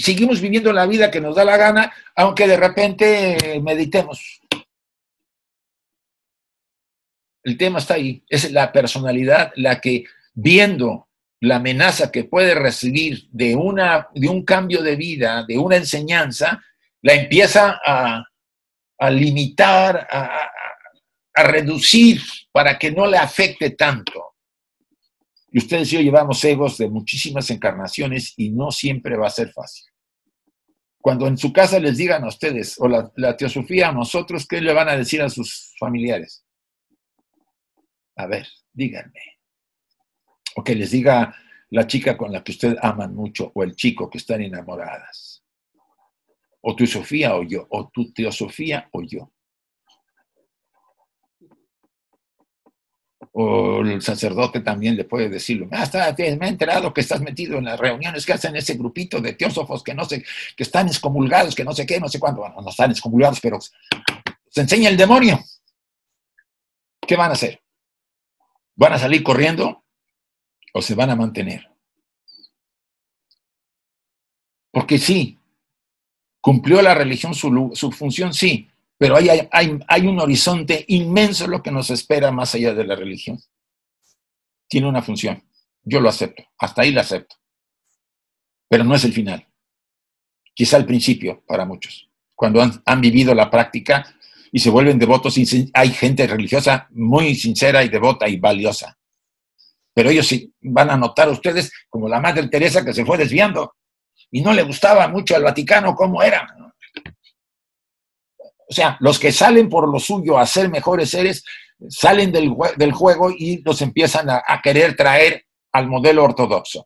Seguimos viviendo la vida que nos da la gana, aunque de repente meditemos. El tema está ahí. Es la personalidad la que, viendo la amenaza que puede recibir de, una, de un cambio de vida, de una enseñanza, la empieza a, limitar, a, a, reducir para que no le afecte tanto. Y ustedes y yo llevamos egos de muchísimas encarnaciones y no siempre va a ser fácil. Cuando en su casa les digan a ustedes, o la, la teosofía a nosotros, ¿qué le van a decir a sus familiares? A ver, díganme o que les diga la chica con la que usted aman mucho o el chico que están enamoradas. O tu Sofía o yo, o tu teosofía o yo. O el sacerdote también le puede decirlo. Ah, me he enterado que estás metido en las reuniones que hacen ese grupito de teósofos que no sé, que están excomulgados, que no sé qué, no sé cuándo. Bueno, no están excomulgados, pero se enseña el demonio. ¿Qué van a hacer? ¿Van a salir corriendo? o se van a mantener. Porque sí, cumplió la religión su, función, sí, pero hay, hay, hay un horizonte inmenso lo que nos espera más allá de la religión. Tiene una función, yo lo acepto, hasta ahí lo acepto, pero no es el final. Quizá el principio para muchos, cuando han, han vivido la práctica y se vuelven devotos, hay gente religiosa muy sincera y devota y valiosa pero ellos sí van a notar ustedes como la Madre Teresa que se fue desviando y no le gustaba mucho al Vaticano cómo era. O sea, los que salen por lo suyo a ser mejores seres, salen del, juego y los empiezan a, querer traer al modelo ortodoxo.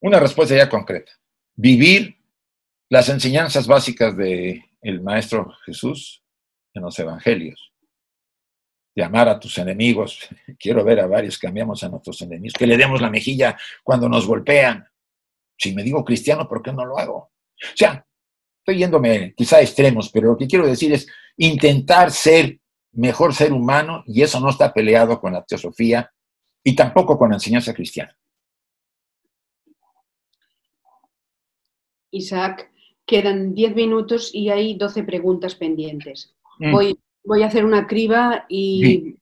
Una respuesta ya concreta. Vivir las enseñanzas básicas del el Maestro Jesús en los Evangelios de amar a tus enemigos. [LAUGHS] Quiero ver a varios que amemos a nuestros enemigos, que le demos la mejilla cuando nos golpean. Si me digo cristiano, ¿por qué no lo hago? O sea, estoy yéndome quizá a extremos, pero lo que quiero decir es intentar ser mejor ser humano y eso no está peleado con la teosofía y tampoco con la enseñanza cristiana. Isaac, quedan 10 minutos y hay 12 preguntas pendientes. Mm. Voy voy a hacer una criba y,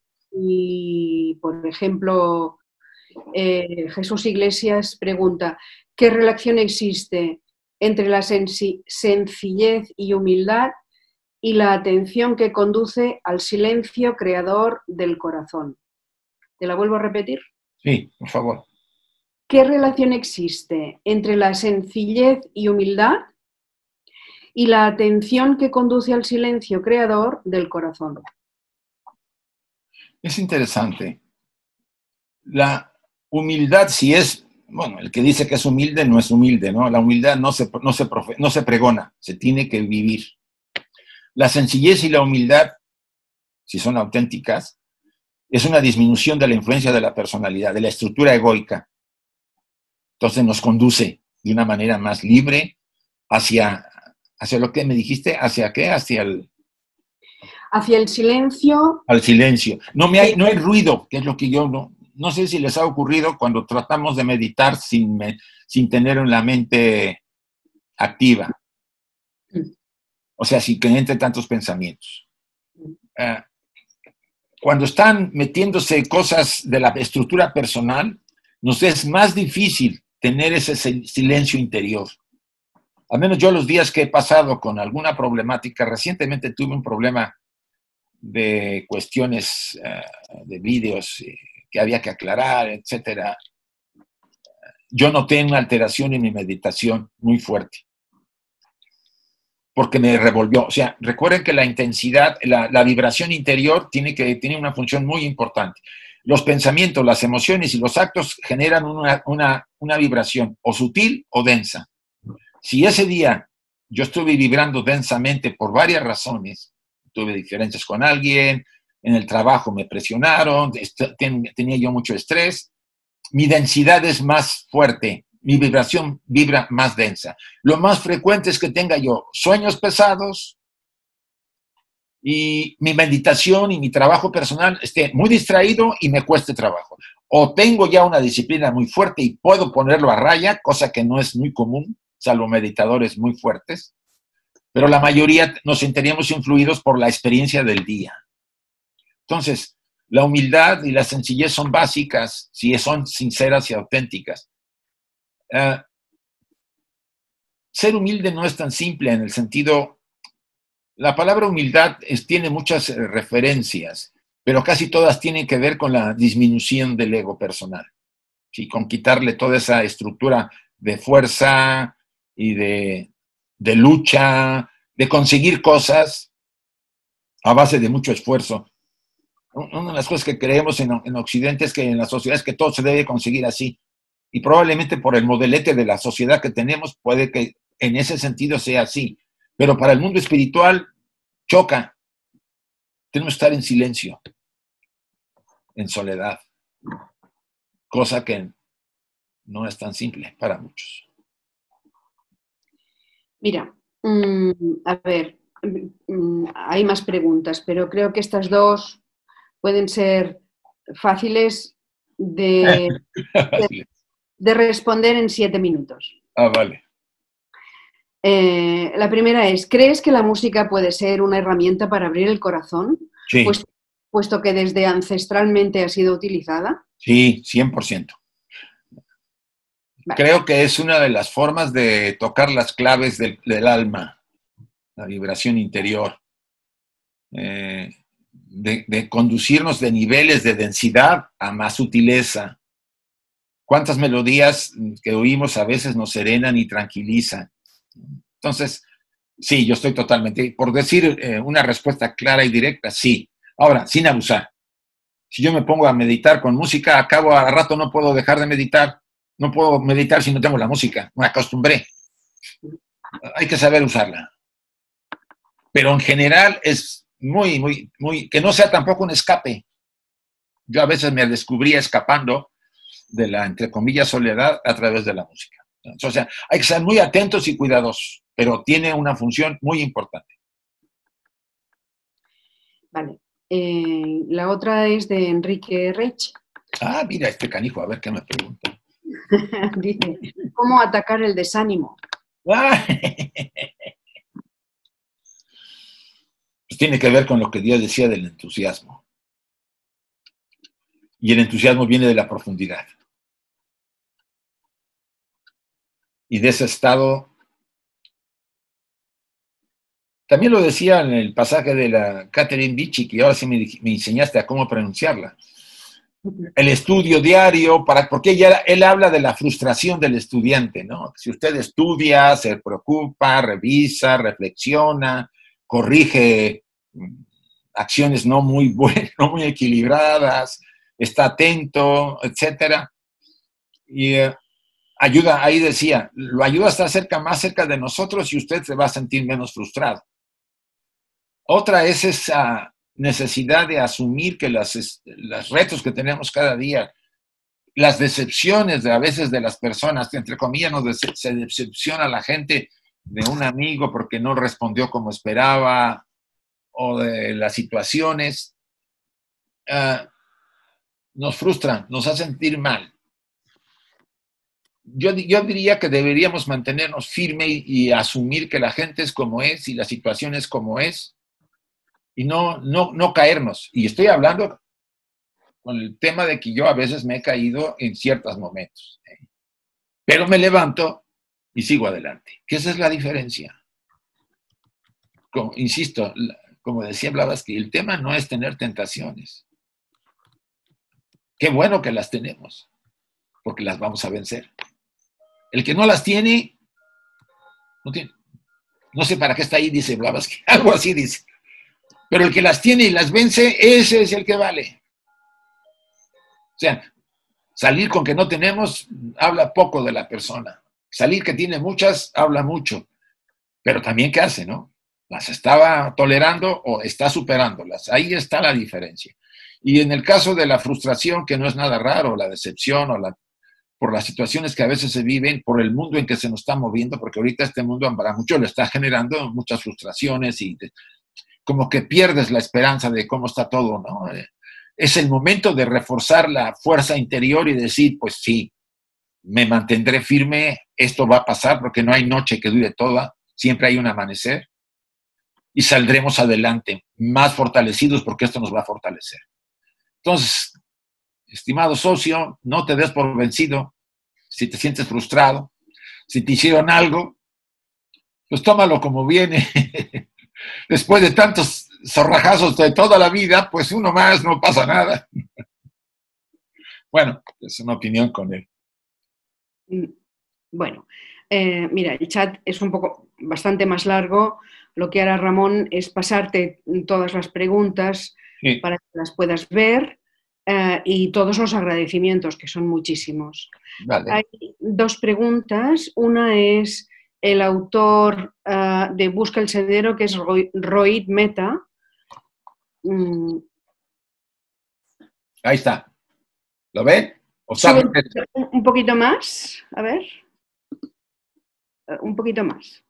por ejemplo, eh, Jesús Iglesias pregunta, ¿qué relación existe entre la sencillez y humildad y la atención que conduce al silencio creador del corazón? ¿Te la vuelvo a repetir? Sí, por favor. ¿Qué relación existe entre la sencillez y humildad y la atención que conduce al silencio creador del corazón. Es interesante. La humildad, si es, bueno, el que dice que es humilde no es humilde, ¿no? La humildad no se, no se, no se pregona, se tiene que vivir. La sencillez y la humildad, si son auténticas, es una disminución de la influencia de la personalidad, de la estructura egoica. Entonces nos conduce de una manera más libre hacia, hacia lo que me dijiste, hacia qué, hacia el... Hacia el silencio. Al silencio. No, me hay, no hay ruido, que es lo que yo no, no sé si les ha ocurrido cuando tratamos de meditar sin, sin tener la mente activa. Mm. O sea, sin que entre tantos pensamientos. Mm. Ah, cuando están metiéndose cosas de la estructura personal, nos es más difícil tener ese silencio interior. Al menos yo los días que he pasado con alguna problemática, recientemente tuve un problema de cuestiones eh, de vídeos eh, que había que aclarar, etcétera. Yo noté una alteración en mi meditación muy fuerte porque me revolvió. O sea, recuerden que la intensidad, la, vibración interior tiene, que, tiene una función muy importante. Los pensamientos, las emociones y los actos generan una, una vibración o sutil o densa. Si ese día yo estuve vibrando densamente por varias razones, tuve diferencias con alguien, en el trabajo me presionaron, tenía yo mucho estrés, mi densidad es más fuerte, mi vibración vibra más densa. Lo más frecuente es que tenga yo sueños pesados y mi meditación y mi trabajo personal esté muy distraído y me cueste trabajo. O tengo ya una disciplina muy fuerte y puedo ponerlo a raya, cosa que no es muy común, salvo meditadores muy fuertes, pero la mayoría nos sentiríamos influidos por la experiencia del día. Entonces, la humildad y la sencillez son básicas si son sinceras y auténticas. Ah, ser humilde no es tan simple en el sentido, la palabra humildad tiene muchas eh, referencias, pero casi todas tienen que ver con la disminución del ego personal, ¿sí? con quitarle toda esa estructura de fuerza y de, lucha, de conseguir cosas a base de mucho esfuerzo. Una de las cosas que creemos en, en Occidente es que en la sociedad es que todo se debe conseguir así y probablemente por el modelete de la sociedad que tenemos puede que en ese sentido sea así, pero para el mundo espiritual choca. Tenemos que estar en silencio, en soledad, cosa que no es tan simple para muchos. Mira, mm, a ver, mm, hay más preguntas, pero creo que estas dos pueden ser [LAUGHS] fáciles de, de responder en siete minutos. Ah, vale. Eh, la primera es, ¿crees que la música puede ser una herramienta para abrir el corazón? Sí. puesto que desde ancestralmente ha sido utilizada. Sí, 100%. Creo que es una de las formas de tocar las claves del, alma, la vibración interior, eh, de, conducirnos de niveles de densidad a más sutileza, cuántas melodías que oímos a veces nos serenan y tranquilizan. Entonces, sí, yo estoy totalmente, por decir eh, una respuesta clara y directa, sí. Ahora, sin abusar. Si yo me pongo a meditar con música, acabo a rato no puedo dejar de meditar. No puedo meditar si no tengo la música. Me acostumbré. Hay que saber usarla. Pero en general es muy, muy, muy, que no sea tampoco un escape. Yo a veces me descubría escapando de la, entre comillas, soledad a través de la música. O sea, hay que ser muy atentos y cuidadosos, pero tiene una función muy importante. Vale. Eh, la otra es de Enrique Reich. Ah, mira, este canijo, a ver qué me pregunta. [LAUGHS] Dice, ¿cómo atacar el desánimo? [LAUGHS] pues tiene que ver con lo que Dios decía del entusiasmo. Y el entusiasmo viene de la profundidad. y de ese estado. También lo decía en el pasaje de la Catherine Vichy, que ahora sí me, enseñaste a cómo pronunciarla. El estudio diario, para, porque ella, él habla de la frustración del estudiante, ¿no? Si usted estudia, se preocupa, revisa, reflexiona, corrige mm, acciones no muy buenas, [LAUGHS] no muy equilibradas, está atento, etcétera. Y eh, ayuda, ahí decía, lo ayuda a estar cerca, más cerca de nosotros y usted se va a sentir menos frustrado. Otra es esa necesidad de asumir que los retos que tenemos cada día las decepciones de a veces de las personas, que entre comillas nos se decepciona la gente de un amigo porque no respondió como esperaba o de las situaciones, ah, nos frustran, nos hacen sentir mal. Yo, yo, diría que deberíamos mantenernos firmes y, y, asumir que la gente es como es y la situación es como es y no, no, no caernos. Y estoy hablando con el tema de que yo a veces me he caído en ciertos momentos. ¿eh? Pero me levanto y sigo adelante. Que esa es la diferencia. Insisto, como decía Blavatsky, el tema no es tener tentaciones. Qué bueno que las tenemos, porque las vamos a vencer. El que no las tiene, no tiene. No sé para qué está ahí, dice Blavatsky. [LAUGHS] Algo así dice. Pero el que las tiene y las vence, ese es el que vale. O sea, salir con que no tenemos habla poco de la persona. Salir que tiene muchas habla mucho. Pero también qué hace, ¿no? Las estaba tolerando o está superándolas. Ahí está la diferencia. Y en el caso de la frustración, que no es nada raro, la decepción o la por las situaciones que a veces se viven, por el mundo en que se nos está moviendo, porque ahorita este mundo para muchos le está generando muchas frustraciones y como que pierdes la esperanza de cómo está todo, ¿no? Es el momento de reforzar la fuerza interior y decir, pues sí, me mantendré firme, esto va a pasar porque no hay noche que dure toda, siempre hay un amanecer y saldremos adelante más fortalecidos porque esto nos va a fortalecer. Entonces, estimado socio, no te des por vencido si te sientes frustrado, si te hicieron algo, pues tómalo como viene. [LAUGHS] después de tantos zorrajazos de toda la vida, pues uno más no pasa nada. bueno, es una opinión con él. Mm, bueno, eh, mira, el chat es un poco bastante más largo. Lo que hará Ramón es pasarte todas las preguntas sí. para que las puedas ver eh, y todos los agradecimientos, que son muchísimos. Vale. Hay dos preguntas. Una es el autor uh, de Busca el Sendero, que es Roid Meta. Mm. Ahí está. ¿Lo ven? ¿O sabe? Un, un poquito más, a ver. Uh, un poquito más.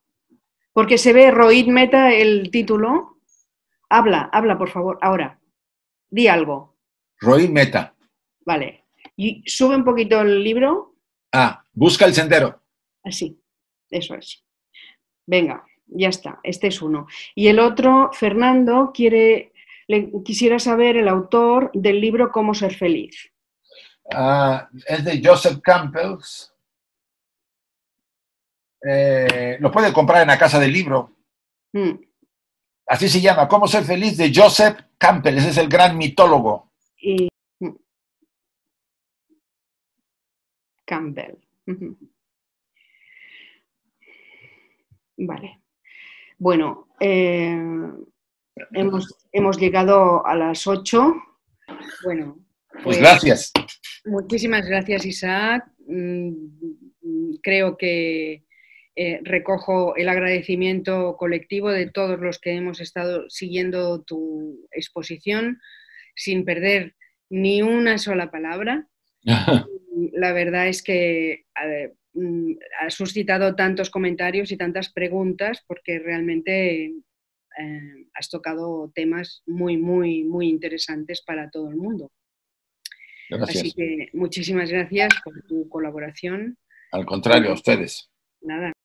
Porque se ve Roid Meta el título. Habla, habla, por favor, ahora. Di algo. Roid Meta. Vale. Y sube un poquito el libro. Ah, busca el sendero. Así. Eso es. Venga, ya está. Este es uno. Y el otro, Fernando, quiere, le, quisiera saber el autor del libro Cómo ser feliz. Uh, es de Joseph Campbell. Eh, lo puede comprar en la casa del libro. Mm. Así se llama, Cómo ser feliz de Joseph Campbell. Ese es el gran mitólogo. Y, mm. Campbell. Uh -huh. Vale. Bueno, eh, hemos, hemos, llegado a las 8. Bueno, pues, pues, gracias. Muchísimas gracias, Isaac. Mm, creo que eh, recojo el agradecimiento colectivo de todos los que hemos estado siguiendo tu exposición sin perder ni una sola palabra. [LAUGHS] La verdad es que Mm, ha suscitado tantos comentarios y tantas preguntas porque realmente eh, has tocado temas muy, muy, muy interesantes para todo el mundo. Gracias. Así que muchísimas gracias por tu colaboración. Al contrario, a ustedes. Nada.